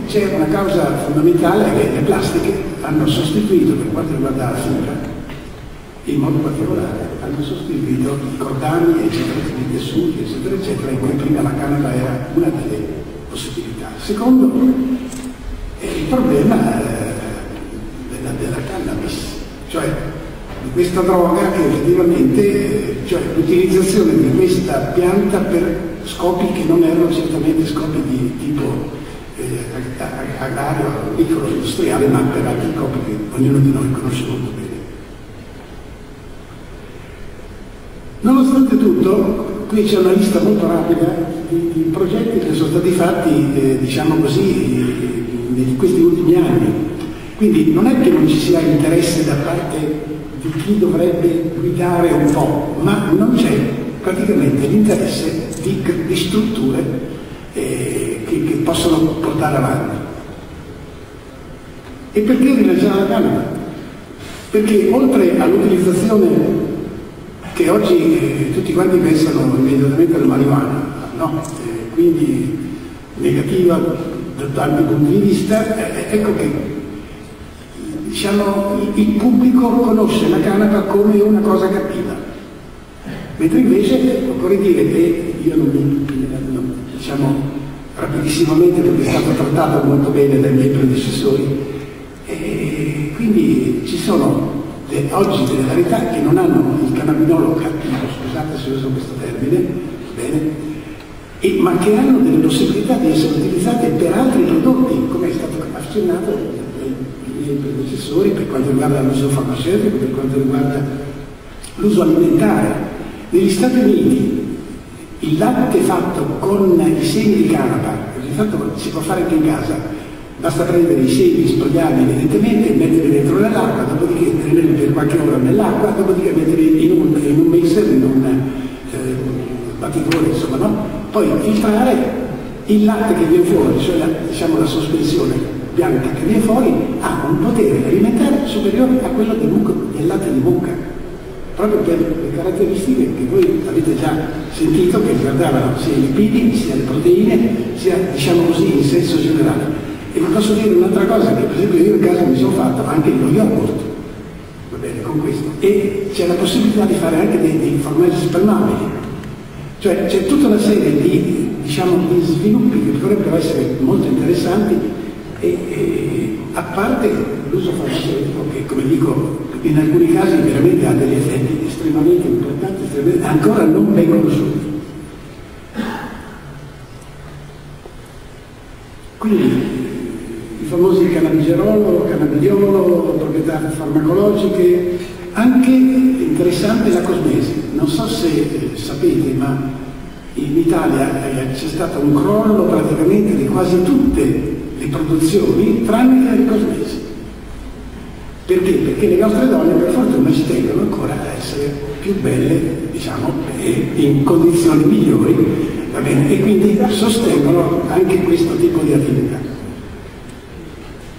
C'è una causa fondamentale che le plastiche hanno sostituito per quanto riguarda la fibra in modo particolare hanno sostituito i cordani, eccetera, i tessuti, eccetera, eccetera, in cui prima la Canada era una delle possibilità. Secondo, è il problema eh, della, della, cannabis, cioè di questa droga che effettivamente, cioè l'utilizzazione di questa pianta per scopi che non erano certamente scopi di tipo agrario, piccolo, industriale, ma per altri scopi che ognuno di noi conosce molto bene. Nonostante tutto, qui c'è una lista molto rapida di, progetti che sono stati fatti, eh, diciamo così, in questi ultimi anni. Quindi non è che non ci sia interesse da parte di chi dovrebbe guidare un po', ma non c'è praticamente l'interesse di, di strutture eh, possono portare avanti. E perché rilanciare la Camera? Perché oltre all'utilizzazione che oggi eh, tutti quanti pensano immediatamente alla marijuana, no? Eh, quindi negativa dal mio punto di vista, eh, ecco che diciamo, il pubblico conosce la canapa come una cosa cattiva, mentre invece occorre dire che io non mi, diciamo, rapidissimamente perché è stato trattato molto bene dai miei predecessori, e quindi ci sono le, oggi delle varietà che non hanno il cannabinolo cattivo, scusate se uso questo termine, bene, e, ma che hanno delle possibilità di essere utilizzate per altri prodotti, come è stato accennato dai miei predecessori per quanto riguarda l'uso farmaceutico, per quanto riguarda l'uso alimentare. Negli Stati Uniti il latte fatto con i semi di canapa, si può fare anche in casa, Basta prendere i semi, spogliarli evidentemente, metterli dentro nell'acqua, dopodiché tenerli per qualche ora nell'acqua, dopodiché metterli in un, in un mixer, in un eh, battitore, insomma, no? Poi filtrare il latte che viene fuori, cioè la, diciamo la sospensione bianca che viene fuori, ha un potere alimentare superiore a quello del, buco, del latte di bocca, proprio per le caratteristiche che voi avete già sentito che riguardavano sia i lipidi, sia le proteine, sia diciamo così in senso generale. E vi posso dire un'altra cosa, che per esempio io in casa mi sono fatto anche lo yogurt, va bene, con questo, e c'è la possibilità di fare anche dei, dei formaggi spalmabili. Cioè c'è tutta una serie di, diciamo, di sviluppi che dovrebbero essere molto interessanti e, e a parte l'uso farmaceutico che, come dico, in alcuni casi veramente ha degli effetti estremamente importanti, estremamente, ancora non ben conosciuti. Quindi i famosi cannabigerolo, cannabidiolo, proprietà farmacologiche, anche interessante la cosmesi. Non so se eh, sapete, ma in Italia eh, c'è stato un crollo praticamente di quasi tutte le produzioni, tranne che le cosmesi. Perché? Perché le nostre donne per fortuna ci tengono ancora a essere più belle, diciamo, e in condizioni migliori, va bene? E quindi sostengono anche questo tipo di attività.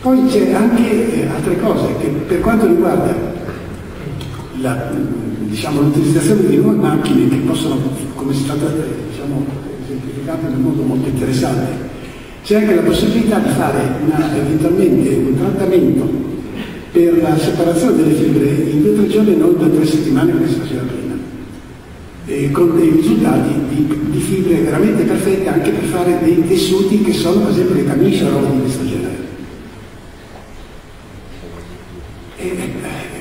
Poi c'è anche eh, altre cose che per quanto riguarda la, diciamo, l'utilizzazione di nuove macchine che possono, come è stata diciamo, esemplificata in un modo molto interessante, c'è anche la possibilità di fare una, eventualmente un trattamento per la separazione delle fibre in due o tre giorni non due o tre settimane come si faceva prima, e con dei risultati di, di, fibre veramente perfette anche per fare dei tessuti che sono per esempio le camicie o roba di questo genere. E, eh,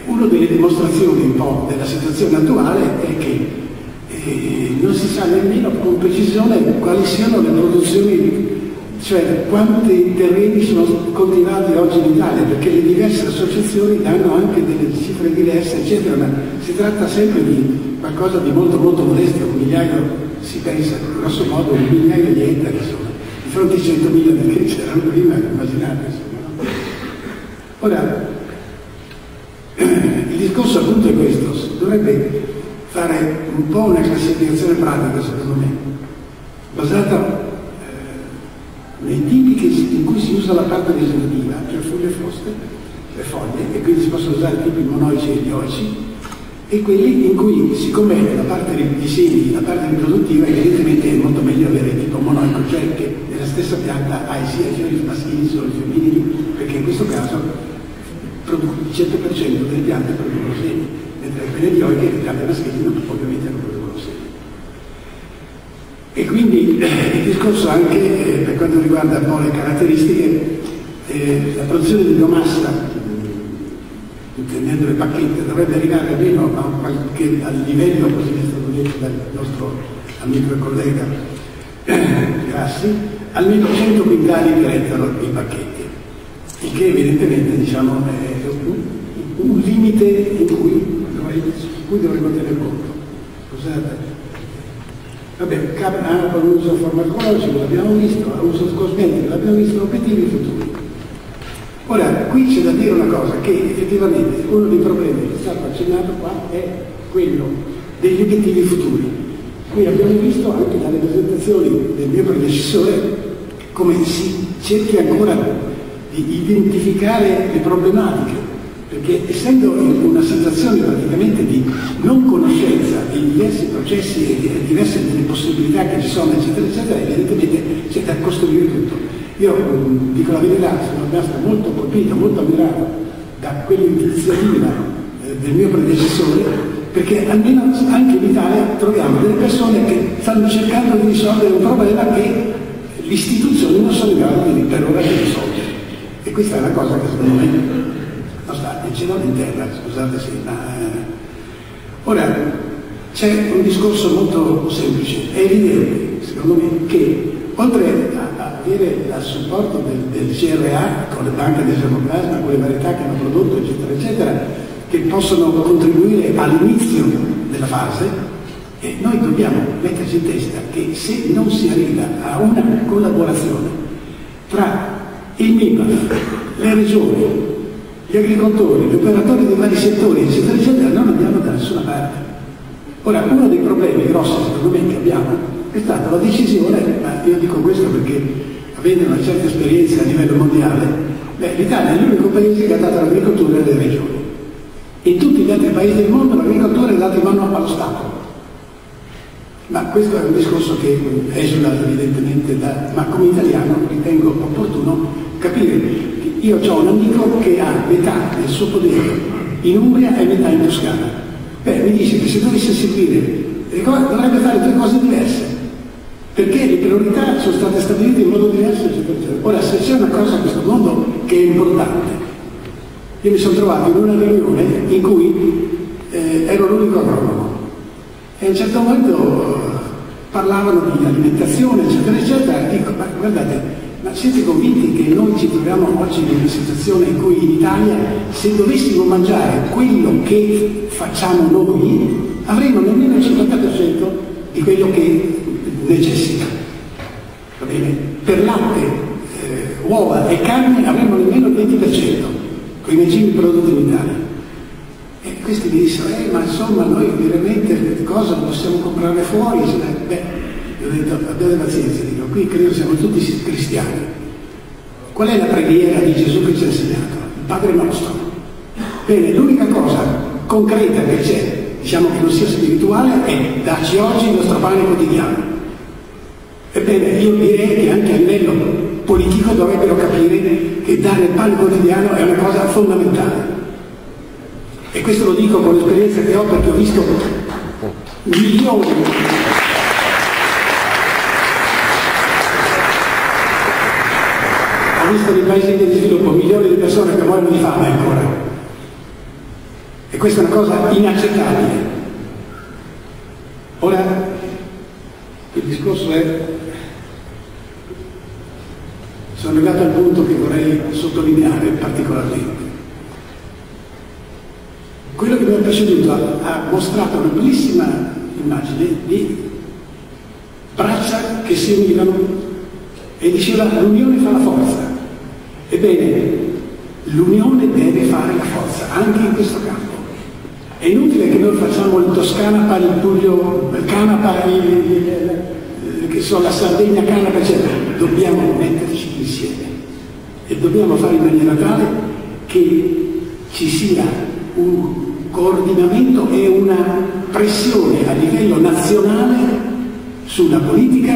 una delle dimostrazioni un po' della situazione attuale è che eh, non si sa nemmeno con precisione quali siano le produzioni cioè quanti terreni sono coltivati oggi in Italia, perché le diverse associazioni danno anche delle cifre diverse, eccetera, ma si tratta sempre di qualcosa di molto molto modesto, un migliaio, si pensa grosso modo un migliaio di ettari, insomma, di fronte ai 100.000 che c'erano prima, immaginate. Insomma. Ora, il discorso appunto è questo, dovrebbe fare un po' una classificazione pratica secondo me, basata nei tipi in cui si usa la parte vegetativa, cioè sulle foste, le foglie, e quindi si possono usare tipi monoici e dioici, e quelli in cui, siccome la parte di semi, la parte riproduttiva, evidentemente è molto meglio avere tipo monoico, cioè che nella stessa pianta hai sia i fiori maschili sia i femminili, perché in questo caso il 100% delle piante producono semi, mentre quelle dioiche, le piante maschili, ovviamente non producono semi. E quindi eh, il discorso anche eh, per quanto riguarda un po' le caratteristiche, eh, la produzione di biomassa, intendendo le pacchette, dovrebbe arrivare almeno a qualche, al livello, così è stato detto dal nostro amico e collega Grassi, almeno 100 quintali per ettaro i pacchetti, il che evidentemente diciamo, è un, un limite in cui, in cui dovremmo tener conto. Scusate. Vabbè, hanno per l'uso farmacologico, l'abbiamo visto, l'uso cosmetico, l'abbiamo visto, obiettivi futuri. Ora, qui c'è da dire una cosa, che effettivamente uno dei problemi che è stato accennato qua è quello degli obiettivi futuri. Qui abbiamo visto anche dalle presentazioni del mio predecessore come si cerchi ancora di identificare le problematiche perché essendo una situazione praticamente di non conoscenza di diversi processi e di diverse delle possibilità che ci sono, eccetera, eccetera, evidentemente c'è da costruire tutto. Io mm, dico la verità, sono rimasto molto colpito, molto ammirato da quell'iniziativa eh, del mio predecessore, perché almeno anche in Italia troviamo delle persone che stanno cercando di risolvere un problema che le istituzioni non sono in grado di per ora di risolvere. E questa è una cosa che secondo me non sta nel cielo in terra, scusate se, ma... Eh. Ora, c'è un discorso molto semplice, è evidente, secondo me, che oltre a, avere il supporto del, del, CRA con le banche del germoplasma, con le varietà che hanno prodotto, eccetera, eccetera, che possono contribuire all'inizio della fase, eh, noi dobbiamo metterci in testa che se non si arriva a una collaborazione tra il MIPAF, le regioni, gli agricoltori, gli operatori dei vari settori, eccetera, eccetera, non andiamo da nessuna parte. Ora, uno dei problemi grossi, secondo me, che abbiamo è stata la decisione, ma io dico questo perché avendo una certa esperienza a livello mondiale, l'Italia è l'unico paese che ha dato l'agricoltura alle regioni. In tutti gli altri paesi del mondo l'agricoltura è data in mano allo Stato. Ma questo è un discorso che esula evidentemente da... ma come italiano ritengo opportuno capire io ho un amico che ha metà del suo podere in Umbria e metà in Toscana. Beh, mi dice che se dovesse seguire dovrebbe fare due cose diverse, perché le priorità sono state stabilite in modo diverso. Ora, se c'è una cosa a questo mondo che è importante, io mi sono trovato in una riunione in cui eh, ero l'unico agronomo e a un certo momento eh, parlavano di alimentazione, eccetera, eccetera. Dico, ma guardate, ma siete convinti che noi ci troviamo oggi in una situazione in cui in Italia, se dovessimo mangiare quello che facciamo noi, avremmo nemmeno il 50% di quello che necessita? Va bene? Per latte, eh, uova e carne avremmo nemmeno il 20% con i regimi prodotti in Italia. E questi mi dissero, eh, ma insomma noi veramente cosa possiamo comprare fuori? Beh, ho detto, abbiate pazienza, qui credo siamo tutti cristiani. Qual è la preghiera di Gesù che ci ha insegnato? Il Padre nostro. Bene, l'unica cosa concreta che c'è, diciamo che non sia spirituale, è darci oggi il nostro pane quotidiano. Ebbene, io direi che anche a livello politico dovrebbero capire che dare il pane quotidiano è una cosa fondamentale. E questo lo dico con l'esperienza che ho perché ho visto milioni visto nei paesi di sviluppo milioni di persone che muoiono di fame ancora. E questa è una cosa inaccettabile. Ora, il discorso è, sono arrivato al punto che vorrei sottolineare particolarmente. Quello che mi ha preceduto ha mostrato una bellissima immagine di braccia che si univano e diceva l'unione fa la forza. Ebbene, l'unione deve fare la forza anche in questo campo. È inutile che noi facciamo il Toscana per il Puglia, il Canapa, il, che so, la Sardegna Canapa, eccetera. Dobbiamo metterci insieme e dobbiamo fare in maniera tale che ci sia un coordinamento e una pressione a livello nazionale sulla politica,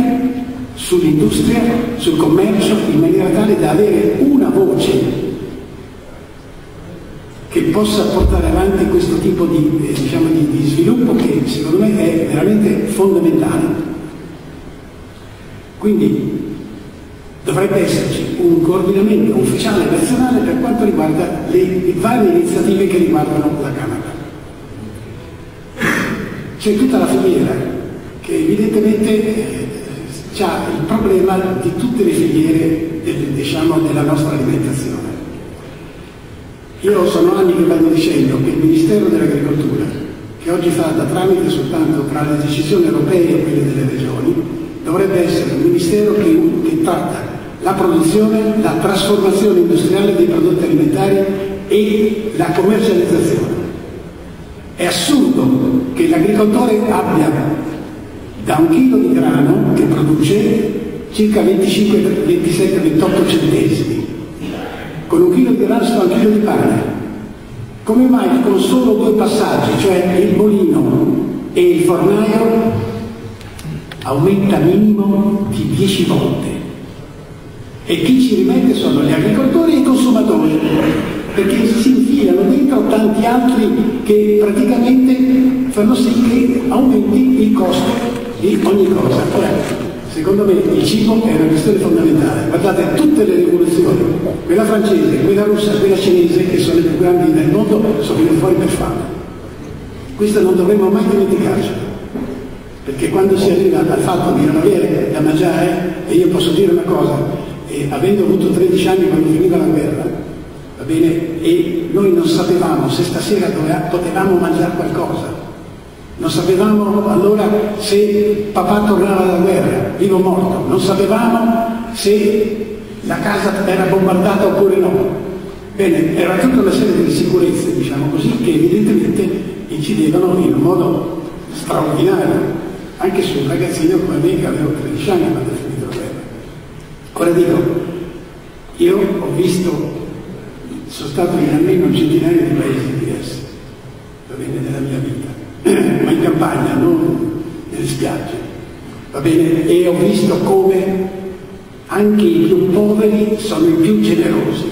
sull'industria, sul commercio, in maniera tale da avere una voce che possa portare avanti questo tipo di, eh, diciamo, di, di sviluppo che secondo me è veramente fondamentale. Quindi dovrebbe esserci un coordinamento ufficiale nazionale per quanto riguarda le, le varie iniziative che riguardano la Canada. C'è tutta la filiera che evidentemente ha il problema di tutte le filiere del, diciamo, della nostra alimentazione. Io sono anni che vado dicendo che il Ministero dell'Agricoltura, che oggi fa da tramite soltanto tra le decisioni europee e quelle delle regioni, dovrebbe essere un Ministero che, che tratta la produzione, la trasformazione industriale dei prodotti alimentari e la commercializzazione. È assurdo che l'agricoltore abbia da un chilo di grano che produce circa 25, 27, 28 centesimi, con un chilo di grano sta un chilo di pane. Come mai con solo due passaggi, cioè il molino e il fornaio, aumenta minimo di 10 volte? E chi ci rimette sono gli agricoltori e i consumatori, perché si infilano dentro tanti altri che praticamente fanno sì che aumenti il costo di ogni cosa. Ora, secondo me il cibo è una questione fondamentale. Guardate, tutte le rivoluzioni, quella francese, quella russa, quella cinese, che sono le più grandi del mondo, sono venute fuori per fame. Questo non dovremmo mai dimenticarcelo. Perché quando si arriva al fatto di non avere da mangiare, e io posso dire una cosa, e avendo avuto 13 anni quando finiva la guerra, va bene, e noi non sapevamo se stasera potevamo mangiare qualcosa, non sapevamo allora se papà tornava dalla guerra, vivo o morto, non sapevamo se la casa era bombardata oppure no. Bene, era tutta una serie di insicurezze, diciamo così, che evidentemente incidevano in un modo straordinario, anche su un ragazzino come me che aveva 13 anni quando è finita la guerra. Ora dico, io ho visto, sono stato in almeno un centinaio di paesi diversi, va bene, nella mia vita, ma in campagna, non nelle spiagge, va bene, e ho visto come anche i più poveri sono i più generosi.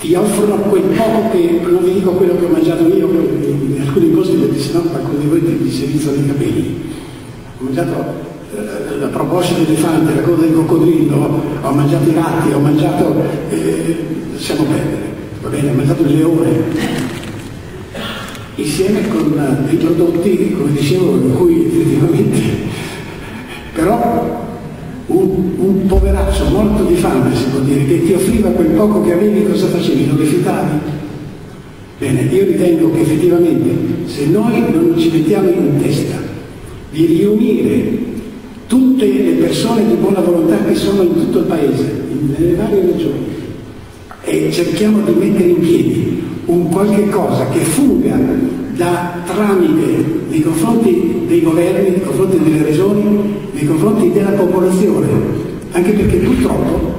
ti offrono quel poco che, non vi dico quello che ho mangiato io, in alcuni posti perché sennò qualcuno di voi ti si rizzano i capelli. Ho mangiato eh, la proposta dell'elefante, la coda del coccodrillo, ho mangiato i ratti, ho mangiato, eh, lasciamo perdere, va bene, ho mangiato il leone, insieme con dei prodotti, come dicevo, in cui effettivamente, però un, un, poveraccio morto di fame, si può dire, che ti offriva quel poco che avevi, cosa facevi? Lo rifiutavi? Bene, io ritengo che effettivamente se noi non ci mettiamo in testa di riunire tutte le persone di buona volontà che sono in tutto il paese, nelle varie regioni, e cerchiamo di mettere in piedi un qualche cosa che funga da tramite nei confronti dei governi, nei confronti delle regioni, nei confronti della popolazione, anche perché purtroppo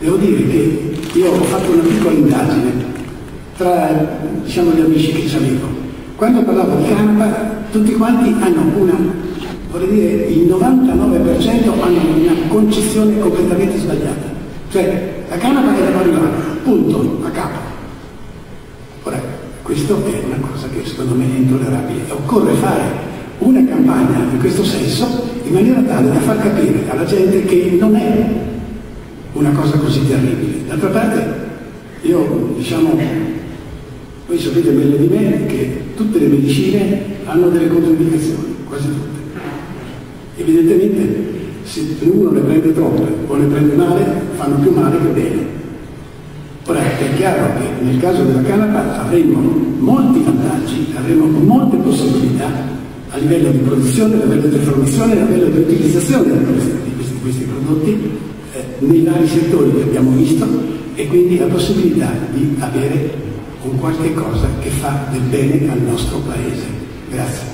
devo dire che io ho fatto una piccola indagine tra diciamo, gli amici che avevo. Quando parlavo di canapa tutti quanti hanno una, vorrei dire il 99% hanno una concezione completamente sbagliata. Cioè la canapa è da marijuana, punto, a capo. Ora, questo è una cosa che secondo me è intollerabile. Occorre fare una campagna in questo senso in maniera tale da far capire alla gente che non è una cosa così terribile. D'altra parte, io diciamo, voi sapete meglio di me che tutte le medicine hanno delle controindicazioni, quasi tutte. Evidentemente se uno ne prende troppe o ne prende male, fanno più male che bene. Ora è chiaro che nel caso della canapa avremo molti vantaggi, avremo molte possibilità a livello di produzione, a livello di trasformazione, a livello di utilizzazione di questi, di questi, prodotti eh, nei vari settori che abbiamo visto e quindi la possibilità di avere un qualche cosa che fa del bene al nostro Paese. Grazie.